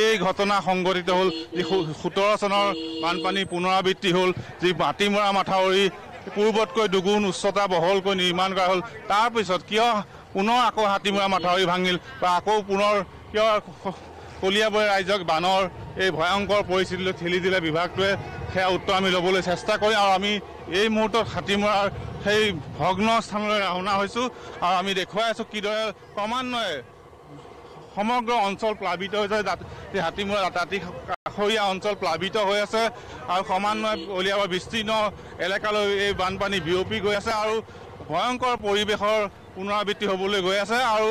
Speaker 3: এই ঘটনা সংঘটিত হ'ল? যি সোতৰ চনৰ বানপানী পুনৰাবৃত্তি হ'ল যি হাতীমৰা মাথাউৰি পূৰ্বতকৈ দুগুণ উচ্চতা বহলকৈ নিৰ্মাণ কৰা হ'ল। তাৰপিছত কিয় পুনৰ আকৌ হাতীমৰা মাথাউৰি ভাঙিল বা আকৌ পুনৰ কিয় কলিয়াবৈ ৰাইজক বানৰ এই ভয়ংকৰ পৰিস্থিতিলৈ ঠেলি দিলে বিভাগটোৱে সেয়া উত্তৰ আমি ল'বলৈ চেষ্টা কৰিম আৰু আমি এই মুহূৰ্তত হাতীমৰাৰ সেই ভগ্ন স্থানলৈ ৰাওনা হৈছোঁ আৰু আমি দেখুৱাই আছোঁ কিদৰে ক্ৰমান্বয়ে সমগ্ৰ অঞ্চল প্লাবিত হৈছে দাঁতি- হাতীমূৰা দাঁতি কাষৰীয়া অঞ্চল প্লাবিত হৈ আছে আৰু ক্ৰমান্বয়ে কলিয়াবৰ বিস্তীৰ্ণ এলেকালৈ এই বানপানী বিয়পি গৈ আছে আৰু ভয়ংকৰ পৰিৱেশৰ পুনৰাবৃত্তি হ'বলৈ গৈ আছে আৰু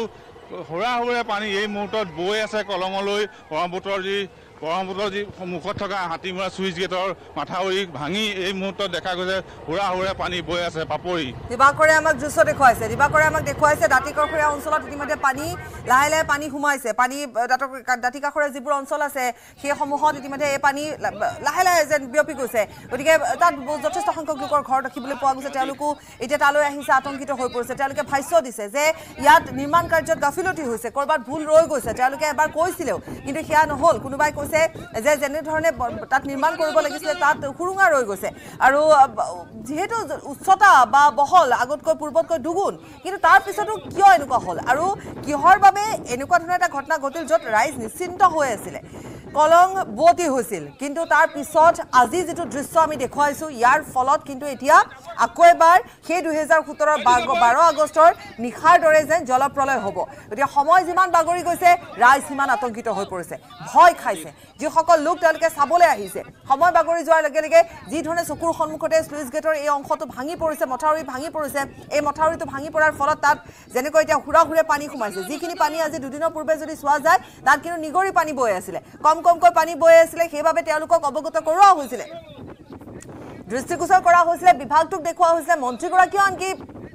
Speaker 3: হুৰা হুৰে পানী এই মুহূৰ্তত বৈ আছে কলঙলৈ ব্ৰহ্মপুত্ৰৰ যি ব্ৰহ্মপুত্ৰৰ যি মুখত থকা হাতীমূৰা চুইচ গেটৰ মাথাউৰি ভাঙি এই মুহূৰ্তত দেখা গৈছে হুৰা হুৰে পানী বৈ আছে পাপৰি।
Speaker 1: দিবাকৰে আমাক দৃশ্য দেখুৱাইছে দিবাকৰে আমাক দেখুৱাইছে দাঁতি কাষৰীয়া অঞ্চলত ইতিমধ্যে পানী লাহে লাহে পানী সোমাইছে। পানী আহ, দাঁতৰ দাঁতি কাষৰীয়া যিবোৰ অঞ্চল আছে সেইসমূহত ইতিমধ্যে এই পানী লাহে লাহে যেন বিয়পি গৈছে। গতিকে তাত যথেষ্ট সংখ্যক লোকৰ ঘৰ দেখিবলৈ পোৱা গৈছে। তেওঁলোকো এতিয়া তালৈ আহিছে আতংকিত হৈ পৰিছে। তেওঁলোকে ভাষ্য দিছে যে ইয়াত নিৰ্মাণ কাৰ্যত গাফিলতি হৈছে ক'ৰবাত ভুল ৰৈ গৈছে। তেওঁলোকে এবাৰ কৈছিলেও কিন্তু সেয়া নহ'ল। কোনোবাই কৈছে যে যেনেধৰণে তাত নিৰ্মাণ কৰিব লাগিছিলে তাত সুৰুঙা ৰৈ গৈছে। আৰু যিহেতু উচ্চতা বা বহল আগতকৈ পূৰ্বতকৈ দুগুণ কিন্তু তাৰ পিছতো কিয় এনেকুৱা হ'ল? আৰু কিহৰ বাবে এনেকুৱা ধৰণৰ এটা ঘটনা ঘটিল য'ত ৰাইজ নিশ্চিন্ত হৈ আছিলে? কলং বোৱতী হৈছিল। কিন্তু তাৰ পিছত আজি যিটো দৃশ্য আমি দেখুৱাইছোঁ ইয়াৰ ফলত কিন্তু এতিয়া আকৌ এবাৰ সেই দুহেজাৰ সোতৰৰ বাৰ আগষ্টৰ নিশাৰ দৰে যেন জলপ্ৰলয় হ'ব। গতিকে সময় যিমান বাগৰি গৈছে ৰাইজ সিমান আতংকিত হৈ পৰিছে। ভয় খাইছে। যিসকল লোক তেওঁলোকে চাবলৈ আহিছে। সময় বাগৰি যোৱাৰ লগে লগে যি ধৰণে চকুৰ সন্মুখতে শ্লুইচ গেটৰ এই অংশটো ভাঙি পৰিছে মথাউৰি ভাঙি পৰিছে এই মথাউৰিটো ভাঙি পৰাৰ ফলত তাত যেনেকৈ এতিয়া হুৰা হুৰে পানী সোমাইছে। যিখিনি পানী আজি দুদিনৰ পূৰ্বে যদি চোৱা যায় তাত কিন্তু নিগৰি পানী বৈ আছিলে। কম কমকৈ পানী বৈ আছিলে সেইবাবে তেওঁলোকক অৱগত কৰোৱা হৈছিলে। দৃষ্টিগোচৰ কৰা হৈছিলে বিভাগটোক দেখুওৱা হৈছিলে মন্ত্ৰীগৰাকীয়েও আনকি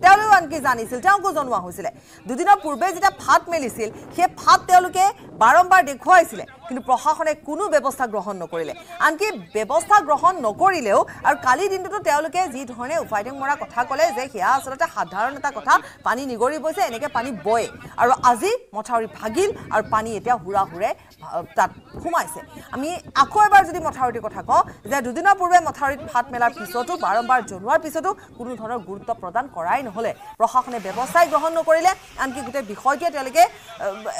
Speaker 1: তেওঁলোকেও আনকি জানিছিল তেওঁকো জনোৱা হৈছিলে। দুদিনৰ পূৰ্বে যেতিয়া ফাট মেলিছিল সেই ফাট তেওঁলোকে বাৰম্বাৰ দেখুৱাইছিলে। কিন্তু প্ৰশাসনে কোনো ব্যৱস্থা গ্ৰহণ নকৰিলে। আনকি ব্যৱস্থা গ্ৰহণ নকৰিলেও আৰু কালিৰ দিনটোতো তেওঁলোকে যি ধৰণে উপাইটেং মৰা কথা ক'লে যে সেয়া আচলতে সাধাৰণ এটা কথা পানী নিগৰি গৈছে এনেকৈ পানী বয়। আৰু আজি মথাউৰি ভাগিল আৰু পানী এতিয়া হুৰা হুৰে তাত সোমাইছে। আমি আকৌ এবাৰ যদি মথাউৰিটোৰ কথা কওঁ যে দুদিনৰ পূৰ্বে মথাউৰিত ফাট মেলাৰ পিছতো বাৰম্বাৰ জনোৱাৰ পিছতো কোনো ধৰণৰ গুৰুত্ব প্ৰদান কৰাই নহ'লে। প্ৰশাসনে ব্যৱস্থাই গ্ৰহণ নকৰিলে আনকি গোটেই বিষয়টোৱে তেওঁলোকে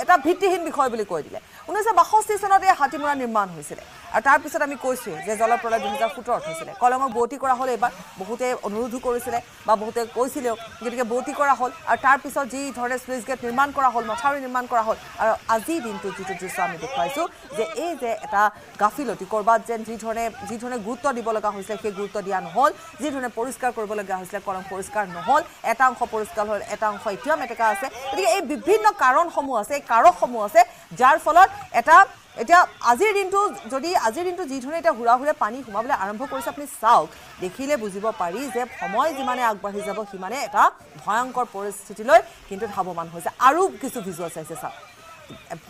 Speaker 1: এটা ভিত্তিহীন বিষয় বুলি কৈ দিলে। ঊনৈছশ বাষষ্ঠি চনত এই হাতীমূৰা নিৰ্মাণ হৈছিলে। আৰু তাৰপিছত আমি কৈছোঁৱেই যে জলপ্ৰলয় দুহেজাৰ সোতৰত হৈছিলে। কলঙক বৌতি কৰা হ'ল এইবাৰ বহুতে অনুৰোধো কৰিছিলে বা বহুতে কৈছিলেও গতিকে বৌতি কৰা হ'ল আৰু তাৰপিছত যি ধৰণে শ্লুইচ গেট নিৰ্মাণ কৰা হ'ল মথাউৰি নিৰ্মাণ কৰা হ'ল আৰু আজিৰ দিনটোত যিটো দৃশ্য আমি দেখুৱাইছোঁ যে এই যে এটা গাফিলতি ক'ৰবাত যেন যি ধৰণে যি ধৰণে গুৰুত্ব দিব লগা হৈছিলে সেই গুৰুত্ব দিয়া নহ'ল। যি ধৰণে পৰিষ্কাৰ কৰিবলগীয়া হৈছিলে কলং পৰিষ্কাৰ নহ'ল। এটা অংশ পৰিষ্কাৰ হ'ল এটা অংশ এতিয়াও মেটেকা আছে। গতিকে এই বিভিন্ন কাৰণসমূহ আছে এই কাৰকসমূহ আছে যাৰ ফলত এটা এতিয়া আজিৰ দিনটো যদি আজিৰ দিনটো যি ধৰণে এতিয়া হুৰা হুৰে পানী সোমাবলৈ আৰম্ভ কৰিছে আপুনি চাওক দেখিলে বুজিব পাৰি যে সময় যিমানে আগবাঢ়ি যাব সিমানে এটা ভয়ংকৰ পৰিস্থিতিলৈ কিন্তু ধাৱমান হৈছে। আৰু কিছু ভিজুৱেলছ আহিছে চাওক।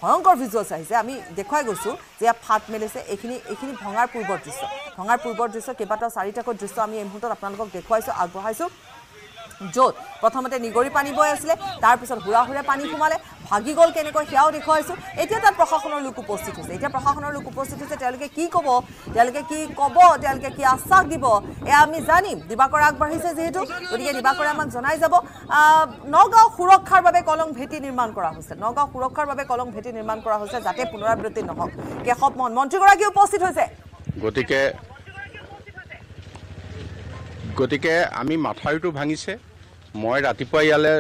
Speaker 1: ভয়ংকৰ ভিজুৱেলছ আহিছে। আমি দেখুৱাই গৈছোঁ যে ফাট মেলিছে এইখিনি এইখিনি ভঙাৰ পূৰ্বৰ দৃশ্য। ভঙাৰ পূৰ্বৰ দৃশ্য কেইবাটাও চাৰিটাকৈ দৃশ্য আমি এই মুহূৰ্তত আপোনালোকক দেখুৱাইছোঁ আগবঢ়াইছোঁ। য'ত প্ৰথমতে নিগৰি পানী বৈ আছিলে তাৰপিছত হুৰা হুৰে পানী সোমালে ভাগি গ'ল কেনেকৈ সেয়াও দেখুৱাইছোঁ। এতিয়া তাত প্ৰশাসনৰ লোক উপস্থিত হৈছে। এতিয়া প্ৰশাসনৰ লোক উপস্থিত হৈছে তেওঁলোকে কি ক'ব? তেওঁলোকে কি ক'ব? তেওঁলোকে কি আশ্বাস দিব? এয়া আমি জানিম। দিবাকৰ আগবাঢ়িছে যিহেতু গতিকে দিবাকৰে আমাক জনাই যাব। নগাঁও সুৰক্ষাৰ বাবে কলং ভেটি নিৰ্মাণ কৰা হৈছে। নগাঁও সুৰক্ষাৰ বাবে কলং ভেটি নিৰ্মাণ কৰা হৈছে যাতে পুনৰাবৃত্তি নহওক। কেশৱ মহন মন্ত্ৰীগৰাকী উপস্থিত হৈছে।
Speaker 13: গতিকে গতিকে আমি মাথাউৰিটো ভাঙিছে। মই ৰাতিপুৱা ইয়ালৈ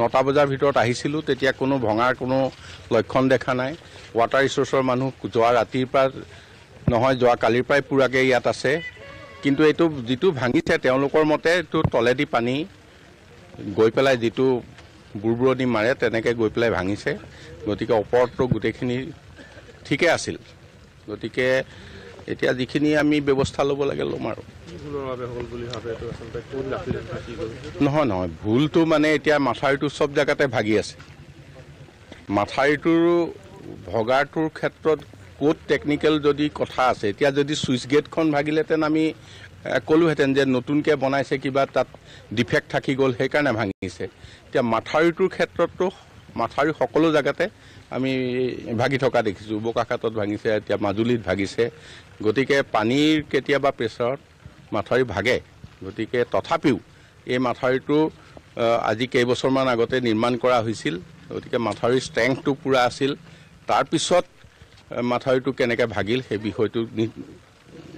Speaker 13: নটা বজাৰ ভিতৰত আহিছিলোঁ তেতিয়া কোনো ভঙাৰ কোনো লক্ষণ দেখা নাই। ৱাটাৰ ৰিচোৰ্চৰ মানুহ যোৱা ৰাতিৰ পৰা নহয় যোৱা কালিৰ পৰাই পূৰাকৈ ইয়াত আছে। কিন্তু এইটো যিটো ভাঙিছে তেওঁলোকৰ মতে এইটো তলেদি পানী গৈ পেলাই যিটো বুৰবুৰণি মাৰে তেনেকৈ গৈ পেলাই ভাঙিছে। গতিকে ওপৰততো গোটেইখিনি ঠিকে আছিল। গতিকে এতিয়া যিখিনি আমি ব্যৱস্থা ল'ব লাগে ল'ম আৰু। নহয় নহয় ভুলটো মানে এতিয়া মাথাউৰিটো চব জেগাতে ভাগি আছে। মাথাউৰিটোৰ ভগাটোৰ ক্ষেত্ৰত ক'ত টেকনিকেল যদি কথা আছে এতিয়া যদি ছুইচ গেটখন ভাগিলেহেঁতেন আমি ক'লোহেঁতেন যে নতুনকৈ বনাইছে কিবা তাত ডিফেক্ট থাকি গ'ল সেইকাৰণে ভাঙিছে। এতিয়া মাথাউৰিটোৰ ক্ষেত্ৰতো মাথাউৰি সকলো জেগাতে আমি ভাগি থকা দেখিছোঁ। বোকাখাটত ভাঙিছে এতিয়া মাজুলীত ভাগিছে। গতিকে পানীৰ কেতিয়াবা প্ৰেছাৰত মাথাউৰি ভাগে। গতিকে তথাপিও এই মাথাউৰিটো আজি কেইবছৰমান আগতে নিৰ্মাণ কৰা হৈছিল। গতিকে মাথাউৰিৰ ষ্ট্ৰেংথটো পূৰা আছিল। তাৰপিছত মাথাউৰিটো কেনেকৈ ভাগিল সেই বিষয়টো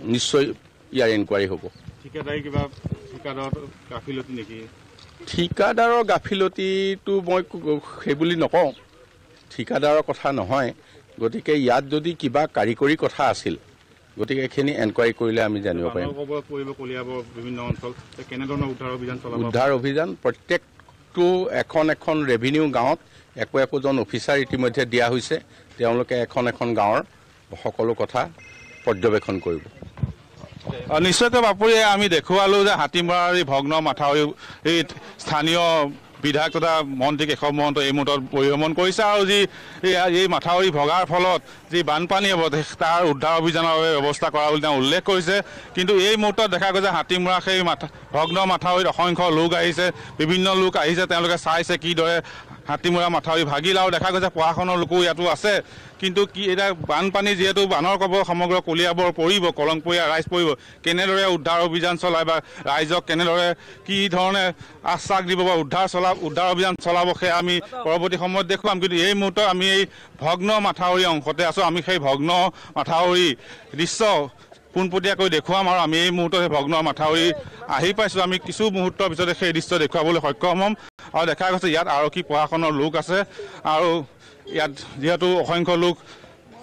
Speaker 13: নিশ্চয় ইয়াৰ এনকুৱাৰী হ'ব।
Speaker 3: ঠিকাদাৰী কিবা ঠিকাদাৰত গাফিলতি নেকি?
Speaker 13: ঠিকাদাৰৰ গাফিলতিটো মই সেইবুলি নকওঁ। ঠিকাদাৰৰ কথা নহয়। গতিকে ইয়াত যদি কিবা কাৰিকৰী কথা আছিল গতিকে এইখিনি এনকুৱাৰী কৰিলে আমি জানিব পাৰিম।
Speaker 3: উদ্ধাৰ অভিযান
Speaker 13: প্ৰত্যেকটো এখন এখন ৰেভিনিউ গাঁৱত একো একোজন অফিচাৰ ইতিমধ্যে দিয়া হৈছে। তেওঁলোকে এখন এখন গাঁৱৰ সকলো কথা পৰ্যবেক্ষণ কৰিব।
Speaker 3: নিশ্চয়কৈ বাপুৰি আমি দেখুৱালো যে হাতীমৰাৰ এই ভগ্ন মাথাউৰি স্থানীয় বিধায়ক তথা মন্ত্ৰী কেশৱ মহন্ত এই মুহূৰ্তত পৰিভ্ৰমণ কৰিছে আৰু যি এই মাথাউৰি ভগাৰ ফলত যি বানপানী হ'ব তাৰ উদ্ধাৰ অভিযানৰ বাবে ব্যৱস্থা কৰা বুলি তেওঁ উল্লেখ কৰিছে। কিন্তু এই মুহূৰ্তত দেখা গৈছে হাতীমৰা সেই মাথা ভগ্ন মাথাউৰিত অসংখ্য লোক আহিছে। বিভিন্ন লোক আহিছে তেওঁলোকে চাইছে কিদৰে হাতীমৰা মাথাউৰি ভাগিল আৰু দেখা গৈছে প্ৰশাসনৰ লোকো ইয়াতো আছে। কিন্তু কি এতিয়া বানপানী যিহেতু বানৰ কবৰ সমগ্ৰ কলিয়াবৰ পৰিব কলংপৰীয়া ৰাইজ পৰিব কেনেদৰে উদ্ধাৰ অভিযান চলায় বা ৰাইজক কেনেদৰে কি ধৰণে আশ্বাস দিব বা উদ্ধাৰ চলা উদ্ধাৰ অভিযান চলাব সেয়া আমি পৰৱৰ্তী সময়ত দেখুৱাম। কিন্তু এই মুহূৰ্তত আমি এই ভগ্ন মাথাউৰি অংশতে আছোঁ। আমি সেই ভগ্ন মাথাউৰি দৃশ্য পোনপটীয়াকৈ দেখুৱাম আৰু আমি এই মুহূৰ্তত ভগ্ন মাথাউৰি আহি পাইছোঁ। আমি কিছু মুহূৰ্তৰ পিছতে সেই দৃশ্য দেখুৱাবলৈ সক্ষম হ'ম। আৰু দেখা গৈছে ইয়াত আৰক্ষী প্ৰশাসনৰ লোক আছে। আৰু ইয়াত যিহেতু অসংখ্য লোক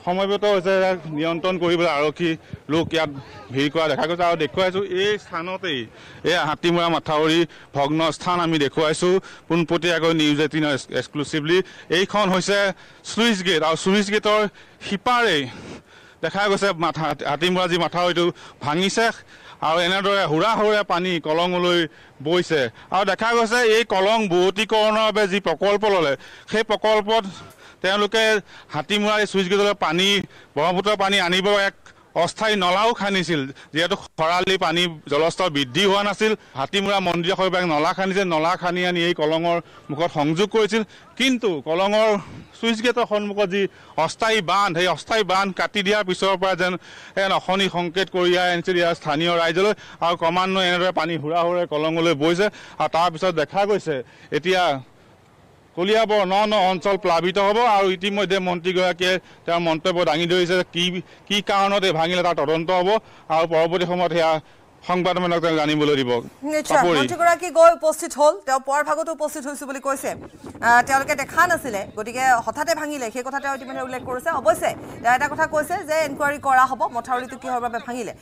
Speaker 3: সমবেত হৈছে নিয়ন্ত্ৰণ কৰিবলৈ আৰক্ষী লোক ইয়াত ভিৰ কৰা দেখা গৈছে। আৰু দেখুৱাইছোঁ এই স্থানতেই এই হাতীমৰা মাথাউৰি ভগ্ন স্থান আমি দেখুৱাইছোঁ। পোনপটীয়াকৈ নিউজ এইটিনৰ এক্সক্লুচিভলি এইখন হৈছে শ্লুইচ গেট। আৰু শ্লুইচ গেটৰ সিপাৰেই দেখা গৈছে মাথা হাতীমৰা যি মাথাউৰিটো ভাঙিছে আৰু এনেদৰে হুৰা হুৰে পানী কলঙলৈ বৈছে। আৰু দেখা গৈছে এই কলং বোৱতীকৰণৰ বাবে যি প্ৰকল্প ল'লে সেই প্ৰকল্পত তেওঁলোকে হাতীমৰা এই চুইচ গেটলৈ পানী ব্ৰহ্মপুত্ৰৰ পানী আনিব এক অস্থায়ী নলাও খান্দিছিল যিহেতু খৰালি পানী জলস্তৰ বৃদ্ধি হোৱা নাছিল। হাতীমূৰা মন্দিৰৰ সৈতে নলা খান্দিছে নলা খান্দি আনি এই কলঙৰ মুখত সংযোগ কৰিছিল। কিন্তু কলঙৰ চুইচ গেটৰ সন্মুখত যি অস্থায়ী বান্ধ সেই অস্থায়ী বান্ধ কাটি দিয়াৰ পিছৰ পৰা যেন এন অশনি সংকেত কঢ়িয়াই আনিছিল ইয়াৰ স্থানীয় ৰাইজলৈ আৰু ক্ৰমান্বয়ে এনেদৰে পানী হুৰা হুৰে কলঙলৈ বৈছে আৰু তাৰপিছত দেখা গৈছে এতিয়া কলিয়াবৰ ন ন অঞ্চল প্লাৱিত হ'ব আৰু ইতিমধ্যে মন্ত্ৰীগৰাকীয়ে তেওঁৰ মন্তব্য দাঙি ধৰিছে কি কি কাৰণত এই ভাঙিলে তাৰ তদন্ত হ'ব আৰু পৰৱৰ্তী সময়ত সেয়া সংবাদমেলক তেওঁ জানিবলৈ দিব।
Speaker 1: নিশ্চয়। মন্ত্ৰীগৰাকী গৈ উপস্থিত হ'ল। তেওঁ পুৱাৰ ভাগতো উপস্থিত হৈছো বুলি কৈছে। তেওঁলোকে দেখা নাছিলে। গতিকে হঠাতে ভাঙিলে। সেই কথা তেওঁ ইতিমধ্যে উল্লেখ কৰিছে। অৱশ্যে তেওঁ এটা কথা কৈছে যে এনকুৱাৰী কৰা হ'ব। মথাউৰিটো কিহৰ বাবে ভাঙিলে?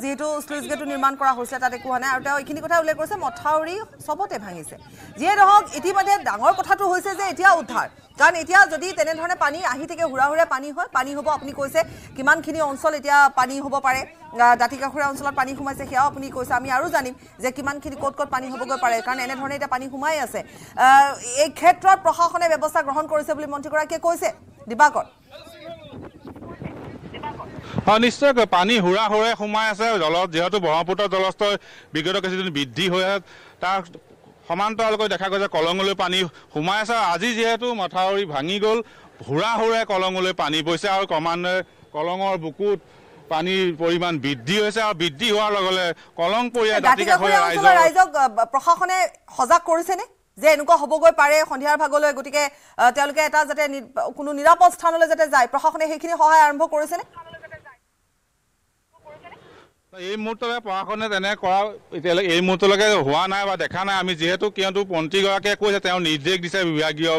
Speaker 1: যিহেতু শ্লুইচ গেটটো নিৰ্মাণ কৰা হৈছে তাত একো হোৱা নাই। আৰু তেওঁ এইখিনি কথা উল্লেখ কৰিছে। মথাউৰি চবতে ভাঙিছে। যিয়ে নহওক ইতিমধ্যে ডাঙৰ কথাটো হৈছে যে এতিয়া উদ্ধাৰ। কাৰণ এতিয়া যদি তেনেধৰণে পানী আহি থাকে হুৰা হুৰে পানী হয় পানী হ'ব আপুনি কৈছে কিমানখিনি অঞ্চল এতিয়া পানী হ'ব পাৰে দাঁতিকাষৰীয়া অঞ্চলত পানী সোমাইছে সেয়াও আপুনি কৈছে। আমি আৰু জানিম যে কিমানখিনি ক'ত ক'ত পানী হ'বগৈ পাৰে কাৰণ এনেধৰণে এতিয়া পানী সোমাই আছে। এই ক্ষেত্ৰত প্ৰশাসনে ব্যৱস্থা গ্ৰহণ কৰিছে বুলি মন্ত্ৰীগৰাকীয়ে কৈছে। দিবাকৰ।
Speaker 3: হয় নিশ্চয়কৈ পানী হুৰা হুৰে সোমাই আছে জলত যিহেতু ব্ৰহ্মপুত্ৰৰ জলস্তৰ বিগত কিছুদিন বৃদ্ধি হৈ তাৰ সমান্তৰালকৈ দেখা গৈছে কলঙলৈ পানী সোমাই আছে। আজি যিহেতু মাথাউৰি ভাঙি গ'ল হুৰা হুৰে কলঙলৈ পানী বৈছে আৰু ক্ৰমান্বয়ে কলঙৰ বুকুত পানীৰ পৰিমাণ বৃদ্ধি হৈছে আৰু বৃদ্ধি হোৱাৰ লগে লগে কলং পৰিয়াল
Speaker 1: দাঁতিকাষৰীয়া অঞ্চলৰ ৰাইজক আহ, প্ৰশাসনে সজাগ কৰিছেনে? যে এনেকুৱা হ'বগৈ পাৰে সন্ধিয়াৰ ভাগলৈ গতিকে তেওঁলোকে এটা যাতে কোনো নিৰাপদ স্থানলৈ যাতে যায় প্ৰশাসনে সেইখিনি সহায় আৰম্ভ কৰিছেনে?
Speaker 3: এই মুহূৰ্তলৈ প্ৰশাসনে তেনে কৰা এতিয়ালৈকে এই মুহূৰ্তলৈকে হোৱা নাই বা দেখা নাই। আমি যিহেতু কিয়তো মন্ত্ৰীগৰাকীয়ে কৈছে তেওঁ নিৰ্দেশ দিছে বিভাগীয়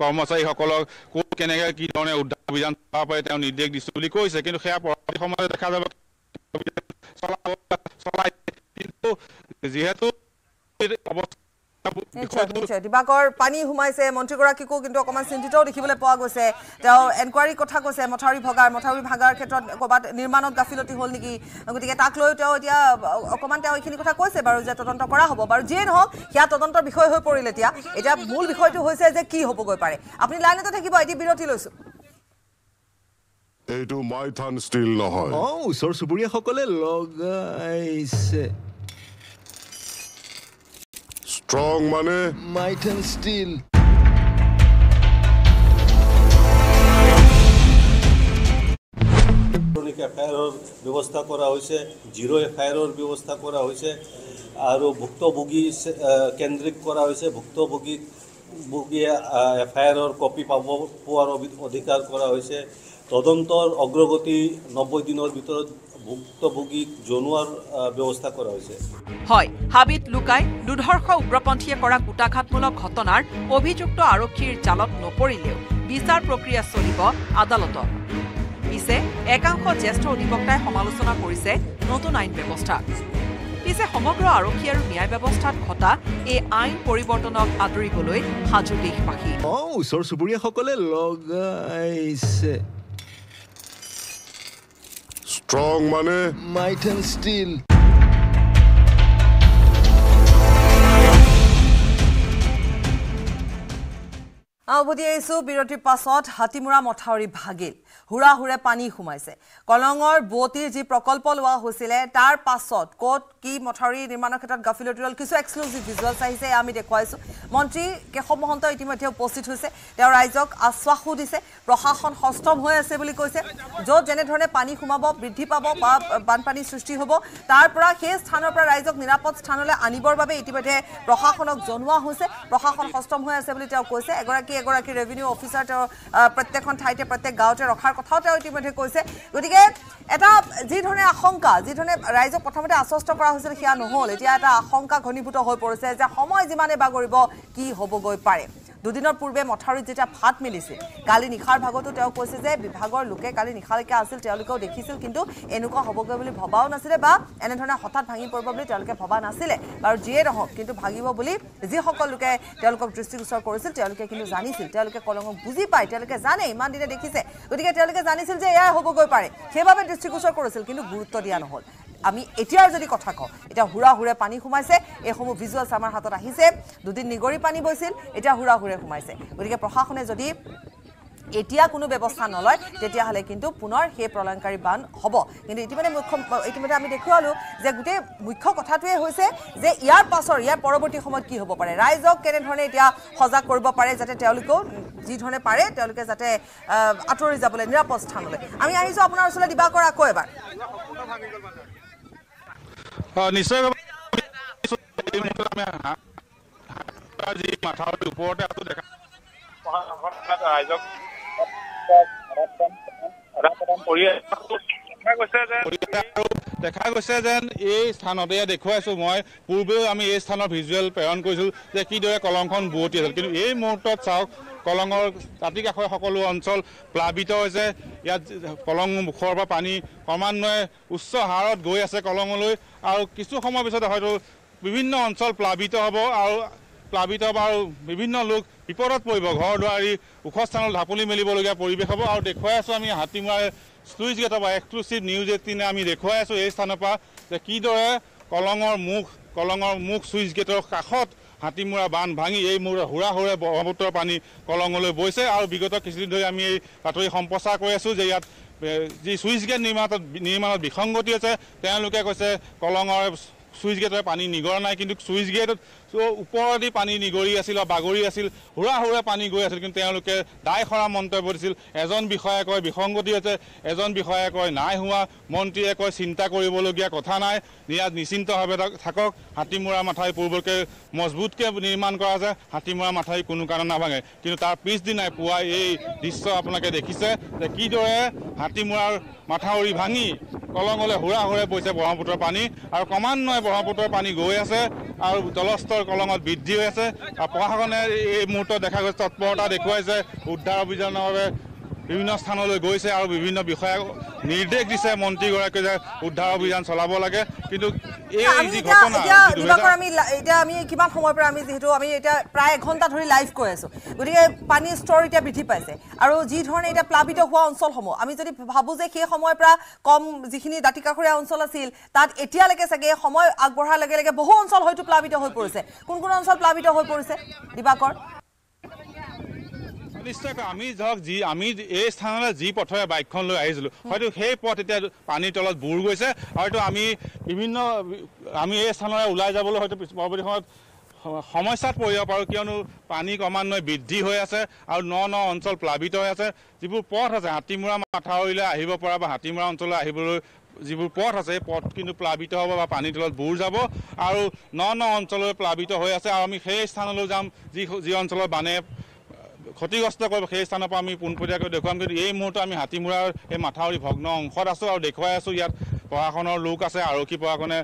Speaker 3: কৰ্মচাৰীসকলক ক'ত কেনেকৈ কি ধৰণে উদ্ধাৰ অভিযান চলাব পাৰে তেওঁ নিৰ্দেশ দিছোঁ বুলি কৈছে। কিন্তু সেয়া পৰৱৰ্তী সময়ত দেখা যাব। চলাব- চলাই কিন্তু যিহেতু অৱস্থা
Speaker 1: নিশ্চয় নিশ্চয়। দিবাকৰ পানী সোমাইছে মন্ত্ৰীগৰাকীকো কিন্তু অকণমান চিন্তিতও দেখিবলৈ পোৱা গৈছে। তেওঁ এনকুৱাৰীৰ কথা কৈছে মথাউৰি ভগাৰ মথাউৰি ভাগাৰ ক্ষেত্ৰত ক'ৰবাত নিৰ্মাণত গাফিলতি হ'ল নেকি? গতিকে তাক লৈ তেওঁ এতিয়া অকণমান তেওঁ এইখিনি কথা কৈছে বাৰু যে তদন্ত কৰা হ'ব। বাৰু যিয়ে নহওক সেয়া তদন্তৰ বিষয় হৈ পৰিল এতিয়া। এতিয়া মূল বিষয়টো হৈছে যে কি হ'বগৈ পাৰে। আপুনি লাইনতে থাকিব এটি বিৰতি লৈছোঁ।
Speaker 7: এইটো মাইথান ষ্টীল নহয়।
Speaker 8: অ ওচৰ চুবুৰীয়াসকলে লগাইছে।
Speaker 7: ষ্ট্ৰং মানে
Speaker 8: মাইথান ষ্টীল
Speaker 4: ইলেক্ট্ৰনিক এফআইআৰৰ ব্যৱস্থা কৰা হৈছে জিৰ' এফআইআৰৰ ব্যৱস্থা কৰা হৈছে আৰু ভুক্তভোগী কেন্দ্ৰিক কৰা হৈছে ভুক্তভোগী ভোগীয়ে এফআইআৰৰ কপি পাব পোৱাৰ অধি- অধিকাৰ কৰা হৈছে তদন্তৰ অগ্ৰগতি নব্বৈ দিনৰ ভিতৰত ভুক্তভোগীক জনোৱাৰ ব্যৱস্থা কৰা হৈছে।
Speaker 5: হয় হাবিত লুকাই দুৰ্ধৰ্ষ উগ্ৰপন্থীয়ে কৰা কুটাঘাতমূলক ঘটনাৰ অভিযুক্ত আৰক্ষীৰ জালত নপৰিলেও বিচাৰ প্ৰক্ৰিয়া চলিব আদালতত। পিছে একাংশ জ্যেষ্ঠ অধিবক্তাই সমালোচনা কৰিছে নতুন আইন ব্যৱস্থা। পিছে সমগ্ৰ আৰক্ষী আৰু ন্যায় ব্যৱস্থাত ঘটা এই আইন পৰিৱৰ্তনক আদৰিবলৈ সাজু দেশবাসী।
Speaker 8: অ ওচৰ চুবুৰীয়াসকলে লগাইছে।
Speaker 7: ষ্ট্ৰং মানে
Speaker 8: মাইথান ষ্টীল
Speaker 1: উভতি আহিছো বিৰতিৰ পাছত হাতীমূৰা মথাউৰি ভাগিল। হুৰা হুৰে পানী সোমাইছে। কলঙৰ বোৱতীৰ যি প্ৰকল্প লোৱা হৈছিলে তাৰ পাছত ক'ত কি মথাউৰি নিৰ্মাণৰ ক্ষেত্ৰত গাফিলতি হ'ল কিছু এক্সক্লুচিভ ভিজুৱেলছ আহিছে আমি দেখুৱাইছোঁ। মন্ত্ৰী কেশৱ মহন্ত ইতিমধ্যে উপস্থিত হৈছে। তেওঁ ৰাইজক আশ্বাসো দিছে। প্ৰশাসন সষ্টম হৈ আছে বুলি কৈছে। য'ত যেনেধৰণে পানী সোমাব বৃদ্ধি পাব বা বানপানীৰ সৃষ্টি হ'ব তাৰ পৰা সেই স্থানৰ পৰা ৰাইজক নিৰাপদ স্থানলৈ আনিবৰ বাবে ইতিমধ্যে প্ৰশাসনক জনোৱা হৈছে। প্ৰশাসন সষ্টম হৈ আছে বুলি তেওঁ কৈছে। এগৰাকী এগৰাকী ৰেভিনিউ অফিচাৰ তেওঁ প্ৰত্যেকখন ঠাইতে প্ৰত্যেক গাঁৱতে ৰখাৰ কথাও তেওঁ ইতিমধ্যে কৈছে। গতিকে এটা যিধৰণে আশংকা যিধৰণে ৰাইজক প্ৰথমতে আশ্বস্ত কৰা হৈছিল সেয়া নহ'ল। এতিয়া এটা আশংকা ঘনীভূত হৈ পৰিছে যে সময় যিমানে বাগৰিব কি হ'বগৈ পাৰে। দুদিনৰ পূৰ্বে মথাউৰিত যেতিয়া ফাট মেলিছিল কালি নিশাৰ ভাগতো তেওঁ কৈছে যে বিভাগৰ লোকে কালি নিশালৈকে আছিল তেওঁলোকেও দেখিছিল কিন্তু এনেকুৱা হ'বগৈ বুলি ভবাও নাছিলে বা এনেধৰণে হঠাৎ ভাঙি পৰিব বুলি তেওঁলোকে ভবা নাছিলে। বাৰু যিয়ে নহওক কিন্তু ভাঙিব বুলি যিসকল লোকে তেওঁলোকক দৃষ্টিগোচৰ কৰিছিল তেওঁলোকে কিন্তু জানিছিল। তেওঁলোকে কলঙক বুজি পায় তেওঁলোকে জানে ইমান দিনে দেখিছে। গতিকে তেওঁলোকে জানিছিল যে এয়াই হ'বগৈ পাৰে। সেইবাবে দৃষ্টিগোচৰ কৰিছিল কিন্তু গুৰুত্ব দিয়া নহ'ল। আমি এতিয়াৰ যদি কথা কওঁ এতিয়া হুৰা হুৰে পানী সোমাইছে এইসমূহ ভিজুৱেলছ আমাৰ হাতত আহিছে দুদিন নিগৰি পানী বৈছিল এতিয়া হুৰা হুৰে সোমাইছে। গতিকে প্ৰশাসনে যদি এতিয়া কোনো ব্যৱস্থা নলয় তেতিয়াহ'লে কিন্তু পুনৰ সেই প্ৰলয়ংকাৰী বান হ'ব। কিন্তু ইতিমধ্যে মুখ্য ইতিমধ্যে আমি দেখুৱালোঁ যে গোটেই মুখ্য কথাটোৱে হৈছে যে ইয়াৰ পাছৰ ইয়াৰ পৰৱৰ্তী সময়ত কি হ'ব পাৰে? ৰাইজক কেনেধৰণে এতিয়া সজাগ কৰিব পাৰে যাতে তেওঁলোকেও যিধৰণে পাৰে তেওঁলোকে যাতে আঁতৰি যাবলৈ নিৰাপদ স্থানলৈ। আমি আহিছোঁ আপোনাৰ ওচৰলৈ দিবাকৰ আকৌ এবাৰ।
Speaker 3: নিশ্চয় এই মুহূৰ্তত আমি হা- হা- যি মাথাউৰিৰ ওপৰতে আছো দেখা ৰাইজক দেখা গৈছে যেন এই স্থানতে ইয়াত দেখুৱাইছো মই পূৰ্বেও আমি এই স্থানৰ ভিজুৱেল প্ৰেৰণ কৰিছোঁ যে কিদৰে কলংখন বুৱতী আছিল। কিন্তু এই মুহূৰ্তত চাওক কলঙৰ দাঁতি কাষৰ সকলো অঞ্চল প্লাবিত হৈছে। ইয়াত কলং মুখৰ পৰা পানী ক্ৰমান্বয়ে উচ্চ হাৰত গৈ আছে কলঙলৈ। আৰু কিছু সময়ৰ পিছতে হয়তো বিভিন্ন অঞ্চল প্লাবিত হ'ব আৰু প্লাবিত হ'ব আৰু বিভিন্ন লোক বিপদত পৰিব। ঘৰ দুৱাৰী ওখ স্থানত ঢাপলি মেলিবলগীয়া পৰিৱেশ হ'ব। আৰু দেখুৱাই আছোঁ আমি হাতীমুৱাৰ শ্লুইচ গেটৰ পৰা এক্সক্লুচিভ নিউজ এইটিনে আমি দেখুৱাই আছোঁ এই স্থানৰ পৰা যে কিদৰে কলঙৰ মুখ কলঙৰ মুখ ছুইচ গেটৰ কাষত হাতীমূৰা বান্ধ ভাঙি এই মূৰ হুৰা হুৰে ব্ৰহ্মপুত্ৰৰ পানী কলঙলৈ বৈছে আৰু বিগত কিছুদিন ধৰি আমি এই বাতৰি সম্প্ৰচাৰ কৰি আছোঁ যে ইয়াত যি ছুইচ গেট নিৰ্মাণত নিৰ্মাণত বিসংগতি আছে তেওঁলোকে কৈছে কলঙৰ ছুইচ গেটৰ পানী নিগৰা নাই কিন্তু ছুইচ গেটত ওপৰেদি পানী নিগৰি আছিল বা বাগৰি আছিল হুৰা হুৰে পানী গৈ আছিল কিন্তু তেওঁলোকে দায় সৰা মন্তব্য দিছিল। এজন বিষয়াই কয় বিসংগতি হৈছে এজন বিষয়াই কয় নাই হোৱা। মন্ত্ৰীয়ে কয় চিন্তা কৰিবলগীয়া কথা নাই। ইয়াত নিশ্চিন্তভাৱে থাক- থাকক। হাতীমূৰা মাথাউৰি পূৰ্বতকৈ মজবুতকৈ নিৰ্মাণ কৰা আছে। হাতীমূৰা মাথাউৰি কোনো কাৰণে নাভাঙে। কিন্তু তাৰ পিছদিনাই পুৱা এই দৃশ্য আপোনালোকে দেখিছে যে কিদৰে হাতীমূৰাৰ মাথাউৰি ভাঙি কলঙলৈ হুৰা হুৰে বৈছে ব্ৰহ্মপুত্ৰৰ পানী আৰু ক্ৰমান্বয়ে ব্ৰহ্মপুত্ৰৰ পানী গৈ আছে আৰু জলস্তৰ কলঙত বৃদ্ধি হৈ আছে। আৰু প্ৰশাসনে এই মুহূৰ্তত দেখা গৈছে তৎপৰতা দেখুৱাইছে। উদ্ধাৰ অভিযানৰ বাবে বিভিন্ন স্থানলৈ গৈছে আৰু বিভিন্ন বিষয়াক নিৰ্দেশ দিছে মন্ত্ৰীগৰাকীয়ে যে উদ্ধাৰ অভিযান চলাব লাগে। কিন্তু
Speaker 1: আমি এতিয়া আমি কিমান সময়ৰ পৰা আমি যিহেতু আমি এতিয়া প্ৰায় এঘণ্টা ধৰি লাইভ কৈ আছো। গতিকে পানীৰ স্তৰ এতিয়া বৃদ্ধি পাইছে। আৰু যি ধৰণে এতিয়া প্লাৱিত হোৱা অঞ্চলসমূহ আমি যদি ভাবোঁ যে সেই সময়ৰ পৰা কম যিখিনি দাঁতিকাষৰীয়া অঞ্চল আছিল তাত এতিয়ালৈকে চাগে সময় আগবঢ়াৰ লগে লগে বহু অঞ্চল হয়তো প্লাৱিত হৈ পৰিছে। কোন কোন অঞ্চল প্লাৱিত হৈ পৰিছে? দিবাকৰ।
Speaker 3: নিশ্চয়কৈ আমি ধৰক যি আমি এই স্থানলৈ যি পথেৰে বাইকখন লৈ আহিছিলোঁ হয়তো সেই পথ এতিয়া পানীৰ তলত বুৰ গৈছে হয়তো আমি বিভিন্ন আমি এই স্থানলৈ ওলাই যাবলৈ হয়তো পৰৱৰ্তী সময়ত সমস্যাত পৰিব পাৰোঁ কিয়নো পানী ক্ৰমান্বয়ে বৃদ্ধি হৈ আছে আৰু ন ন অঞ্চল প্লাৱিত হৈ আছে। যিবোৰ পথ আছে হাতীমূৰা মাথাউৰিলৈ আহিব পৰা বা হাতীমূৰা অঞ্চললৈ আহিবলৈ যিবোৰ পথ আছে সেই পথ কিন্তু প্লাৱিত হ'ব বা পানীৰ তলত বুৰ যাব আৰু ন ন অঞ্চললৈ প্লাৱিত হৈ আছে আৰু আমি সেই স্থানলৈ যাম যি যি অঞ্চলৰ বানে ক্ষতিগ্ৰস্ত কৰিব সেই স্থানৰ পৰা আমি পোনপটীয়াকৈ দেখুৱাম। কিন্তু এই মুহূৰ্তত আমি হাতীমূৰাৰ এই মাথাউৰি ভগ্ন অংশত আছোঁ আৰু দেখুৱাই আছোঁ ইয়াত। প্ৰশাসনৰ লোক আছে আৰক্ষী প্ৰশাসনে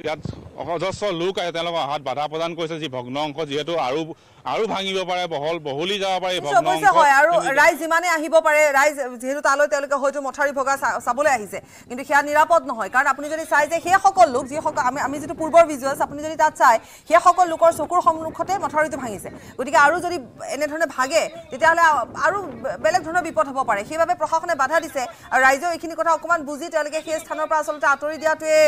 Speaker 3: ইয়াত অজস্ৰ লোক আছে তেওঁলোকৰ অহাত বাধা প্ৰদান কৰিছে যি ভগ্ন অংশ যিহেতু আৰু আৰু ভাঙিব পাৰে বহল বহলি যাব পাৰে ভগ্ন অংশ
Speaker 1: হয় আৰু ৰাইজ যিমানে আহিব পাৰে ৰাইজ যিহেতু তালৈ তেওঁলোকে হয়তো মথাউৰি ভগা চাবলৈ আহিছে কিন্তু সেয়া নিৰাপদ নহয় কাৰণ আপুনি যদি চাই যে সেইসকল লোক যিসকল আমি আমি যিটো পূৰ্বৰ ভিজুৱেলছ আপুনি যদি তাত চাই সেইসকল লোকৰ চকুৰ সন্মুখতে মথাউৰিটো ভাঙিছে গতিকে আৰু যদি এনেধৰণে ভাগে তেতিয়াহ'লে আৰু বেলেগ ধৰণৰ বিপদ হ'ব পাৰে সেইবাবে প্ৰশাসনে বাধা দিছে আৰু ৰাইজেও এইখিনি কথা অকণমান বুজি তেওঁলোকে সেই স্থানৰ পৰা আচলতে আঁতৰি দিয়াটোৱে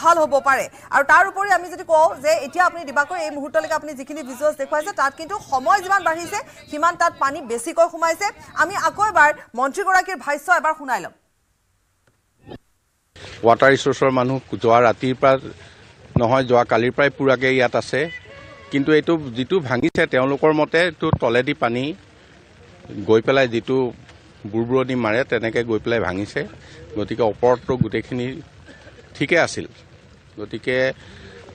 Speaker 1: ভাল হ'ব পাৰে। আৰু তাৰ উপৰি আমি যদি কওঁ যে এতিয়া আপুনি দিবাকৈ এই মুহূৰ্তলৈকে আপুনি যিখিনি ভিজুৱেলছ দেখুৱাইছে তাত কিন্তু সময় যিমান বাঢ়িছে সিমান তাত পানী বেছিকৈ সোমাইছে। আমি আকৌ এবাৰ মন্ত্ৰীগৰাকীৰ ভাষ্য এবাৰ শুনাই ল'ম।
Speaker 13: ৱাটাৰ ৰিচোৰ্চৰ মানুহ যোৱা ৰাতিৰ পৰা নহয় যোৱা কালিৰ পৰাই পূৰাকৈ ইয়াত আছে। কিন্তু এইটো যিটো ভাঙিছে তেওঁলোকৰ মতে এইটো তলেদি পানী গৈ পেলাই যিটো বুৰবুৰণি মাৰে তেনেকৈ গৈ পেলাই ভাঙিছে। গতিকে ওপৰততো গোটেইখিনি ঠিকে আছিল। গতিকে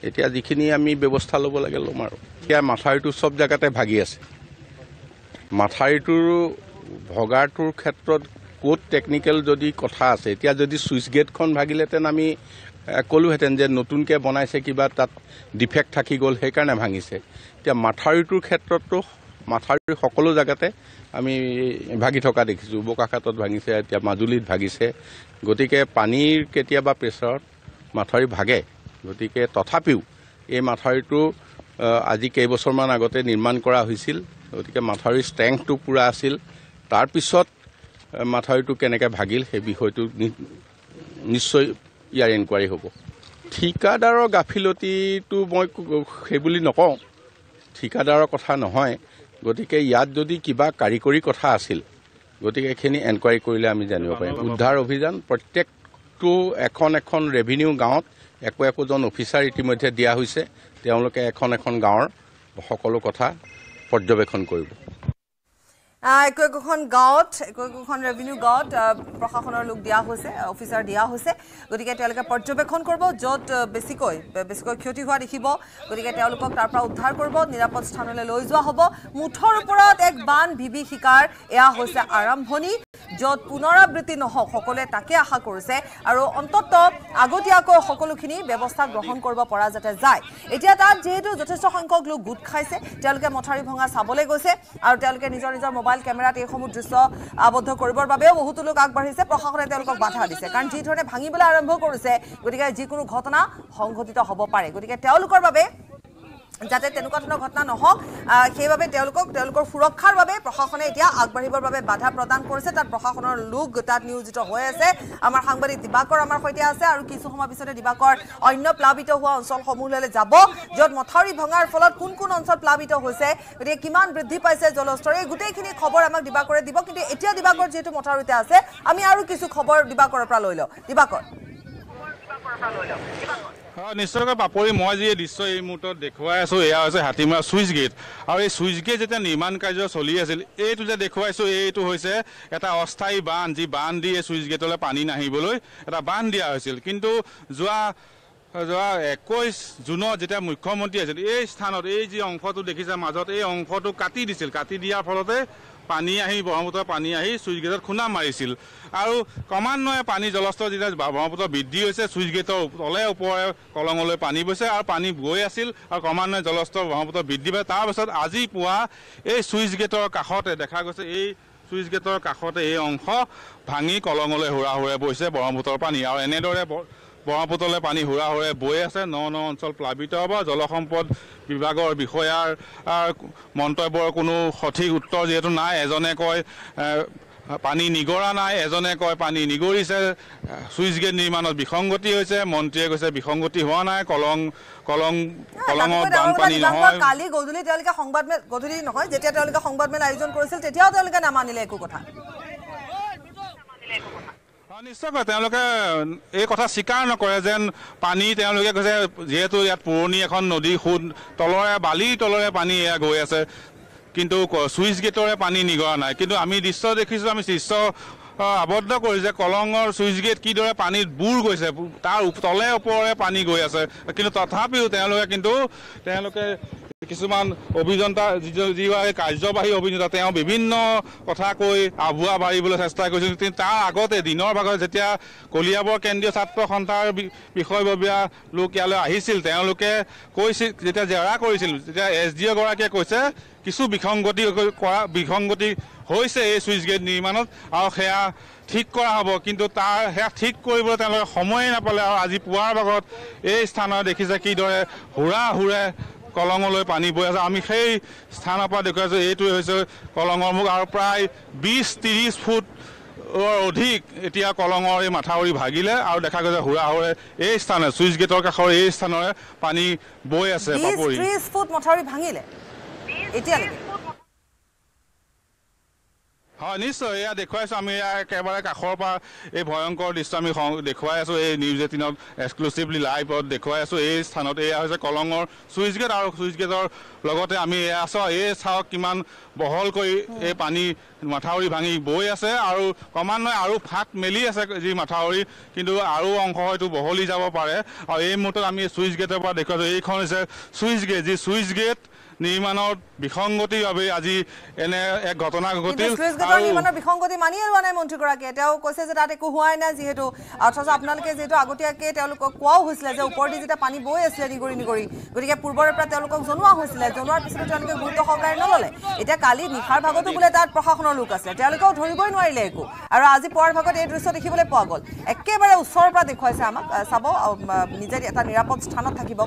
Speaker 13: এতিয়া যিখিনি আমি ব্যৱস্থা ল'ব লাগে ল'ম আৰু। এতিয়া মাথাউৰিটো চব জেগাতে ভাগি আছে। মাথাউৰিটোৰ ভগাটোৰ ক্ষেত্ৰত ক'ত টেকনিকেল যদি কথা আছে এতিয়া যদি ছুইচ গেটখন ভাগিলেহেঁতেন আমি ক'লোহেঁতেন যে নতুনকৈ বনাইছে কিবা তাত ডিফেক্ট থাকি গ'ল সেইকাৰণে ভাঙিছে। এতিয়া মাথাউৰিটোৰ ক্ষেত্ৰতো মাথাউৰিৰ সকলো জেগাতে আমি ভাগি থকা দেখিছোঁ। বোকাখাটত ভাঙিছে এতিয়া মাজুলীত ভাগিছে। গতিকে পানীৰ কেতিয়াবা প্ৰেছাৰত মাথাউৰি ভাগে। গতিকে তথাপিও এই মাথাউৰিটো আজি কেইবছৰমান আগতে নিৰ্মাণ কৰা হৈছিল। গতিকে মাথাউৰিৰ ষ্ট্ৰেংথটো পূৰা আছিল। তাৰপিছত মাথাউৰিটো কেনেকৈ ভাগিল সেই বিষয়টো নিশ্চয় ইয়াৰ এনকুৱাৰী হ'ব। ঠিকাদাৰৰ গাফিলতিটো মই সেইবুলি নকওঁ। ঠিকাদাৰৰ কথা নহয়। গতিকে ইয়াত যদি কিবা কাৰিকৰী কথা আছিল গতিকে এইখিনি এনকুৱাৰী কৰিলে আমি জানিব পাৰিম। উদ্ধাৰ অভিযান প্ৰত্যেকটো এখন এখন ৰেভিনিউ গাঁৱত একো একোজন অফিচাৰ ইতিমধ্যে দিয়া হৈছে। তেওঁলোকে এখন এখন গাঁৱৰ সকলো কথা পৰ্যবেক্ষণ কৰিব।
Speaker 1: একো একোখন গাঁৱত একো একোখন ৰেভিনিউ গাঁৱত প্ৰশাসনৰ লোক দিয়া হৈছে অফিচাৰ দিয়া হৈছে। গতিকে তেওঁলোকে পৰ্যবেক্ষণ কৰিব য'ত বেছিকৈ বেছিকৈ ক্ষতি হোৱা দেখিব। গতিকে তেওঁলোকক তাৰ পৰা উদ্ধাৰ কৰিব নিৰাপদ স্থানলৈ লৈ যোৱা হ'ব। মুঠৰ ওপৰত এক বান বিভীষিকাৰ এয়া হৈছে আৰম্ভণি য'ত পুনৰাবৃত্তি নহওক সকলোৱে তাকে আশা কৰিছে। আৰু অন্তত আগতীয়াকৈ সকলোখিনি ব্যৱস্থা গ্ৰহণ কৰিব পৰা যাতে যায়। এতিয়া তাত যিহেতু যথেষ্ট সংখ্যক লোক গোট খাইছে তেওঁলোকে মথাউৰি ভঙা চাবলৈ গৈছে। আৰু তেওঁলোকে নিজৰ নিজৰ মোবাইল কেমেৰাত এইসমূহ দৃশ্য আবদ্ধ কৰিবৰ বাবেও বহুতো লোক আগবাঢ়িছে। প্ৰশাসনে তেওঁলোকক বাধা দিছে। কাৰণ যি ধৰণে ভাঙিবলৈ আৰম্ভ কৰিছে গতিকে যিকোনো ঘটনা সংঘটিত হ'ব পাৰে। গতিকে তেওঁলোকৰ বাবে যাতে তেনেকুৱা ধৰণৰ ঘটনা নহওক সেইবাবে তেওঁলোকক তেওঁলোকৰ সুৰক্ষাৰ বাবে প্ৰশাসনে এতিয়া আগবাঢ়িবৰ বাবে বাধা প্ৰদান কৰিছে। তাত প্ৰশাসনৰ লোক তাত নিয়োজিত হৈ আছে। আমাৰ সাংবাদিক দিবাকৰ আমাৰ সৈতে আছে আৰু কিছু সময় পিছতে দিবাকৰ অন্য প্লাৱিত হোৱা অঞ্চলসমূহলৈ যাব য'ত মথাউৰি ভঙাৰ ফলত কোন কোন অঞ্চল প্লাৱিত হৈছে গতিকে কিমান বৃদ্ধি পাইছে জলস্তৰ এই গোটেইখিনি খবৰ আমাক দিবাকৰে দিব। কিন্তু এতিয়া দিবাকৰ যিহেতু মথাউৰিতে আছে আমি আৰু কিছু খবৰ দিবাকৰৰ পৰা লৈ লওঁ। দিবাকৰ।
Speaker 3: নিশ্চয়কৈ পাপৰি মই যি দৃশ্য এই মুহূৰ্তত দেখুৱাই আছোঁ এয়া হৈছে হাতীমৰা ছুইচ গেট আৰু এই ছুইচ গেট যেতিয়া নিৰ্মাণ কাৰ্য চলি আছিল এইটো যে দেখুৱাইছোঁ এইটো হৈছে এটা অস্থায়ী বান্ধ যি বান্ধ দি এই ছুইচ গেটলৈ পানী নাহিবলৈ এটা বান্ধ দিয়া হৈছিল। কিন্তু যোৱা যোৱা একৈছ জুনত যেতিয়া মুখ্যমন্ত্ৰী আছিল এই স্থানত এই যি অংশটো দেখিছে মাজত এই অংশটো কাটি দিছিল। কাটি দিয়াৰ ফলতে পানী আহি ব্ৰহ্মপুত্ৰৰ পানী আহি ছুইচ গেটত খুন্দা মাৰিছিল। আৰু ক্ৰমান্বয়ে পানী জলস্তৰ যেতিয়া ব্ৰহ্মপুত্ৰ বৃদ্ধি হৈছে ছুইচ গেটৰ তলে ওপৰে কলঙলৈ পানী গৈছে আৰু পানী গৈ আছিল আৰু ক্ৰমান্বয়ে জলস্তৰ ব্ৰহ্মপুত্ৰ বৃদ্ধি পাইছে। তাৰপিছত আজি পুৱা এই ছুইচ গেটৰ কাষতে দেখা গৈছে এই চুইচ গেটৰ কাষতে এই অংশ ভাঙি কলঙলৈ হুৰা হুৰে বৈছে ব্ৰহ্মপুত্ৰৰ পানী। আৰু এনেদৰে ব- ব্ৰহ্মপুত্ৰলৈ পানী হুৰা হুৰে বৈ আছে। ন ন অঞ্চল প্লাৱিত হ'ব। জলসম্পদ বিভাগৰ বিষয়াৰ মন্তব্যৰ কোনো সঠিক উত্তৰ যিহেতু নাই। এজনে কয় পানী নিগৰা নাই। এজনে কয় পানী নিগৰিছে। চুইচ গেট নিৰ্মাণত বিসংগতি হৈছে। মন্ত্ৰীয়ে কৈছে বিসংগতি হোৱা নাই। কলং কলং কলঙত বানপানী নহয়।
Speaker 1: কালি গধূলি তেওঁলোকে সংবাদমেল গধূলি নহয় যেতিয়া তেওঁলোকে সংবাদমেল আয়োজন কৰিছিল তেতিয়াও তেওঁলোকে নামানিলে একো কথা।
Speaker 3: নিশ্চয়কৈ তেওঁলোকে এই কথা স্বীকাৰ নকৰে যেন পানী তেওঁলোকে কৈছে যিহেতু ইয়াত পুৰণি এখন নদী সোঁত তলৰে বালিৰ তলৰে পানী এয়া গৈ আছে। কিন্তু চুইচ গেটৰে পানী নিগৰা নাই। কিন্তু আমি দৃশ্য দেখিছোঁ আমি দৃশ্য আবদ্ধ কৰি যে কলঙৰ চুইচ গেট কিদৰে পানীত বুৰ গৈছে তাৰ তলে ওপৰে পানী গৈ আছে। কিন্তু তথাপিও তেওঁলোকে কিন্তু তেওঁলোকে কিছুমান অভিযন্তা যিগৰাকী কাৰ্যবাহী অভিযন্তা তেওঁ বিভিন্ন কথা কৈ আভুৱা বাঢ়িবলৈ চেষ্টা কৰিছিল। তাৰ আগতে দিনৰ ভাগত যেতিয়া কলিয়াবৰ কেন্দ্ৰীয় ছাত্ৰ সন্থাৰ বিষয়ববীয়া লোক ইয়ালৈ আহিছিল তেওঁলোকে কৈছিল যেতিয়া জেৰা কৰিছিল তেতিয়া এছ ডি অ'গৰাকীয়ে কৈছে কিছু বিসংগতি কৰা বিসংগতি হৈছে এই চুইচ গেট নিৰ্মাণত আৰু সেয়া ঠিক কৰা হ'ব। কিন্তু তাৰ সেয়া ঠিক কৰিবলৈ তেওঁলোকে সময়ে নাপালে আৰু আজি পুৱাৰ ভাগত এই স্থানত দেখিছে কিদৰে হুৰা হুৰে কলঙলৈ পানী বৈ আছে। আমি সেই স্থানৰ পৰা দেখুৱাইছোঁ এইটোৱে হৈছে কলঙৰ মুখ। আৰু প্ৰায় বিছ ত্ৰিছ ফুট অধিক এতিয়া কলঙৰ এই মাথাউৰি ভাগিলে আৰু দেখা গৈছে হুৰা হুৰে এই স্থানে চুইচ গেটৰ কাষৰ এই স্থানৰে পানী বৈ আছে পাপৰি
Speaker 1: ত্ৰিছ ফুট মথাউৰি ভাঙিলে। এতিয়ালৈকে।
Speaker 3: হয় নিশ্চয়। এয়া দেখুৱাইছোঁ। আমি এয়া একেবাৰে কাষৰ পৰা এই ভয়ংকৰ দৃশ্য আমি দেখুৱাই আছোঁ। এই নিউজ এইটিনত এক্সক্লুচিভলি লাইভত দেখুৱাই আছোঁ। এই স্থানত এয়া হৈছে কলঙৰ চুইচ গেট আৰু চুইচ গেটৰ লগতে আমি এয়া চাওঁ এই চাওক কিমান বহলকৈ এই পানী মাথাউৰি ভাঙি বৈ আছে আৰু ক্ৰমান্বয়ে আৰু ফাট মেলি আছে যি মাথাউৰি। কিন্তু আৰু অংশ হয়তো বহলি যাব পাৰে। আৰু এই মুহূৰ্তত আমি চুইচ গেটৰ পৰা দেখুৱাইছোঁ। এইখন হৈছে চুইচ গেট যি চুইচ গেট নিৰ্মাণত বিসংগতিৰ বাবে আজি এনে এক ঘটনা ঘটিল।
Speaker 1: নিৰ্মাণৰ বিসংগতি মানিয়ে লোৱা নাই মন্ত্ৰীগৰাকীয়ে। তেওঁ কৈছে যে তাত একো হোৱাই নাই যিহেতু অথচ আপোনালোকে যিহেতু আগতীয়াকৈ তেওঁলোকক কোৱাও হৈছিলে যে ওপৰেদি যেতিয়া পানী বৈ আছিলে নিগৰি নিগৰি গতিকে পূৰ্বৰে পৰা তেওঁলোকক জনোৱা হৈছিলে। জনোৱাৰ পিছতো তেওঁলোকে গুৰুত্ব সহকাৰে নল'লে। এতিয়া কালি নিশাৰ ভাগতো বোলে তাত প্ৰশাসনৰ লোক আছিলে। তেওঁলোকেও ধৰিবই নোৱাৰিলে একো। আৰু আজি পুৱাৰ ভাগত এই দৃশ্য দেখিবলৈ পোৱা গ'ল। একেবাৰে ওচৰৰ পৰা দেখুৱাইছে আমাক। চাব নিজে এটা নিৰাপদ স্থানত থাকিব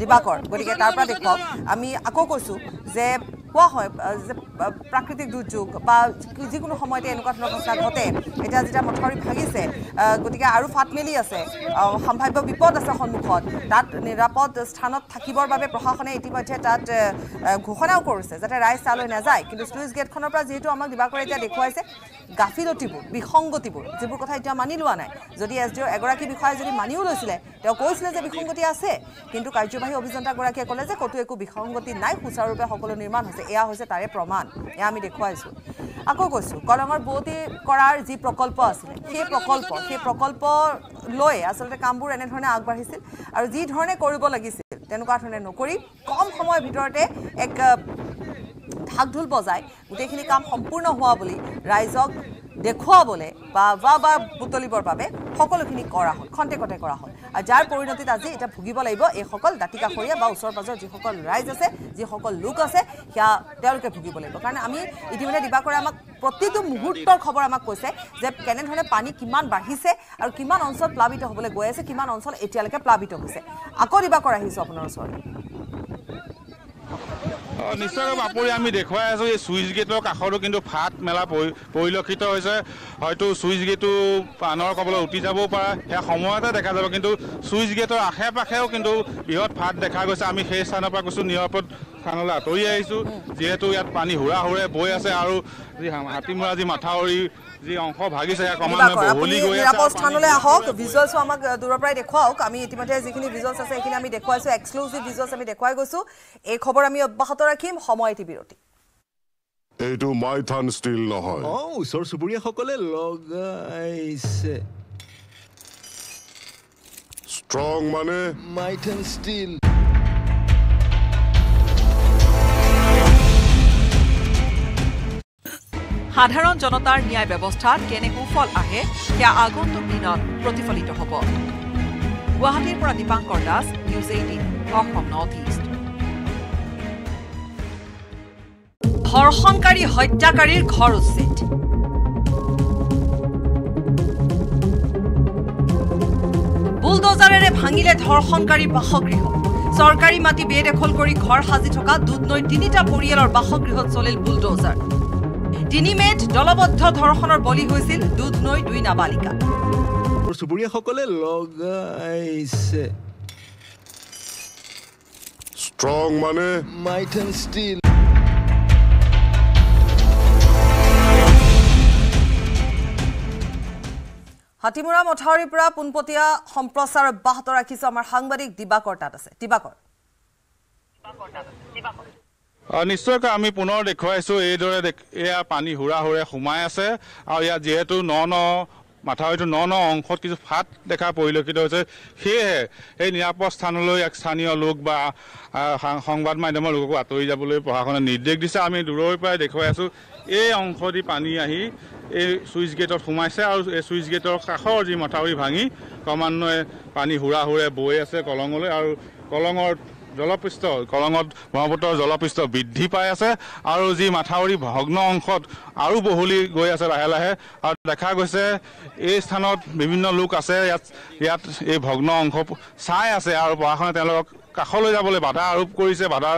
Speaker 1: দিবাকৰ গতিকে তাৰ পৰা দেখুৱাওক। আমি আকৌ কৈছোঁ যে কোৱা হয় যে প্ৰাকৃতিক দুৰ্যোগ বা যিকোনো সময়তে এনেকুৱা ধৰণৰ ঘটনা ঘটে এতিয়া যেতিয়া মথাউৰি আহ, গতিকে আৰু ফাট মেলি আছে সম্ভাৱ্য বিপদ আছে সন্মুখত তাত নিৰাপদ স্থানত থাকিবৰ বাবে প্ৰশাসনে ইতিমধ্যে তাত ঘোষণাও কৰিছে যাতে ৰাইজ তালৈ নাযায়। কিন্তু শ্লুইচ গেটখনৰ পৰা যিহেতু আমাক দিবাকৰে এতিয়া দেখুৱাইছে গাফিলতিবোৰ বিসংগতিবোৰ যিবোৰ কথা এতিয়া মানি লোৱা নাই। যদি এছ ডি অ' এগৰাকী বিষয়াই যদি মানিও লৈছিলে তেওঁ কৈছিলে যে বিসংগতি আছে কিন্তু কাৰ্যবাহী অভিযন্তাগৰাকীয়ে ক'লে যে ক'তো একো বিসংগতি নাই সুচাৰুৰূপে সকলো নিৰ্মাণ হৈছে। এয়া হৈছে তাৰে প্ৰমাণ। এয়া আমি দেখুৱাইছোঁ। আকৌ কৈছোঁ কলঙৰ বোৱতী কৰাৰ যি প্ৰকল্প আছিলে সেই প্ৰকল্প সেই প্ৰকল্প লৈ আচলতে কামবোৰ এনেধৰণে আগবাঢ়িছিল আৰু যি ধৰণে কৰিব লাগিছিল তেনেকুৱা ধৰণে নকৰি কম সময়ৰ ভিতৰতে এক ঢাক ঢোল বজাই গোটেইখিনি কাম সম্পূৰ্ণ হোৱা বুলি ৰাইজক দেখুৱাবলৈ বা বা বা বুটলিবৰ বাবে সকলোখিনি কৰা হ'ল খন্তেকতে কৰা হ'ল। আৰু যাৰ পৰিণতিত আজি এতিয়া ভুগিব লাগিব এইসকল দাঁতিকাষৰীয়া বা ওচৰ পাজৰ যিসকল ৰাইজ আছে যিসকল লোক আছে সেয়া তেওঁলোকে ভুগিব লাগিব। কাৰণ আমি ইতিমধ্যে দিবাকৰে আমাক প্ৰতিটো মুহূৰ্তৰ খবৰ আমাক কৈছে যে কেনেধৰণে পানী কিমান বাঢ়িছে আৰু কিমান অঞ্চল প্লাৱিত হ'বলৈ গৈ আছে কিমান অঞ্চল এতিয়ালৈকে প্লাৱিত হৈছে। আকৌ দিবাকৰ আহিছোঁ আপোনাৰ ওচৰলৈ।
Speaker 3: অ, নিশ্চয়কৈ বাপৰি আমি দেখুৱাই আছোঁ এই চুইচ গেটৰ কাষতো কিন্তু ফাট মেলা পৰি- পৰিলক্ষিত হৈছে। হয়তো চুইচ গেটো পানৰ কবলৈ উটি যাবও পাৰে সেয়া সময়তে দেখা যাব কিন্তু চুইচ গেটৰ আশে পাশেও কিন্তু বৃহৎ ফাট দেখা গৈছে। আমি সেই স্থানৰ পৰা কৈছোঁ নিৰাপদ স্থানলৈ আঁতৰি আহিছোঁ। যিহেতু ইয়াত পানী হুৰা হুৰে বৈ আছে আৰু যি হাতীমূৰা যি মাথাউৰি যি অংশ ভাগিছে
Speaker 1: নিৰাপদ স্থানলৈ আহক ভিজুৱেলছো আমাক দূৰৰ পৰাই দেখুৱাওক। আমি ইতিমধ্যে যিখিনি ভিজুৱেলছ আছে সেইখিনি আমি দেখুৱাইছোঁ এক্সক্লুচিভ ভিজুৱেলছ আমি দেখুৱাই গৈছোঁ। এই খবৰ আমি অব্যাহত ৰাখিম সময় এটি বিৰতি।
Speaker 7: এইটো মাইথান ষ্টীল নহয়।
Speaker 8: অঁ ওচৰ চুবুৰীয়াসকলে লগাইছে।
Speaker 7: ষ্ট্ৰং মানে?
Speaker 8: মাইথান ষ্টীল।
Speaker 5: সাধাৰণ জনতাৰ ন্যায় ব্যৱস্থাত কেনে সুফল আহে সেয়া আগন্তুক দিনত প্ৰতিফলিত হ'ব। গুৱাহাটীৰ পৰা Dipankar Das news eighteen Assam north east. ধৰ্ষণকাৰী হত্যাকাৰীৰ ঘৰ উচ্ছেদ। বুলডোজাৰেৰে ভাঙিলে ধৰ্ষণকাৰীৰ বাসগৃহ। চৰকাৰী মাটি বেদখল কৰি ঘৰ সাজি থকা দুধনৈৰ তিনিটা পৰিয়ালৰ বাসগৃহত চলিল বুলডোজাৰ। তিনি মেত দলবদ্ধ ধৰ্ষণৰ বলি হৈছিল দুধনৈৰ দুই নাবালিকা।
Speaker 8: চুবুৰীয়াসকলে লগাইছে।
Speaker 7: ষ্ট্ৰং মানে?
Speaker 8: মাইথেন ষ্টীল
Speaker 1: হাতীমূৰা মথাউৰিৰ পৰা পোনপটীয়া সম্প্ৰচাৰ অব্যাহত ৰাখিছে আমাৰ সাংবাদিক দিবাকৰ তাত আছে। দিবাকৰ।
Speaker 3: নিশ্চয়কৈ আমি পুনৰ দেখুৱাইছো এইদৰে এয়া পানী হুৰা হুৰে সোমাই আছে আৰু ইয়াত যিহেতু ন ন মাথাউৰিটো ন ন অংশত কিছু ফাট দেখা পৰিলক্ষিত হৈছে সেয়েহে এই নিৰাপদ স্থানলৈ এক স্থানীয় লোক বা সংবাদ মাধ্যমৰ লোককো আঁতৰি যাবলৈ প্ৰশাসনে নিৰ্দেশ দিছে আমি দূৰৰ পৰাই দেখুৱাই আছো এই অংশদি পানী আহি এই চুইচ গেটত সোমাইছে আৰু এই চুইচ গেটৰ কাষৰ যি মাথাউৰি ভাঙি ক্ৰমান্বয়ে পানী হুৰা হুৰে বৈ আছে কলঙলৈ আৰু কলঙৰ জলপৃষ্ঠ কলঙত ব্ৰহ্মপুত্ৰৰ জলপৃষ্ঠ বৃদ্ধি পাই আছে আৰু যি মাথাউৰি ভগ্ন অংশত আৰু বহলি গৈ আছে লাহে লাহে আৰু দেখা গৈছে এই স্থানত বিভিন্ন লোক আছে ইয়াত ইয়াত এই ভগ্ন অংশ চাই আছে আৰু প্ৰশাসনে তেওঁলোকক কাষলৈ যাবলৈ বাধা আৰোপ কৰিছে বাধা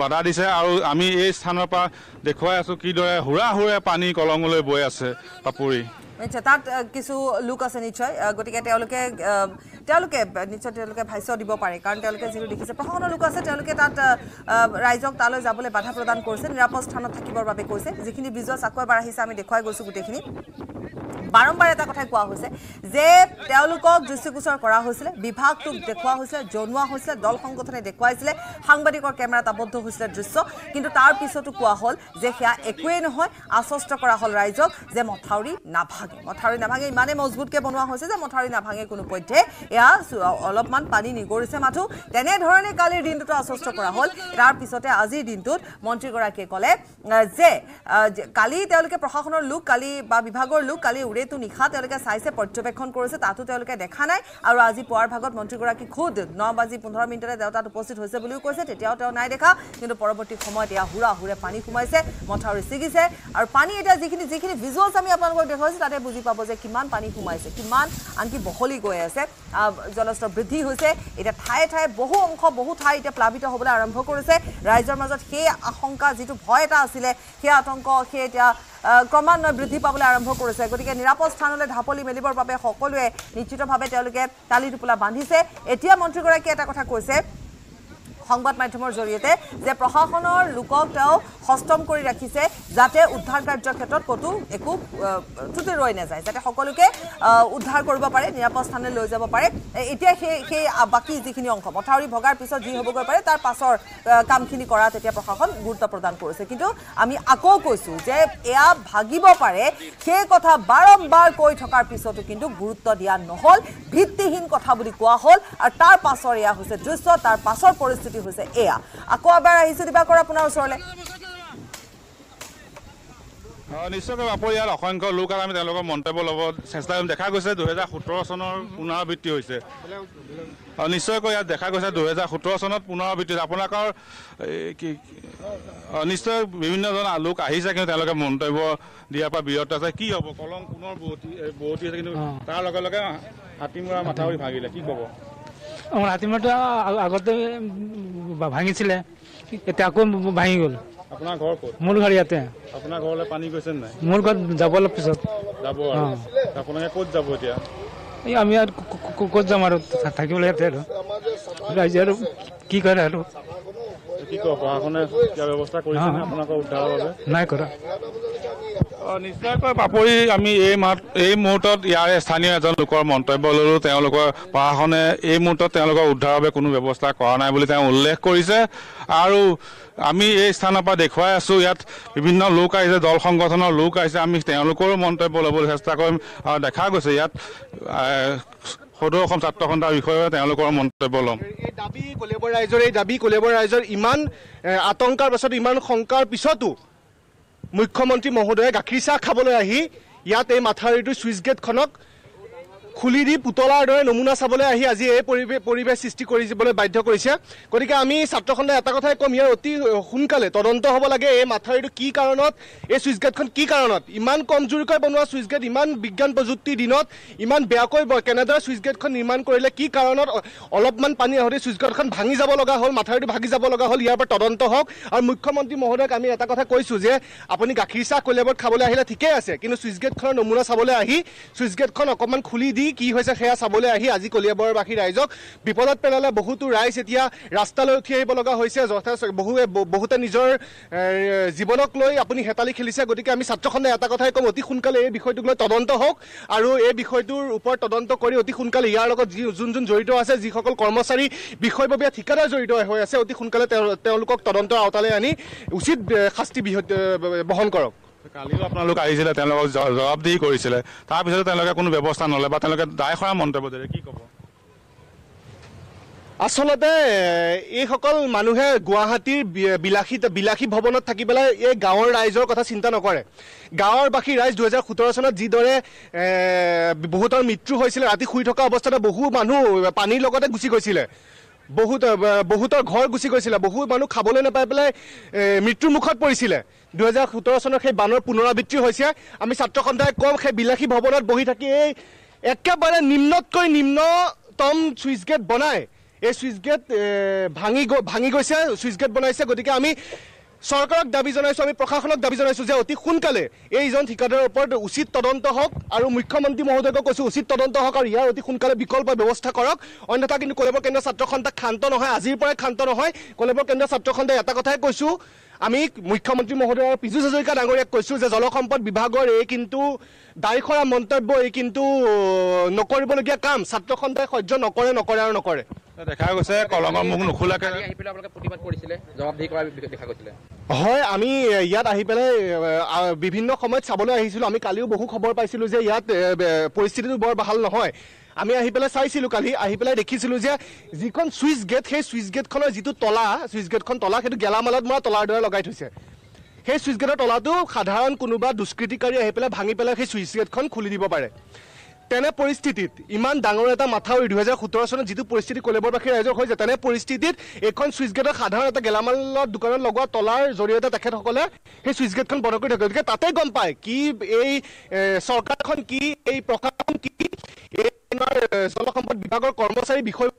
Speaker 3: বাধা দিছে আৰু আমি এই স্থানৰ পৰা দেখুৱাই আছোঁ কিদৰে হুৰা হুৰে পানী কলঙলৈ বৈ আছে পাপুৰি।
Speaker 1: তাত আহ, কিছু লোক আছে নিশ্চয়। গতিকে তেওঁলোকে তেওঁলোকে নিশ্চয় তেওঁলোকে ভাষ্য দিব পাৰে। কাৰণ তেওঁলোকে যিটো দেখিছে প্ৰশাসনৰ লোক আছে তেওঁলোকে তাত ৰাইজক তালৈ যাবলৈ বাধা প্ৰদান কৰিছে নিৰাপদ স্থানত থাকিবৰ বাবে কৈছে। যিখিনি ভিজুৱেলছ আকৌ এবাৰ আহিছে আমি দেখুৱাই গৈছোঁ গোটেইখিনি। বাৰম্বাৰ এটা কথাই কোৱা হৈছে যে তেওঁলোকক দৃষ্টিগোচৰ কৰা হৈছিলে বিভাগটোক দেখুওৱা হৈছিলে জনোৱা হৈছিলে দল সংগঠনে দেখুৱাইছিলে সাংবাদিকৰ কেমেৰাত আবদ্ধ হৈছিলে দৃশ্য। কিন্তু তাৰ পিছতো কোৱা হ'ল যে সেয়া একোৱেই নহয় আশ্বস্ত কৰা হ'ল ৰাইজক যে মথাউৰি নাভাঙে মথাউৰি নাভাঙে ইমানেই মজবুতকৈ বনোৱা হৈছে যে মথাউৰি নাভাঙে কোনো পধ্যে এয়া অলপমান পানী নিগৰিছে মাথো। তেনেধৰণে কালিৰ দিনটোতো আশ্বস্ত কৰা হ'ল। তাৰ পিছতে আজিৰ দিনটোত মন্ত্ৰীগৰাকীয়ে ক'লে যে কালি তেওঁলোকে প্ৰশাসনৰ লোক কালি বা বিভাগৰ লোক কালি উৰেটো নিশা তেওঁলোকে চাইছে পৰ্যবেক্ষণ কৰিছে তাতো তেওঁলোকে দেখা নাই। আৰু আজি পুৱাৰ ভাগত মন্ত্ৰীগৰাকী খুদ ন বাজি পোন্ধৰ মিনিটতে তেওঁ তাত উপস্থিত হৈছে বুলিও কৈছে তেতিয়াও তেওঁ নাই দেখা। কিন্তু পৰৱৰ্তী সময়ত এয়া হুৰা হুৰে পানী সোমাইছে মথাউৰি ছিগিছে। আৰু পানী এতিয়া যিখিনি যিখিনি ভিজুৱেলছ আমি আপোনালোকক দেখুৱাইছোঁ তাতে বুজি পাব যে কিমান পানী সোমাইছে কিমান আনকি বহলি গৈ আছে জলস্তৰ বৃদ্ধি হৈছে। এতিয়া ঠায়ে ঠায়ে বহু অংশ বহু ঠাই এতিয়া প্লাৱিত হ'বলৈ আৰম্ভ কৰিছে। ৰাইজৰ মাজত সেই আশংকা যিটো ভয় এটা আছিলে সেই আতংক সেই এতিয়া ক্ৰমান্বয়ে বৃদ্ধি পাবলৈ আৰম্ভ কৰিছে। গতিকে নিৰাপদ স্থানলৈ ঢাপলি মেলিবৰ বাবে সকলোৱে নিশ্চিতভাৱে তেওঁলোকে টালি টোপোলা বান্ধিছে। এতিয়া মন্ত্ৰীগৰাকীয়ে এটা কথা কৈছে সংবাদ মাধ্যমৰ জৰিয়তে যে প্ৰশাসনৰ লোকক তেওঁ সষ্টম কৰি ৰাখিছে যাতে উদ্ধাৰ কাৰ্যৰ ক্ষেত্ৰত ক'তো একো ত্ৰুটি ৰৈ নাযায় যাতে সকলোকে উদ্ধাৰ কৰিব পাৰে নিৰাপদ স্থানলৈ লৈ যাব পাৰে। এতিয়া সেই সেই বাকী যিখিনি অংশ মথাউৰি ভগাৰ পিছত যি হ'বগৈ পাৰে তাৰ পাছৰ কামখিনি কৰাত এতিয়া প্ৰশাসন গুৰুত্ব প্ৰদান কৰিছে। কিন্তু আমি আকৌ কৈছোঁ যে এয়া ভাগিব পাৰে সেই কথা বাৰম্বাৰ কৈ থকাৰ পিছতো কিন্তু গুৰুত্ব দিয়া নহ'ল। ভিত্তিহীন কথা বুলি কোৱা হ'ল আৰু তাৰ পাছৰ এয়া হৈছে দৃশ্য তাৰ পাছৰ পৰিস্থিতি হৈছে। এয়া। আকৌ এবাৰ আহিছোঁ দিবাকৰ আপোনাৰ ওচৰলৈ।
Speaker 3: নিশ্চয়কৈ বাপু ইয়াত অসংখ্য লোক আৰু আমি তেওঁলোকৰ মন্তব্য ল'ব চেষ্টা কৰিম। দেখা গৈছে দুহেজাৰ সোতৰ চনৰ পুনৰাবৃত্তি হৈছে। অ, নিশ্চয়কৈ ইয়াত দেখা গৈছে দুহেজাৰ সোতৰ চনত পুনৰাবৃত্তি হৈছে। আপোনালোকৰ কি নিশ্চয় বিভিন্নজন লোক আহিছে কিন্তু তেওঁলোকে মন্তব্য দিয়াৰ পৰা বিৰত আছে। কি হ'ব? কলং পুনৰ বহতি বহতি আছে কিন্তু তাৰ লগে লগে হাতীমূৰা মাথাউৰি ভাঙিলে কি ক'ব?
Speaker 6: আমাৰ হাতীমাৰটো আগতে ভাঙিছিলে। এতিয়া আকৌ ভাঙি গ'ল।
Speaker 3: আপোনাৰ ঘৰ ক'ত?
Speaker 6: মোৰ ঘৰ ইয়াতে।
Speaker 3: আপোনাৰ ঘৰলৈ পানী গৈছে নে নাই?
Speaker 6: মোৰ ঘৰত যাব অলপ পিছত।
Speaker 3: যাব আপোনালোকে ক'ত যাব এতিয়া?
Speaker 6: এই আমি আৰু ক'ত যাম আৰু? থাকিবলৈ ইয়াতে আৰু। ৰাইজে আৰু কি কৰে আৰু?
Speaker 3: কি কয় প্ৰশাসনে কিবা ব্যৱস্থা কৰিছে নে আপোনালোকৰ উদ্ধাৰৰ বাবে?
Speaker 6: নাই কৰা।
Speaker 3: অ, নিশ্চয়কৈ পাপৰি আমি এই মাত এই মুহূৰ্তত ইয়াৰে স্থানীয় এজন লোকৰ মন্তব্য ল'লোঁ তেওঁলোকৰ প্ৰশাসনে এই মুহূৰ্তত তেওঁলোকৰ উদ্ধাৰৰ বাবে কোনো ব্যৱস্থা কৰা নাই বুলি তেওঁ উল্লেখ কৰিছে। আৰু আমি এই স্থানৰ পৰা দেখুৱাই আছোঁ ইয়াত বিভিন্ন লোক আহিছে দল সংগঠনৰ লোক আহিছে আমি তেওঁলোকৰো মন্তব্য ল'বলৈ চেষ্টা কৰিম আৰু দেখা গৈছে। ইয়াত সদৌ অসম ছাত্ৰ সন্থাৰ বিষয়ে তেওঁলোকৰ মন্তব্য ল'ম
Speaker 14: এই দাবী কলেবৰ ৰাইজৰ এই দাবী কলেবৰ ৰাইজৰ ইমান আতংকাৰ পাছত ইমান শংকাৰ পিছতো মুখ্যমন্ত্ৰী মহোদয়ে গাখীৰ চাহ খাবলৈ আহি ইয়াত এই মাথাউৰিটোৰ ছুইচ গেটখনক খুলি দি পুতলাৰ দৰে নমুনা চাবলৈ আহি আজি এই পৰিৱেশ সৃষ্টি কৰিবলৈ বাধ্য কৰিছে। গতিকে আমি ছাত্ৰখণ্ডই এটা কথাই ক'ম ইয়াৰ অতি সোনকালে তদন্ত হ'ব লাগে এই মাথাউৰিটো কি কাৰণত এই চুইচ গেটখন কি কাৰণত? ইমান কমজোৰিকৈ বনোৱা চুইচ গেট ইমান বিজ্ঞান প্ৰযুক্তিৰ দিনত ইমান বেয়াকৈ কেনেদৰে চুইচ গেটখন নিৰ্মাণ কৰিলে কি কাৰণত অলপমান পানী আহোঁতে চুইচ গেটখন ভাঙি যাব লগা হ'ল মাথাউৰিটো ভাঙি যাব লগা হ'ল ইয়াৰ পৰা তদন্ত হওক। আৰু মুখ্যমন্ত্ৰী মহোদয়ক আমি এটা কথা কৈছোঁ যে আপুনি গাখীৰ চাহ কলিয়াবৰত খাবলৈ আহিলে ঠিকেই আছে কিন্তু চুইচ গেটখনৰ নমুনা চাবলৈ আহি চুইচ গেটখন অকণমান খুলি দি কি হৈছে সেয়া চাবলৈ আহি আজি কলিয়াবৰবাসী ৰাইজক বিপদত পেলালে বহুতো ৰাইজ এতিয়া ৰাস্তালৈ উঠি আহিব লগা হৈছে। যথেষ্ট বহুৱে বহুতে নিজৰ জীৱনক লৈ আপুনি হেতালি খেলিছে। গতিকে আমি ছাত্ৰখণ্ডে এটা কথাই ক'ম অতি সোনকালে এই বিষয়টোক লৈ তদন্ত হওক আৰু এই বিষয়টোৰ ওপৰত তদন্ত কৰি অতি সোনকালে ইয়াৰ লগত যি যোন যোন জড়িত আছে যিসকল কৰ্মচাৰী বিষয়ববীয়া ঠিকাদাৰ জড়িত হৈ আছে অতি সোনকালে তেওঁ- তেওঁলোকক তদন্তৰ আওতালৈ আনি উচিত শাস্তি বহন কৰক।
Speaker 3: কালিও আপোনালোক আহিছিলে তেওঁলোকক জবাবদিহি কৰিছিলে। তাৰপিছতো তেওঁলোকে কোনো ব্যৱস্থা নলয় বা তেওঁলোকে দায় সৰা মন্তব্য দিলে কি ক'ব?
Speaker 14: আচলতে এইসকল মানুহে গুৱাহাটীৰ বিলাসী বিলাসী ভৱনত থাকি পেলাই এই গাঁৱৰ ৰাইজৰ কথা চিন্তা নকৰে। গাঁৱৰ বাসী ৰাইজ দুহেজাৰ সোতৰ চনত যিদৰে বহুতৰ মৃত্যু হৈছিলে ৰাতি শুই থকা অৱস্থাতে বহু মানুহ পানীৰ লগতে গুচি গৈছিলে। বহুত বহুতৰ ঘৰ গুচি গৈছিলে বহু মানুহ খাবলৈ নাপাই পেলাই মৃত্যুৰ মুখত পৰিছিলে। দুহেজাৰ সোতৰ চনৰ সেই বানৰ পুনৰাবৃত্তি হৈছে। আমি ছাত্ৰ সন্থাই কম সেই বিলাসী ভৱনত বহি থাকি এই একেবাৰে নিম্নতকৈ নিম্নতম চুইচ গেট বনাই। এই চুইচ গেট ভাঙি ভাঙি গৈছে চুইচ গেট বনাইছে। গতিকে আমি চৰকাৰক দাবী জনাইছোঁ আমি প্ৰশাসনক দাবী জনাইছোঁ যে অতি সোনকালে এইজন ঠিকাদাৰৰ ওপৰত উচিত তদন্ত হওক আৰু মুখ্যমন্ত্ৰী মহোদয়কো কৈছোঁ উচিত তদন্ত হওক আৰু ইয়াৰ অতি সোনকালে বিকল্প ব্যৱস্থা কৰক। অন্যথা কিন্তু কলেবৰ কেন্দ্ৰীয় ছাত্ৰ সন্থা ক্ষান্ত নহয় আজিৰ পৰাই ক্ষান্ত নহয়। কলেবৰ কেন্দ্ৰীয় ছাত্ৰ সন্থাই এটা কথাই কৈছোঁ আমি মুখ্যমন্ত্ৰী মহোদয় পীযুষ হাজৰিকা ডাঙৰীয়াক কৈছোঁ যে জলসম্পদ বিভাগৰ এই কিন্তু দায়খৰা মন্তব্য এই কিন্তু নকৰিবলগীয়া কাম ছাত্ৰ সন্থাই সহ্য নকৰে নকৰে আৰু নকৰে।
Speaker 3: দেখা গৈছে কলঙৰ মুখ নোখোলাকে।
Speaker 15: প্ৰতিবাদ কৰিছিলে জবাবদিহি কৰা দেখা গৈছিলে।
Speaker 14: হয় আমি ইয়াত আহি পেলাই বিভিন্ন সময়ত চাবলৈ আহিছিলোঁ। আমি কালিও বহু খবৰ পাইছিলোঁ যে ইয়াত পৰিস্থিতিটো বৰ ভাল নহয়। আমি আহি পেলাই চাইছিলোঁ কালি আহি পেলাই দেখিছিলোঁ যে যিখন চুইচ গেট সেই চুইচ গেটখনৰ যিটো তলা চুইচ গেটখন তলা সেইটো গেলামালত মৰা তলাৰ দৰে লগাই থৈছে। সেই চুইচ গেটৰ তলাটো সাধাৰণ কোনোবা দুষ্কৃতিকাৰী আহি পেলাই ভাঙি পেলাই সেই চুইচ গেটখন খুলি দিব পাৰে। তেনে পৰিস্থিতিত ইমান ডাঙৰ এটা মাথাউৰি দুহেজাৰ সোতৰ চনত যিটো পৰিস্থিতি কলেবৰবাসী ৰাইজৰ হৈছে তেনে পৰিস্থিতিত এইখন চুইচ গেটৰ সাধাৰণ এটা গেলামালৰ দোকানত লগোৱা তলাৰ জৰিয়তে তেখেতসকলে সেই চুইচ গেটখন বন্ধ কৰি থাকে গতিকে তাতেই গম পায় কি এই চৰকাৰখন কি এই প্ৰশাসন কি এই আমাৰ, এ, জলসম্পদ বিভাগৰ কৰ্মচাৰী বিষয়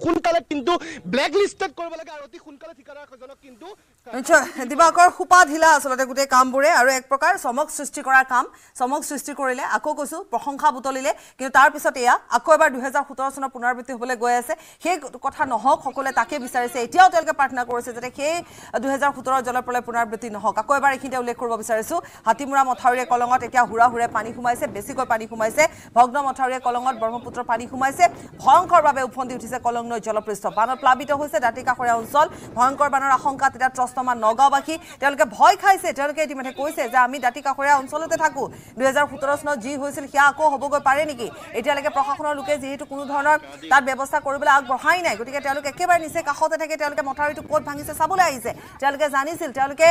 Speaker 14: সোনকালে কিন্তু ব্লেক লিষ্টেড কৰিব লাগে আৰু অতি সোনকালে ঠিকাদাৰজনক কিন্তু
Speaker 1: দিবাকৰ সোপা ঢিলা আচলতে গোটেই কামবোৰে আৰু এক প্ৰকাৰ চমক সৃষ্টি কৰাৰ কাম। চমক সৃষ্টি কৰিলে আকৌ কৈছোঁ প্ৰশংসা বুটলিলে। কিন্তু তাৰ পিছত এয়া আকৌ এবাৰ দুহেজাৰ সোতৰ চনৰ পুনৰাবৃত্তি হ'বলৈ গৈ আছে। সেই কথা নহওক সকলোৱে তাকে বিচাৰিছে। এতিয়াও তেওঁলোকে প্ৰাৰ্থনা কৰিছে যাতে সেই দুহেজাৰ সোতৰৰ জলপ্ৰলয় পুনৰাবৃত্তি নহওক। আকৌ এবাৰ এইখিনিতে উল্লেখ কৰিব বিচাৰিছোঁ। হাতীমূৰা মথাউৰিয়ে কলঙত এতিয়া হুৰা হুৰে পানী সোমাইছে বেছিকৈ পানী সোমাইছে। ভগ্ন মথাউৰিয়ে কলঙত ব্ৰহ্মপুত্ৰৰ পানী সোমাইছে। ভয়ংকৰভাৱে উফন্দি উঠিছে কলং নৈ জলপৃষ্ঠ। বানত প্লাবিত হৈছে দাঁতিকাষৰীয়া অঞ্চল। ভয়ংকৰ বানৰ আশংকাত এতিয়া ত্ৰস্তমান নগাঁওবাসী তেওঁলোকে ভয় খাইছে। তেওঁলোকে ইতিমধ্যে কৈছে যে আমি দাঁতিকাষৰীয়া অঞ্চলতে থাকোঁ। দুহেজাৰ চনত যি হৈছিল সেয়া আকৌ হ'বগৈ পাৰে নেকি? এতিয়ালৈকে প্ৰশাসনৰ লোকে যিহেতু কোনো ধৰণৰ তাত ব্যৱস্থা কৰিবলৈ আগবঢ়াই নাই গতিকে তেওঁলোকে একেবাৰে নিচেই কাষতে থাকে তেওঁলোকে মথাউৰিটো ক'ত ভাঙিছে চাবলৈ আহিছে। তেওঁলোকে জানিছিল তেওঁলোকে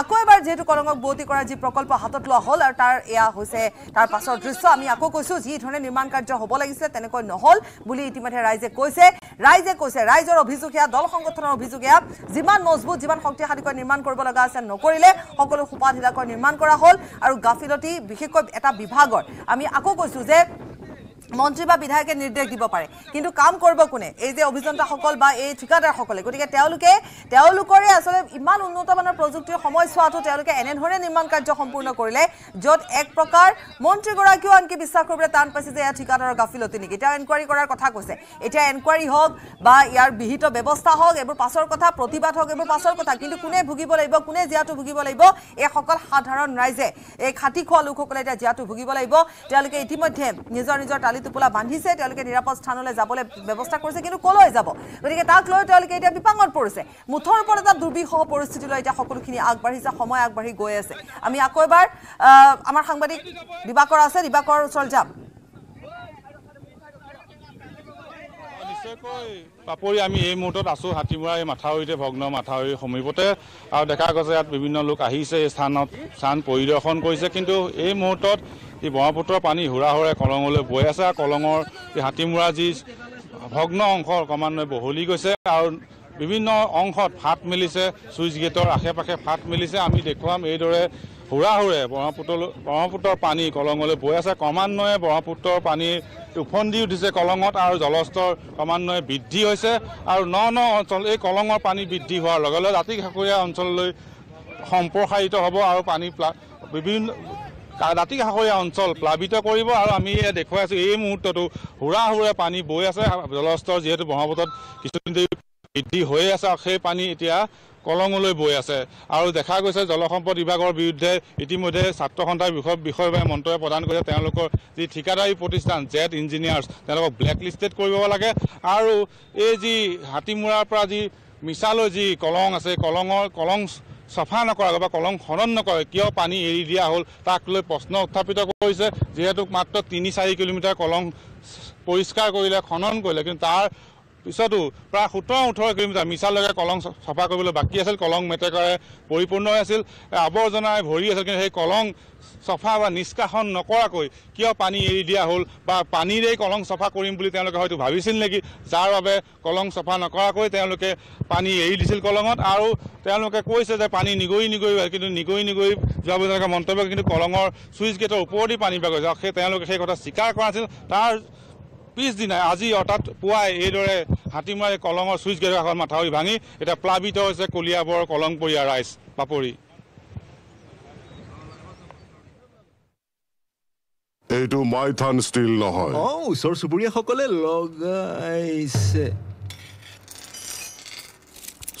Speaker 1: আকৌ এবাৰ যিহেতু কলঙক বোৱতী কৰাৰ যি প্ৰকল্প হাতত লোৱা হ'ল আৰু তাৰ এয়া হৈছে তাৰ পাছৰ দৃশ্য আমি আকৌ কৈছোঁ যি ধৰণে নিৰ্মাণ কাৰ্য হ'ব লাগিছিলে তেনেকৈ নহ'ল বুলি ইতিমধ্যে ৰাইজে কৈছে। ৰাইজে কৈছে ৰাইজৰ অভিযোগ সেয়া দল সংগঠনৰ অভিযোগ এয়া যিমান মজবুত যিমান শক্তিশালীকৈ নিৰ্মাণ কৰিব লগা আছে নকৰিলে সকলো সোপা ঢিলাকৈ নিৰ্মাণ কৰা হ'ল। আৰু গাফিলতি বিশেষকৈ এটা বিভাগৰ আমি আকৌ কৈছোঁ যে মন্ত্ৰী বা বিধায়কে নিৰ্দেশ দিব পাৰে। কিন্তু কাম কৰিব কোনে? এই যে অভিযন্তাসকল বা এই ঠিকাদাৰসকলে গতিকে তেওঁলোকে তেওঁলোকৰে আচলতে ইমান উন্নতমানৰ প্ৰযুক্তিৰ সময়ছোৱাতো তেওঁলোকে এনেধৰণে নিৰ্মাণ কাৰ্য সম্পূৰ্ণ কৰিলে য'ত এক প্ৰকাৰ মন্ত্ৰীগৰাকীও আনকি বিশ্বাস কৰিবলৈ টান পাইছে যে এয়া ঠিকাদাৰৰ গাফিলতি নেকি। তেওঁ এনকুৱাৰী কৰাৰ কথা কৈছে। এতিয়া এনকুৱাৰী হওক বা ইয়াৰ বিহিত ব্যৱস্থা হওক এইবোৰ পাছৰ কথা প্ৰতিবাদ হওক এইবোৰ পাছৰ কথা কিন্তু কোনে ভুগিব লাগিব কোনে জীয়াটো ভুগিব লাগিব এইসকল সাধাৰণ ৰাইজে এই খাটি খোৱা লোকসকলে এতিয়া জীয়াটো ভুগিব লাগিব। তেওঁলোকে ইতিমধ্যে নিজৰ নিজৰ টোপোলা বান্ধিছে তেওঁলোকে নিৰাপদ স্থানলৈ যাবলৈ ব্যৱস্থা কৰিছে কিন্তু কলৈ যাব? গতিকে তাক লৈ তেওঁলোকে এতিয়া বিপাঙত পৰিছে। মুঠৰ ওপৰত এটা দুৰ্বিষহ পৰিস্থিতিলৈ এতিয়া সকলোখিনি আগবাঢ়িছে সময় আগবাঢ়ি গৈ আছে। আমি আকৌ এবাৰ আমাৰ সাংবাদিক দিবাকৰ আছে দিবাকৰ ওচৰত যাম।
Speaker 3: পাপৰি আমি এই মুহূৰ্তত আছোঁ হাতীমূৰা এই মাথাউৰিতে ভগ্ন মাথাউৰিৰ সমীপতে। আৰু দেখা গৈছে ইয়াত বিভিন্ন লোক আহিছে এই স্থানত স্থান পৰিদৰ্শন কৰিছে। কিন্তু এই মুহূৰ্তত এই ব্ৰহ্মপুত্ৰৰ পানী হুৰা কলঙলৈ বৈ আছে আৰু কলঙৰ হাতীমূৰা যি ভগ্ন অংশ ক্ৰমান্বয়ে বহলি গৈছে আৰু বিভিন্ন অংশত ফাট মেলিছে চুইচ গেটৰ আশে পাশে ফাট মেলিছে। আমি দেখুৱাম এইদৰে হুৰা হুৰে ব্ৰহ্মপুত্ৰ ব্ৰহ্মপুত্ৰৰ পানী কলঙলৈ বৈ আছে। ক্ৰমান্বয়ে ব্ৰহ্মপুত্ৰৰ পানী উফন্দি উঠিছে কলঙত আৰু জলস্তৰ ক্ৰমান্বয়ে বৃদ্ধি হৈছে আৰু ন ন অঞ্চল এই কলঙৰ পানী বৃদ্ধি হোৱাৰ লগে লগে দাঁতি কাষৰীয়া অঞ্চললৈ সম্প্ৰসাৰিত হ'ব আৰু পানী বিভিন্ন দাঁতি কাষৰীয়া অঞ্চল প্লাৱিত কৰিব আৰু আমি দেখুৱাই আছোঁ এই মুহূৰ্ততো হুৰা হুৰে পানী বৈ আছে জলস্তৰ যিহেতু ব্ৰহ্মপুত্ৰত কিছুদিন বৃদ্ধি হৈ আছে আৰু সেই পানী এতিয়া কলঙলৈ বৈ আছে। আৰু দেখা গৈছে জলসম্পদ বিভাগৰ বিৰুদ্ধে ইতিমধ্যে ছাত্ৰ সন্থাৰ বিষয় বিষয়ে মন্তব্য প্ৰদান কৰিছে তেওঁলোকৰ যি ঠিকাদাৰী প্ৰতিষ্ঠান জেট ইঞ্জিনিয়াৰ্ছ তেওঁলোকক ব্লেক লিষ্টেড কৰিব লাগে। আৰু এই যি হাতীমূৰাৰ পৰা যি মিছালৈ যি কলং আছে কলঙৰ কলং চফা নকৰা বা কলং খনন নকৰে কিয় পানী এৰি দিয়া হ'ল তাক লৈ প্ৰশ্ন উত্থাপিত কৰিছে। যিহেতু মাত্ৰ তিনি চাৰি কিলোমিটাৰ কলং পৰিষ্কাৰ কৰিলে খনন কৰিলে কিন্তু তাৰ পিছতো প্ৰায় সোতৰ ওঠৰ কিলোমিটাৰ মিছালৈকে কলং চফা কৰিবলৈ বাকী আছিল কলং মেটেকাৰে পৰিপূৰ্ণ হৈ আছিল আৱৰ্জনাই ভৰি আছিল কিন্তু সেই কলং চফা বা নিষ্কাশন নকৰাকৈ কিয় পানী এৰি দিয়া হ'ল বা পানীৰেই কলং চফা কৰিম বুলি তেওঁলোকে হয়তো ভাবিছিল নেকি যাৰ বাবে কলং চফা নকৰাকৈ তেওঁলোকে পানী এৰি দিছিল কলঙত আৰু তেওঁলোকে কৈছে যে পানী নিগৰি নিগৰি কিন্তু নিগৰি নিগৰি যোৱা বুলি তেওঁলোকে মন্তব্য। কিন্তু কলঙৰ চুইচ গেটৰ ওপৰেদি পানী পাই গৈছে সেই তেওঁলোকে সেই কথা স্বীকাৰ কৰা নাছিল তাৰ পিছদিনাই আজি অৰ্থাৎ পুৱাই এইদৰে হাতীমাৰি কলঙৰ চুইচ গেটৰ কাষত মাথাউৰি ভাঙি এতিয়া প্লাৱিত হৈছে কলিয়াবৰ কলংপৰীয়া ৰাইজ পাপৰি
Speaker 7: এইটো মাইথান ষ্টিল নহয়।
Speaker 8: অঁ ওচৰ চুবুৰীয়াসকলে লগাইছে।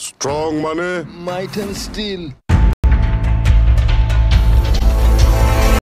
Speaker 7: ষ্ট্ৰং মানে?
Speaker 8: মাইথান ষ্টিল।